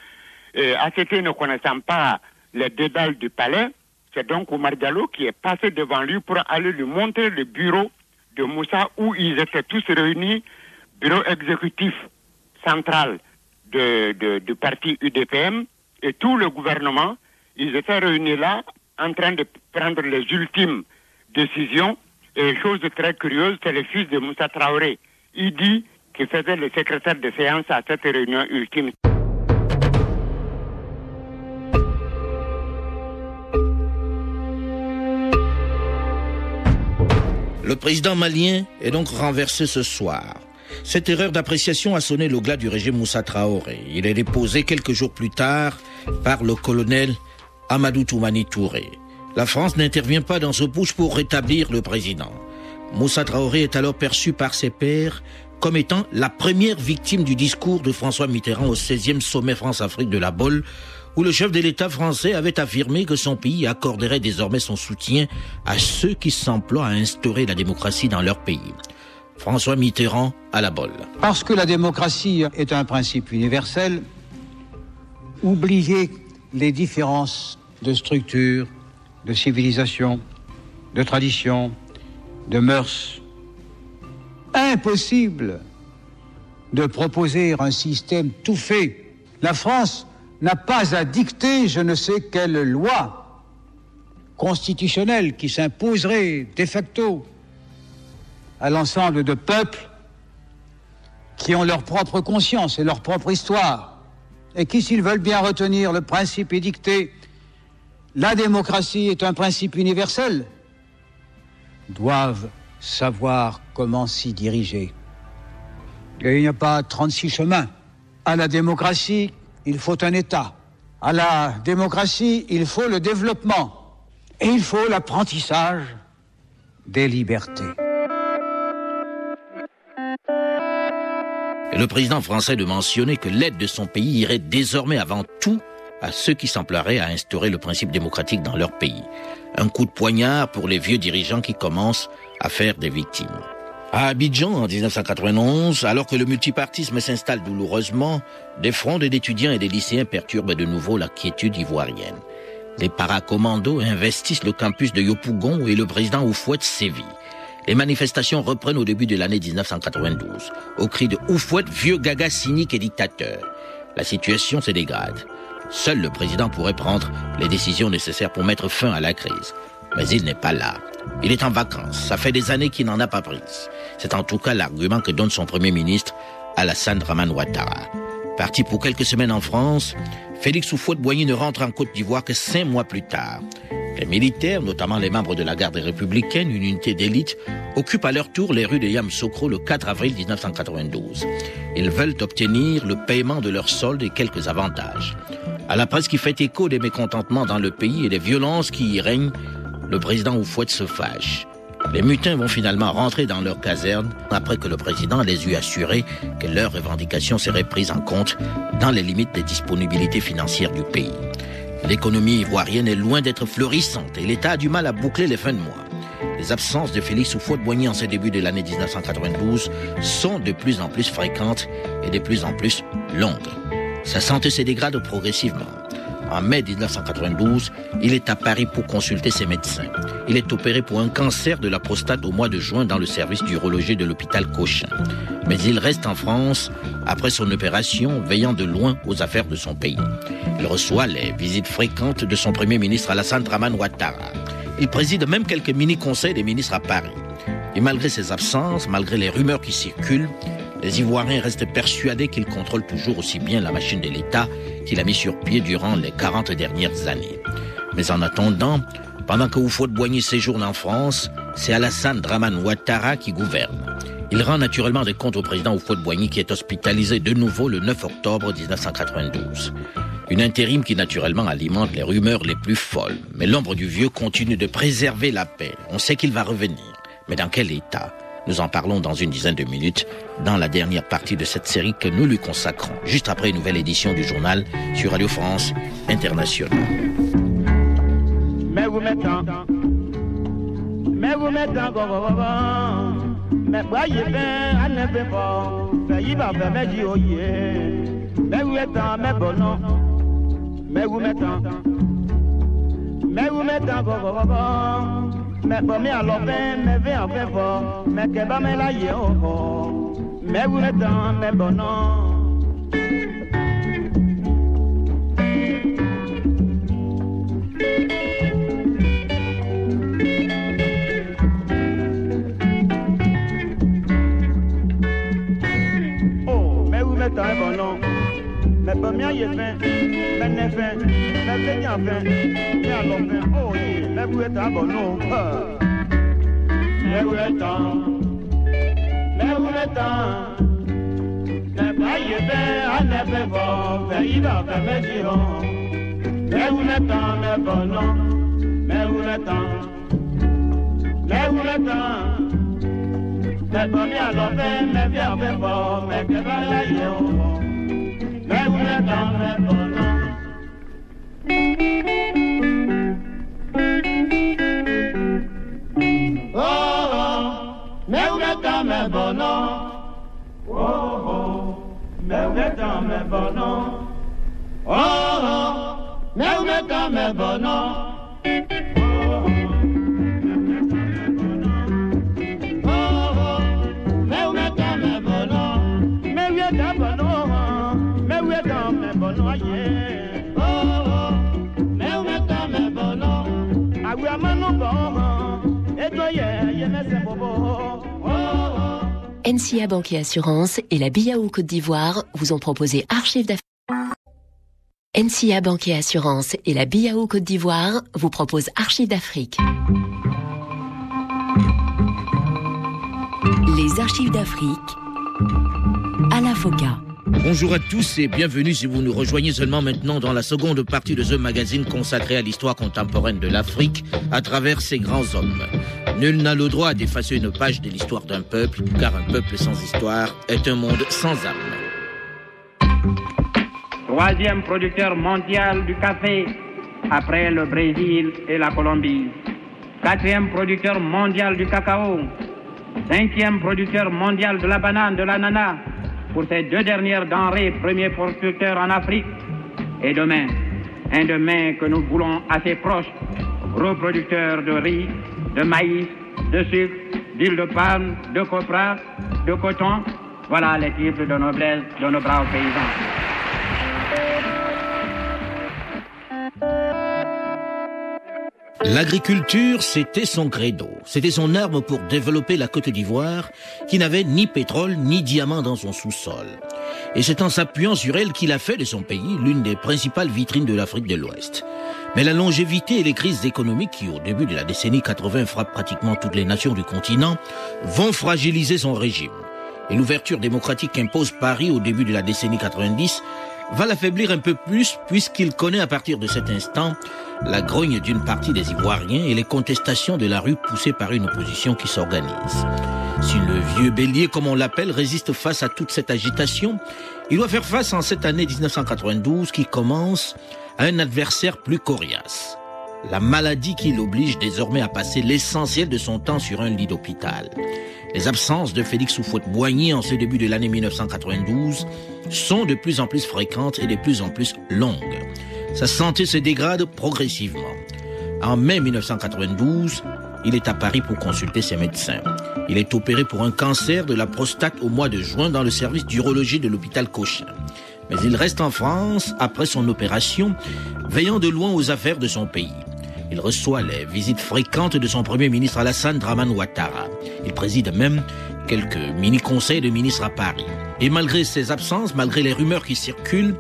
Et ACT ne connaissant pas les dédales du palais, c'est donc Oumar Diallo qui est passé devant lui pour aller lui montrer le bureau de Moussa où ils étaient tous réunis, bureau exécutif central du parti UDPM et tout le gouvernement. Ils étaient réunis là en train de prendre les ultimes décisions. Et chose très curieuse, c'est le fils de Moussa Traoré, Idi, qui faisait le secrétaire de séance à cette réunion ultime. Le président malien est donc renversé ce soir. Cette erreur d'appréciation a sonné le glas du régime Moussa Traoré. Il est déposé quelques jours plus tard par le colonel Amadou Toumani Touré. La France n'intervient pas dans ce push pour rétablir le président. Moussa Traoré est alors perçu par ses pairs comme étant la première victime du discours de François Mitterrand au 16e sommet France-Afrique de la Bolle, où le chef de l'État français avait affirmé que son pays accorderait désormais son soutien à ceux qui s'emploient à instaurer la démocratie dans leur pays. François Mitterrand à la Bolle. Parce que la démocratie est un principe universel, oubliez les différences de structure, de civilisation, de tradition, de mœurs. Impossible de proposer un système tout fait. La France n'a pas à dicter je ne sais quelle loi constitutionnelle qui s'imposerait de facto à l'ensemble de peuples qui ont leur propre conscience et leur propre histoire, et qui, s'ils veulent bien retenir le principe édicté, la démocratie est un principe universel, doivent savoir comment s'y diriger. Il n'y a pas 36 chemins. À la démocratie, il faut un État. À la démocratie, il faut le développement. Et il faut l'apprentissage des libertés. Le président français de mentionner que l'aide de son pays irait désormais avant tout à ceux qui s'emploieraient à instaurer le principe démocratique dans leur pays. Un coup de poignard pour les vieux dirigeants qui commencent à faire des victimes. À Abidjan, en 1991, alors que le multipartisme s'installe douloureusement, des frondes d'étudiants et des lycéens perturbent de nouveau la quiétude ivoirienne. Les paracommandos investissent le campus de Yopougon et le président Oufouette sévit. Les manifestations reprennent au début de l'année 1992, au cri de Oufouette, vieux gaga cynique et dictateur. La situation se dégrade. Seul le président pourrait prendre les décisions nécessaires pour mettre fin à la crise. Mais il n'est pas là. Il est en vacances. Ça fait des années qu'il n'en a pas prise. C'est en tout cas l'argument que donne son premier ministre, Alassane Draman Ouattara. Parti pour quelques semaines en France, Félix Houphouët-Boigny ne rentre en Côte d'Ivoire que cinq mois plus tard. Les militaires, notamment les membres de la garde républicaine, une unité d'élite, occupent à leur tour les rues de Yamoussoukro le 4 avril 1992. Ils veulent obtenir le paiement de leurs soldes et quelques avantages. À la presse qui fait écho des mécontentements dans le pays et des violences qui y règnent, le président Oufouette se fâche. Les mutins vont finalement rentrer dans leur caserne après que le président les eut assurés que leurs revendications seraient prises en compte dans les limites des disponibilités financières du pays. L'économie ivoirienne est loin d'être florissante et l'État a du mal à boucler les fins de mois. Les absences de Félix Houphouët-Boigny en ce début de l'année 1992 sont de plus en plus fréquentes et de plus en plus longues. Sa santé se dégrade progressivement. En mai 1992, il est à Paris pour consulter ses médecins. Il est opéré pour un cancer de la prostate au mois de juin dans le service d'urologie de l'hôpital Cochin. Mais il reste en France après son opération, veillant de loin aux affaires de son pays. Il reçoit les visites fréquentes de son premier ministre Alassane Draman Ouattara. Il préside même quelques mini-conseils des ministres à Paris. Et malgré ses absences, malgré les rumeurs qui circulent, les Ivoiriens restent persuadés qu'il contrôle toujours aussi bien la machine de l'État qu'il a mis sur pied durant les 40 dernières années. Mais en attendant, pendant que Houphouët-Boigny séjourne en France, c'est Alassane Draman Ouattara qui gouverne. Il rend naturellement des comptes au président Houphouët-Boigny qui est hospitalisé de nouveau le 9 octobre 1992. Une intérim qui naturellement alimente les rumeurs les plus folles. Mais l'ombre du vieux continue de préserver la paix. On sait qu'il va revenir. Mais dans quel état? Nous en parlons dans une dizaine de minutes dans la dernière partie de cette série que nous lui consacrons, juste après une nouvelle édition du journal sur Radio France Internationale. Mais vous mettez mais vous mettez mais voyez bien, à ne pas, fait y va faire mes mais vous mettez mais bon non, mais vous mettez mais vous mettez mais viens en fait fort, mais que va me la oh mais vous mettez mais bon non. temps est bon non. Mais pas bien y est fin, mais n'est fin, mais fait bien fin, mais alors fin, oh yeah, mais vous êtes à bon non. Mais vous êtes temps, mais vous êtes temps. Mais pas y est fin, à ne fait pas, fait y va faire mes girons. Mais vous êtes temps, mais bon non, mais vous êtes temps, mais vous êtes temps. Mais pas bien alors fait, mais bien fait pas, mais que va la yo. Mais Oh, oh, mais vous êtes dans mes bonhommes. NCA Banque et Assurance et la BIAO Côte d'Ivoire vous ont proposé Archives d'affaires. NCA Banque et Assurance et la BIAO Côte d'Ivoire vous proposent Archives d'Afrique. Les Archives d'Afrique à la FOCA. Bonjour à tous et bienvenue si vous nous rejoignez seulement maintenant dans la seconde partie de ce magazine consacré à l'histoire contemporaine de l'Afrique à travers ses grands hommes. Nul n'a le droit d'effacer une page de l'histoire d'un peuple, car un peuple sans histoire est un monde sans âme. Troisième producteur mondial du café après le Brésil et la Colombie. Quatrième producteur mondial du cacao. Cinquième producteur mondial de la banane, de l'ananas pour ces deux dernières denrées, premier producteur en Afrique. Et demain, un demain que nous voulons assez proche, gros producteur de riz, de maïs, de sucre, d'huile de palme, de copra, de coton. Voilà les types de noblesse de nos braves paysans. L'agriculture, c'était son credo, c'était son arme pour développer la Côte d'Ivoire, qui n'avait ni pétrole ni diamant dans son sous-sol. Et c'est en s'appuyant sur elle qu'il a fait de son pays l'une des principales vitrines de l'Afrique de l'Ouest. Mais la longévité et les crises économiques qui, au début de la décennie 80, frappent pratiquement toutes les nations du continent, vont fragiliser son régime. Et l'ouverture démocratique qu'impose Paris au début de la décennie 90 va l'affaiblir un peu plus puisqu'il connaît à partir de cet instant la grogne d'une partie des Ivoiriens et les contestations de la rue poussées par une opposition qui s'organise. Si le vieux bélier, comme on l'appelle, résiste face à toute cette agitation, il doit faire face en cette année 1992 qui commence à un adversaire plus coriace. La maladie qui l'oblige désormais à passer l'essentiel de son temps sur un lit d'hôpital. Les absences de Félix Houphouët-Boigny en ce début de l'année 1992 sont de plus en plus fréquentes et de plus en plus longues. Sa santé se dégrade progressivement. En mai 1992, il est à Paris pour consulter ses médecins. Il est opéré pour un cancer de la prostate au mois de juin dans le service d'urologie de l'hôpital Cochin. Mais il reste en France après son opération, veillant de loin aux affaires de son pays. Il reçoit les visites fréquentes de son premier ministre Alassane Draman Ouattara. Il préside même quelques mini-conseils de ministres à Paris. Et malgré ses absences, malgré les rumeurs qui circulent,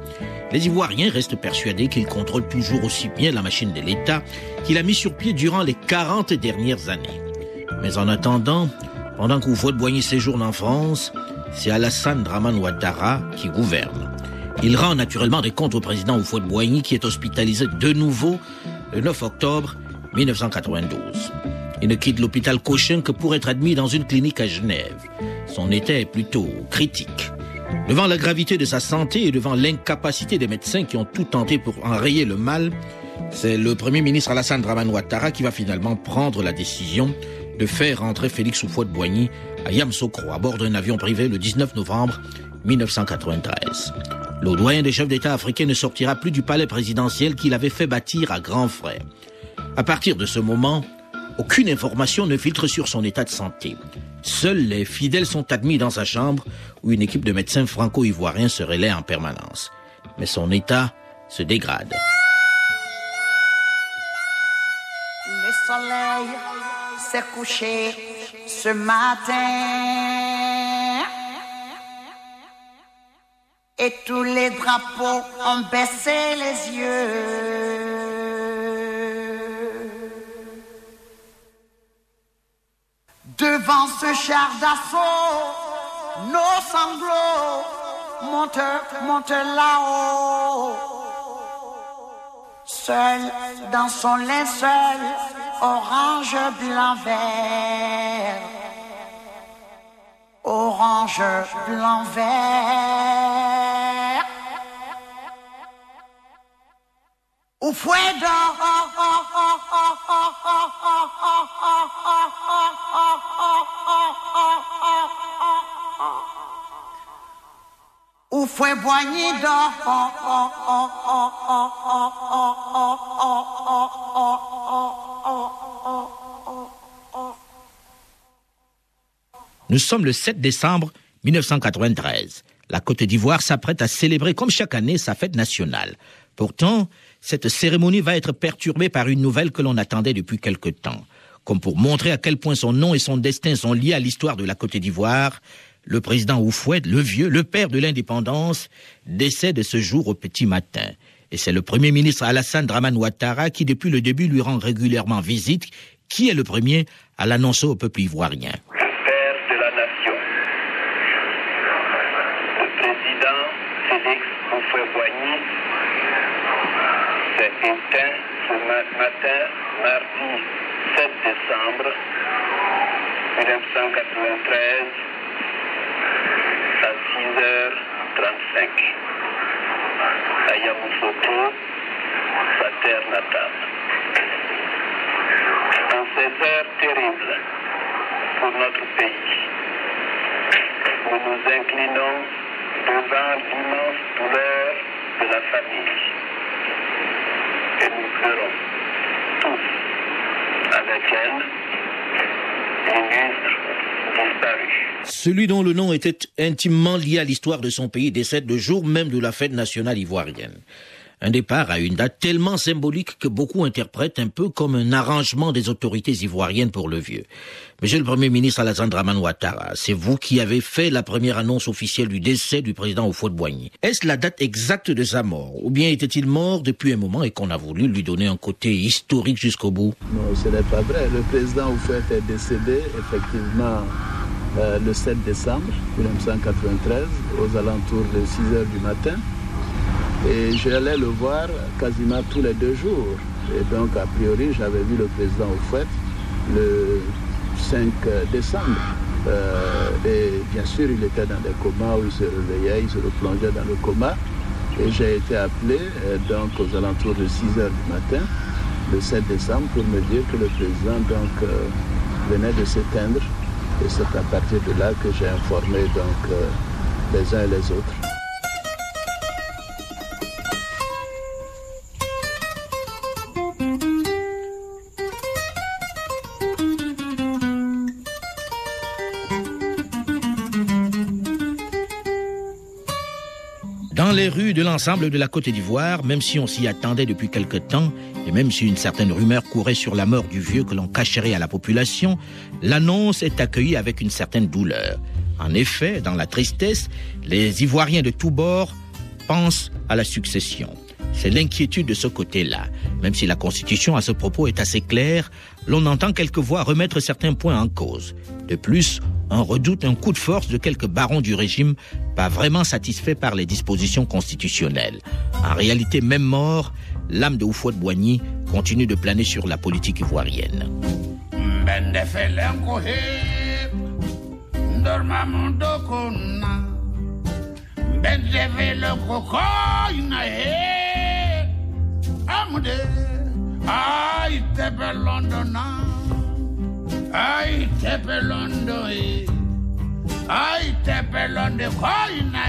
les Ivoiriens restent persuadés qu'il contrôle toujours aussi bien la machine de l'État qu'il a mis sur pied durant les 40 dernières années. Mais en attendant, pendant qu'Oufouet Boigny séjourne en France, c'est Alassane Draman Ouattara qui gouverne. Il rend naturellement des comptes au président Oufouet Boigny qui est hospitalisé de nouveau le 9 octobre 1992. Il ne quitte l'hôpital Cochin que pour être admis dans une clinique à Genève. Son état est plutôt critique. Devant la gravité de sa santé et devant l'incapacité des médecins qui ont tout tenté pour enrayer le mal, c'est le Premier ministre Alassane Draman Ouattara qui va finalement prendre la décision de faire rentrer Félix Houphouët-Boigny à Yamsokro à bord d'un avion privé le 19 novembre 1993. Le doyen des chefs d'État africains ne sortira plus du palais présidentiel qu'il avait fait bâtir à grands frais. À partir de ce moment, aucune information ne filtre sur son état de santé. Seuls les fidèles sont admis dans sa chambre où une équipe de médecins franco-ivoiriens se relaie en permanence. Mais son état se dégrade. Le soleil s'est couché ce matin et tous les drapeaux ont baissé les yeux. Devant ce char d'assaut, nos sanglots montent, montent là-haut. Seul dans son linceul, orange, blanc, vert. Orange, blanc, vert. Où fue Où fue Nous sommes le 7 décembre 1993. La Côte d'Ivoire s'apprête à célébrer comme chaque année sa fête nationale. Pourtant, cette cérémonie va être perturbée par une nouvelle que l'on attendait depuis quelque temps. Comme pour montrer à quel point son nom et son destin sont liés à l'histoire de la Côte d'Ivoire, le président Oufoued, le vieux, le père de l'indépendance, décède ce jour au petit matin. Et c'est le premier ministre Alassane Draman Ouattara qui, depuis le début, lui rend régulièrement visite, qui est le premier à l'annoncer au peuple ivoirien? Père de la nation, le président Félix Houphouët-Boigny ce matin, mardi 7 décembre 1993 à 6h35 à Yamoussoukro, sa terre natale. En ces heures terribles pour notre pays, nous nous inclinons devant l'immense douleur de la famille et nous tous avec elle. Celui dont le nom était intimement lié à l'histoire de son pays décède le jour même de la fête nationale ivoirienne. Un départ à une date tellement symbolique que beaucoup interprètent un peu comme un arrangement des autorités ivoiriennes pour le vieux. Monsieur le Premier ministre Alassane Draman Ouattara, c'est vous qui avez fait la première annonce officielle du décès du président Houphouët-Boigny. Est-ce la date exacte de sa mort Ou bien était-il mort depuis un moment et qu'on a voulu lui donner un côté historique jusqu'au bout? Non, ce n'est pas vrai. Le président Houphouët est décédé effectivement euh, le 7 décembre 1993 aux alentours de 6 heures du matin. Et j'allais le voir quasiment tous les deux jours. Et donc, a priori, j'avais vu le président Houphouët le 5 décembre. Euh, et bien sûr, il était dans des comas où il se réveillait, il se replongeait dans le coma. Et j'ai été appelé euh, donc aux alentours de 6 heures du matin, le 7 décembre, pour me dire que le président donc, euh, venait de s'éteindre. Et c'est à partir de là que j'ai informé donc, les uns et les autres. De l'ensemble de la Côte d'Ivoire, même si on s'y attendait depuis quelque temps, et même si une certaine rumeur courait sur la mort du vieux que l'on cacherait à la population, l'annonce est accueillie avec une certaine douleur. En effet, dans la tristesse, les Ivoiriens de tous bords pensent à la succession. C'est l'inquiétude de ce côté-là. Même si la Constitution à ce propos est assez claire, l'on entend quelques voix remettre certains points en cause. De plus, on redoute un coup de force de quelques barons du régime pas vraiment satisfaits par les dispositions constitutionnelles. En réalité, même mort, l'âme de Houphouët-Boigny continue de planer sur la politique ivoirienne. London tepe London koina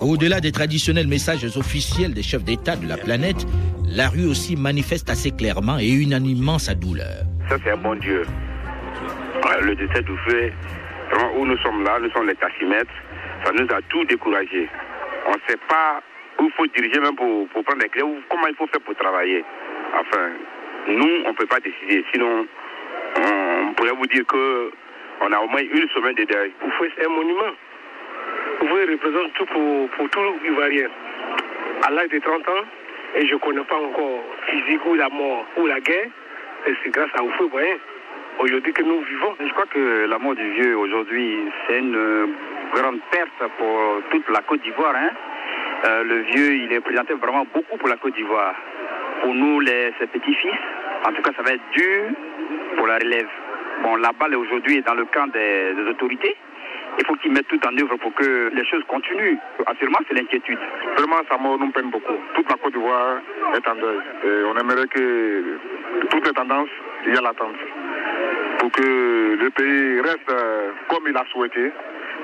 Au-delà des traditionnels messages officiels des chefs d'État de la planète, la rue aussi manifeste assez clairement et unanimement sa douleur. Ça, c'est un bon Dieu. Le décès feu, où nous sommes là, nous sommes les tassimètres, ça nous a tout découragé. On ne sait pas où il faut diriger même pour, pour prendre les clés, ou comment il faut faire pour travailler. Enfin, nous, on ne peut pas décider. Sinon, on, pourrait vous dire que on a au moins une semaine de deuil. Vous faites un monument. Vous représente tout pour, pour tout Ivoirien. À l'âge de 30 ans, et je ne connais pas encore physique ou la mort ou la guerre, et c'est grâce à vous, voyez, aujourd'hui que nous vivons. Je crois que la mort du vieux aujourd'hui, c'est une grande perte pour toute la Côte d'Ivoire. Hein. Euh, le vieux, il est présenté vraiment beaucoup pour la Côte d'Ivoire. Pour nous, les, ses petits-fils, en tout cas, ça va être dur pour la relève. Bon, la balle aujourd'hui est dans le camp des, des autorités. Il faut qu'ils mettent tout en œuvre pour que les choses continuent. Actuellement, c'est l'inquiétude. Vraiment, ça nous peine beaucoup. Toute la Côte d'Ivoire est en deuil. Et on aimerait que toutes les tendances, il y a l'attente. Pour que le pays reste euh, comme il a souhaité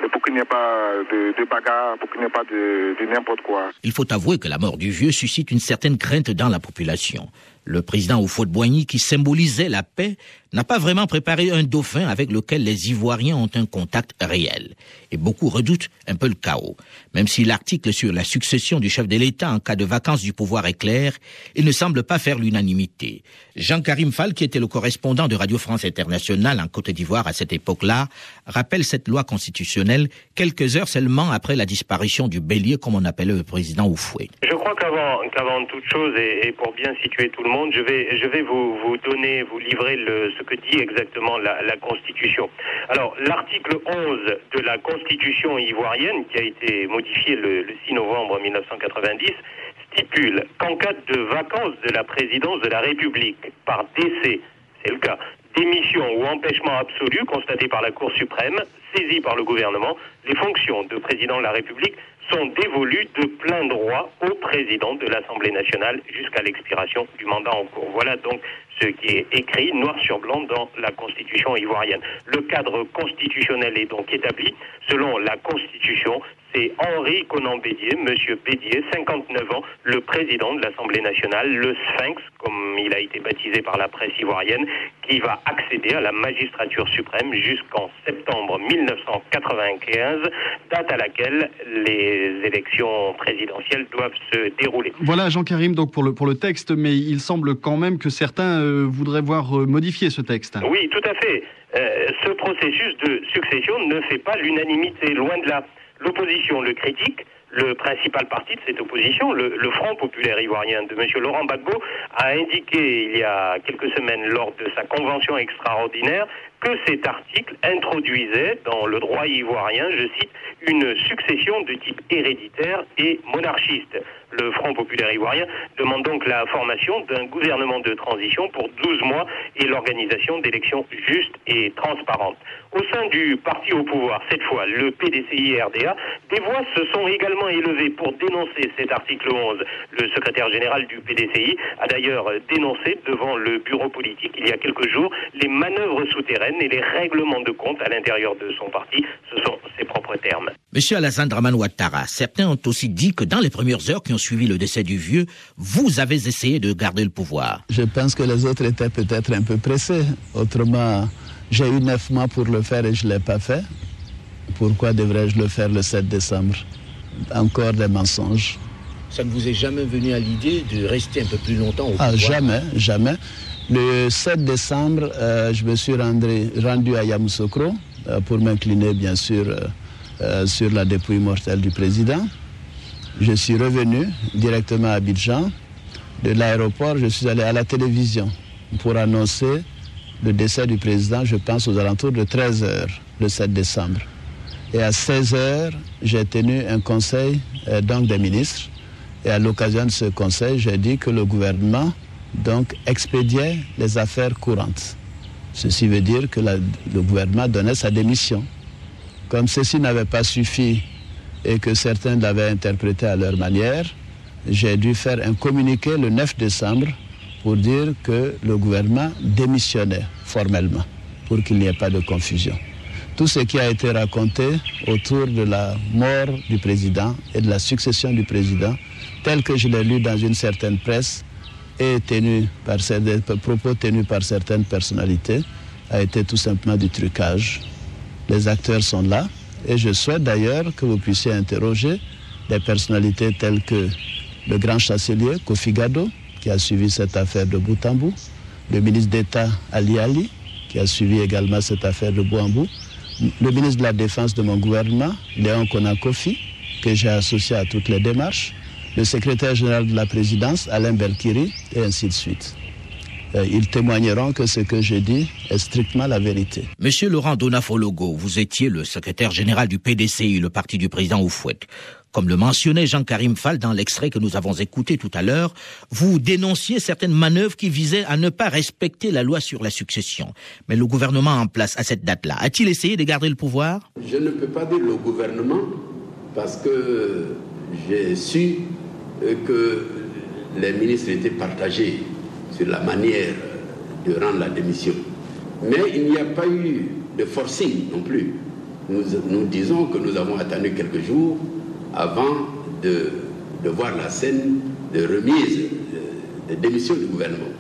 et pour qu'il n'y ait pas de, de bagarre, pour qu'il n'y ait pas de, de n'importe quoi. Il faut avouer que la mort du vieux suscite une certaine crainte dans la population. Le président Houphouët-Boigny, qui symbolisait la paix, n'a pas vraiment préparé un dauphin avec lequel les Ivoiriens ont un contact réel. Et beaucoup redoutent un peu le chaos. Même si l'article sur la succession du chef de l'État en cas de vacances du pouvoir est clair, il ne semble pas faire l'unanimité. Jean-Karim Fall, qui était le correspondant de Radio France Internationale en Côte d'Ivoire à cette époque-là, rappelle cette loi constitutionnelle quelques heures seulement après la disparition du bélier, comme on appelait le président Oufoué. Je crois qu'avant, qu'avant toute chose, et, et, pour bien situer tout le monde, je vais, je vais vous, vous donner, vous livrer le, que dit exactement la, Constitution. Alors, l'article 11 de la Constitution ivoirienne, qui a été modifié le, le 6 novembre 1990, stipule qu'en cas de vacance de la présidence de la République par décès, c'est le cas, démission ou empêchement absolu constaté par la Cour suprême, saisi par le gouvernement, les fonctions de président de la République sont dévolues de plein droit au président de l'Assemblée nationale jusqu'à l'expiration du mandat en cours. Voilà donc ce qui est écrit noir sur blanc dans la Constitution ivoirienne. Le cadre constitutionnel est donc établi selon la Constitution. C'est Henri Conan Bédier, Monsieur Bédier, 59 ans, le président de l'Assemblée nationale, le Sphinx, comme il a été baptisé par la presse ivoirienne, qui va accéder à la magistrature suprême jusqu'en septembre 1995, date à laquelle les élections présidentielles doivent se dérouler. Voilà, Jean Karim, donc pour le, pour le texte, mais il semble quand même que certains euh, voudraient voir euh, modifier ce texte. Oui, tout à fait. Euh, ce processus de succession ne fait pas l'unanimité, loin de là. L'opposition le critique, le principal parti de cette opposition, le, Front populaire ivoirien de M. Laurent Gbagbo, a indiqué il y a quelques semaines lors de sa convention extraordinaire que cet article introduisait dans le droit ivoirien, je cite, une succession de type héréditaire et monarchiste. Le Front populaire ivoirien demande donc la formation d'un gouvernement de transition pour 12 mois et l'organisation d'élections justes et transparentes. Au sein du parti au pouvoir, cette fois le PDCI-RDA, des voix se sont également élevées pour dénoncer cet article 11. Le secrétaire général du PDCI a d'ailleurs dénoncé devant le bureau politique il y a quelques jours les manœuvres souterraines et les règlements de compte à l'intérieur de son parti. Ce sont ses propres termes. Monsieur Alassane Draman Ouattara, certains ont aussi dit que dans les premières heures qui ont suivi le décès du vieux, vous avez essayé de garder le pouvoir. Je pense que les autres étaient peut-être un peu pressés. Autrement, j'ai eu neuf mois pour le faire et je ne l'ai pas fait. Pourquoi devrais-je le faire le 7 décembre? Encore des mensonges. Ça ne vous est jamais venu à l'idée de rester un peu plus longtemps au ah, pouvoir? Jamais, jamais. Le 7 décembre, euh, je me suis rendu, à Yamoussoukro euh, pour m'incliner, bien sûr, euh, sur la dépouille mortelle du président. Je suis revenu directement à Abidjan. De l'aéroport, je suis allé à la télévision pour annoncer le décès du président, je pense, aux alentours de 13 heures, le 7 décembre. Et à 16 heures, j'ai tenu un conseil donc des ministres. Et à l'occasion de ce conseil, j'ai dit que le gouvernement donc expédiait les affaires courantes. Ceci veut dire que le gouvernement donnait sa démission. Comme ceci n'avait pas suffi et que certains l'avaient interprété à leur manière, j'ai dû faire un communiqué le 9 décembre pour dire que le gouvernement démissionnait formellement pour qu'il n'y ait pas de confusion. Tout ce qui a été raconté autour de la mort du président et de la succession du président, tel que je l'ai lu dans une certaine presse et tenu par des propos tenus par certaines personnalités, a été tout simplement du trucage. Les acteurs sont là et je souhaite d'ailleurs que vous puissiez interroger des personnalités telles que le grand chancelier Kofi Gado, qui a suivi cette affaire de bout en bout, le ministre d'État Ali Ali, qui a suivi également cette affaire de bout en bout, le ministre de la Défense de mon gouvernement, Léon Konakofi, que j'ai associé à toutes les démarches, le secrétaire général de la présidence, Alain Belkiri, et ainsi de suite. Euh, ils témoigneront que ce que je dis est strictement la vérité. Monsieur Laurent Donafologo, vous étiez le secrétaire général du PDCI, le parti du président Oufouette. Comme le mentionnait Jean-Karim Fall dans l'extrait que nous avons écouté tout à l'heure, vous dénonciez certaines manœuvres qui visaient à ne pas respecter la loi sur la succession. Mais le gouvernement en place à cette date-là, a-t-il essayé de garder le pouvoir? Je ne peux pas dire le gouvernement parce que j'ai su que les ministres étaient partagés sur la manière de rendre la démission. Mais il n'y a pas eu de forcing non plus. Nous, nous disons que nous avons attendu quelques jours avant de, voir la scène de remise de, de démission du gouvernement.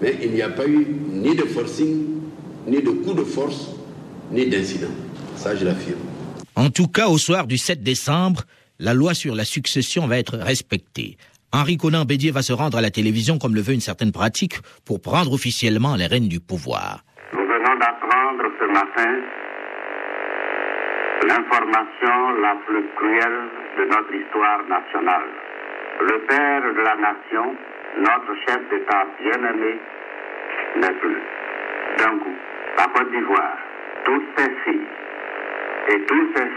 Mais il n'y a pas eu ni de forcing, ni de coup de force, ni d'incident. Ça, je l'affirme. En tout cas, au soir du 7 décembre, la loi sur la succession va être respectée. Henri Conan Bédier va se rendre à la télévision comme le veut une certaine pratique pour prendre officiellement les rênes du pouvoir. Nous venons d'apprendre ce matin l'information la plus cruelle de notre histoire nationale. Le père de la nation, notre chef d'État bien-aimé, n'est plus. D'un coup, la Côte d'Ivoire, toutes ses filles et tous ses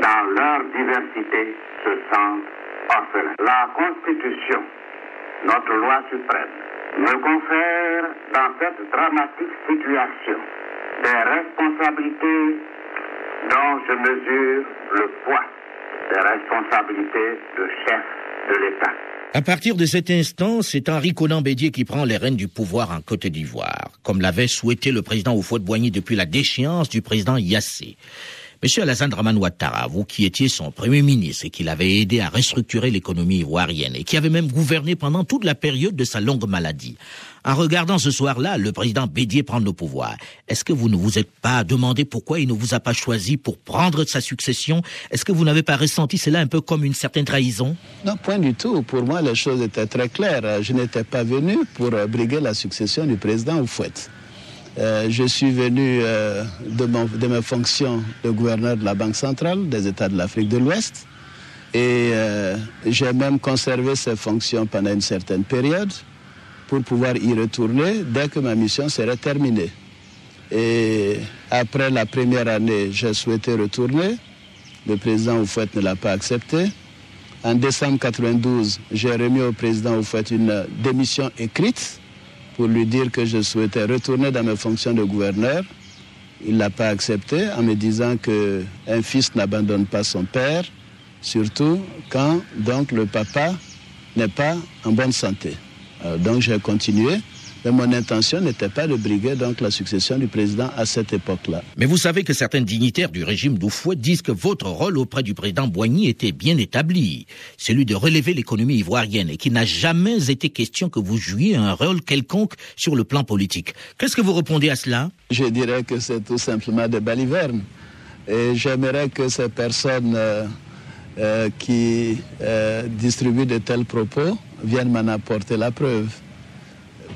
dans leur diversité, se sentent orphelins. La Constitution, notre loi suprême, me confère dans cette dramatique situation des responsabilités dont je mesure le poids des responsabilités de chef de l'État. À partir de cet instant, c'est Henri Conan Bédier qui prend les rênes du pouvoir en Côte d'Ivoire, comme l'avait souhaité le président Houphouët-Boigny depuis la déchéance du président Yassé. Monsieur Alassane Draman Ouattara, vous qui étiez son premier ministre et qui l'avait aidé à restructurer l'économie ivoirienne et qui avait même gouverné pendant toute la période de sa longue maladie, en regardant ce soir-là le président Bédier prendre le pouvoir, est-ce que vous ne vous êtes pas demandé pourquoi il ne vous a pas choisi pour prendre sa succession? Est-ce que vous n'avez pas ressenti cela un peu comme une certaine trahison? Non, point du tout. Pour moi, les choses étaient très claires. Je n'étais pas venu pour briguer la succession du président Oufouette. Euh, je suis venu euh, de, mes fonctions de gouverneur de la Banque centrale des États de l'Afrique de l'Ouest et euh, j'ai même conservé ces fonctions pendant une certaine période pour pouvoir y retourner dès que ma mission serait terminée. Et après la première année, j'ai souhaité retourner. Le président Oufouette ne l'a pas accepté. En décembre 92, j'ai remis au président Oufouette une démission écrite pour lui dire que je souhaitais retourner dans mes fonctions de gouverneur. Il l'a pas accepté en me disant qu'un fils n'abandonne pas son père, surtout quand donc le papa n'est pas en bonne santé. Alors, donc j'ai continué. Mais mon intention n'était pas de briguer donc la succession du président à cette époque-là. Mais vous savez que certains dignitaires du régime d'Oufouet disent que votre rôle auprès du président Boigny était bien établi, celui de relever l'économie ivoirienne et qu'il n'a jamais été question que vous jouiez un rôle quelconque sur le plan politique. Qu'est-ce que vous répondez à cela? Je dirais que c'est tout simplement des balivernes. Et j'aimerais que ces personnes euh, euh, qui euh, distribuent de tels propos viennent m'en apporter la preuve.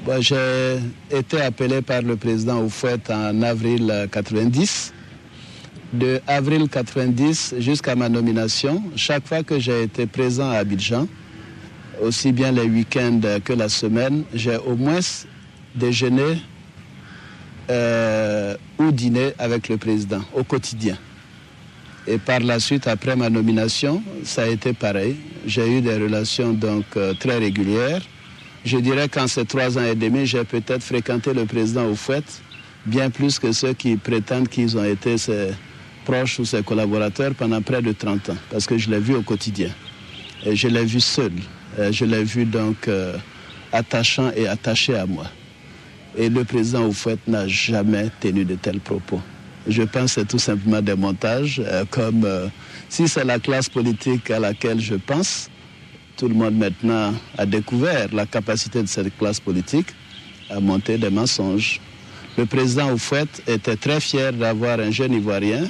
Bon, j'ai été appelé par le président Oufouette en avril 90. De avril 90 jusqu'à ma nomination, chaque fois que j'ai été présent à Abidjan, aussi bien les week-ends que la semaine, j'ai au moins déjeuné euh, ou dîné avec le président au quotidien. Et par la suite, après ma nomination, ça a été pareil. J'ai eu des relations donc euh, très régulières. Je dirais qu'en ces trois ans et demi, j'ai peut-être fréquenté le président au fouet bien plus que ceux qui prétendent qu'ils ont été ses proches ou ses collaborateurs pendant près de 30 ans, parce que je l'ai vu au quotidien. Je l'ai vu seul. je l'ai vu donc euh, attachant et attaché à moi. Et le président au fouet n'a jamais tenu de tels propos. Je pense que c'est tout simplement des montages, euh, comme euh, si c'est la classe politique à laquelle je pense. Tout le monde maintenant a découvert la capacité de cette classe politique à monter des mensonges. Le président Oufouette était très fier d'avoir un jeune Ivoirien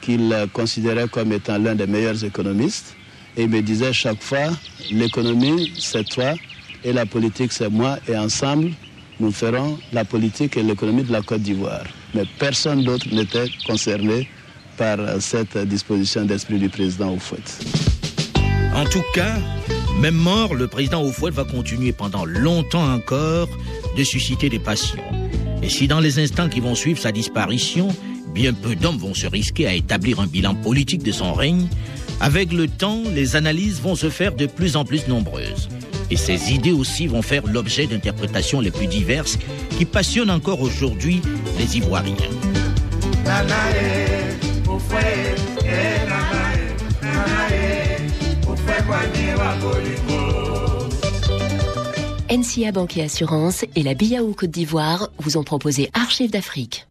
qu'il considérait comme étant l'un des meilleurs économistes. Et il me disait chaque fois, l'économie, c'est toi, et la politique, c'est moi, et ensemble, nous ferons la politique et l'économie de la Côte d'Ivoire. Mais personne d'autre n'était concerné par cette disposition d'esprit du président Oufouet. En tout cas, même mort, le président Oufouet va continuer pendant longtemps encore de susciter des passions. Et si dans les instants qui vont suivre sa disparition, bien peu d'hommes vont se risquer à établir un bilan politique de son règne, avec le temps, les analyses vont se faire de plus en plus nombreuses. Et ces idées aussi vont faire l'objet d'interprétations les plus diverses qui passionnent encore aujourd'hui les Ivoiriens. NCA Banque et Assurance et la BIAO Côte d'Ivoire vous ont proposé Archives d'Afrique.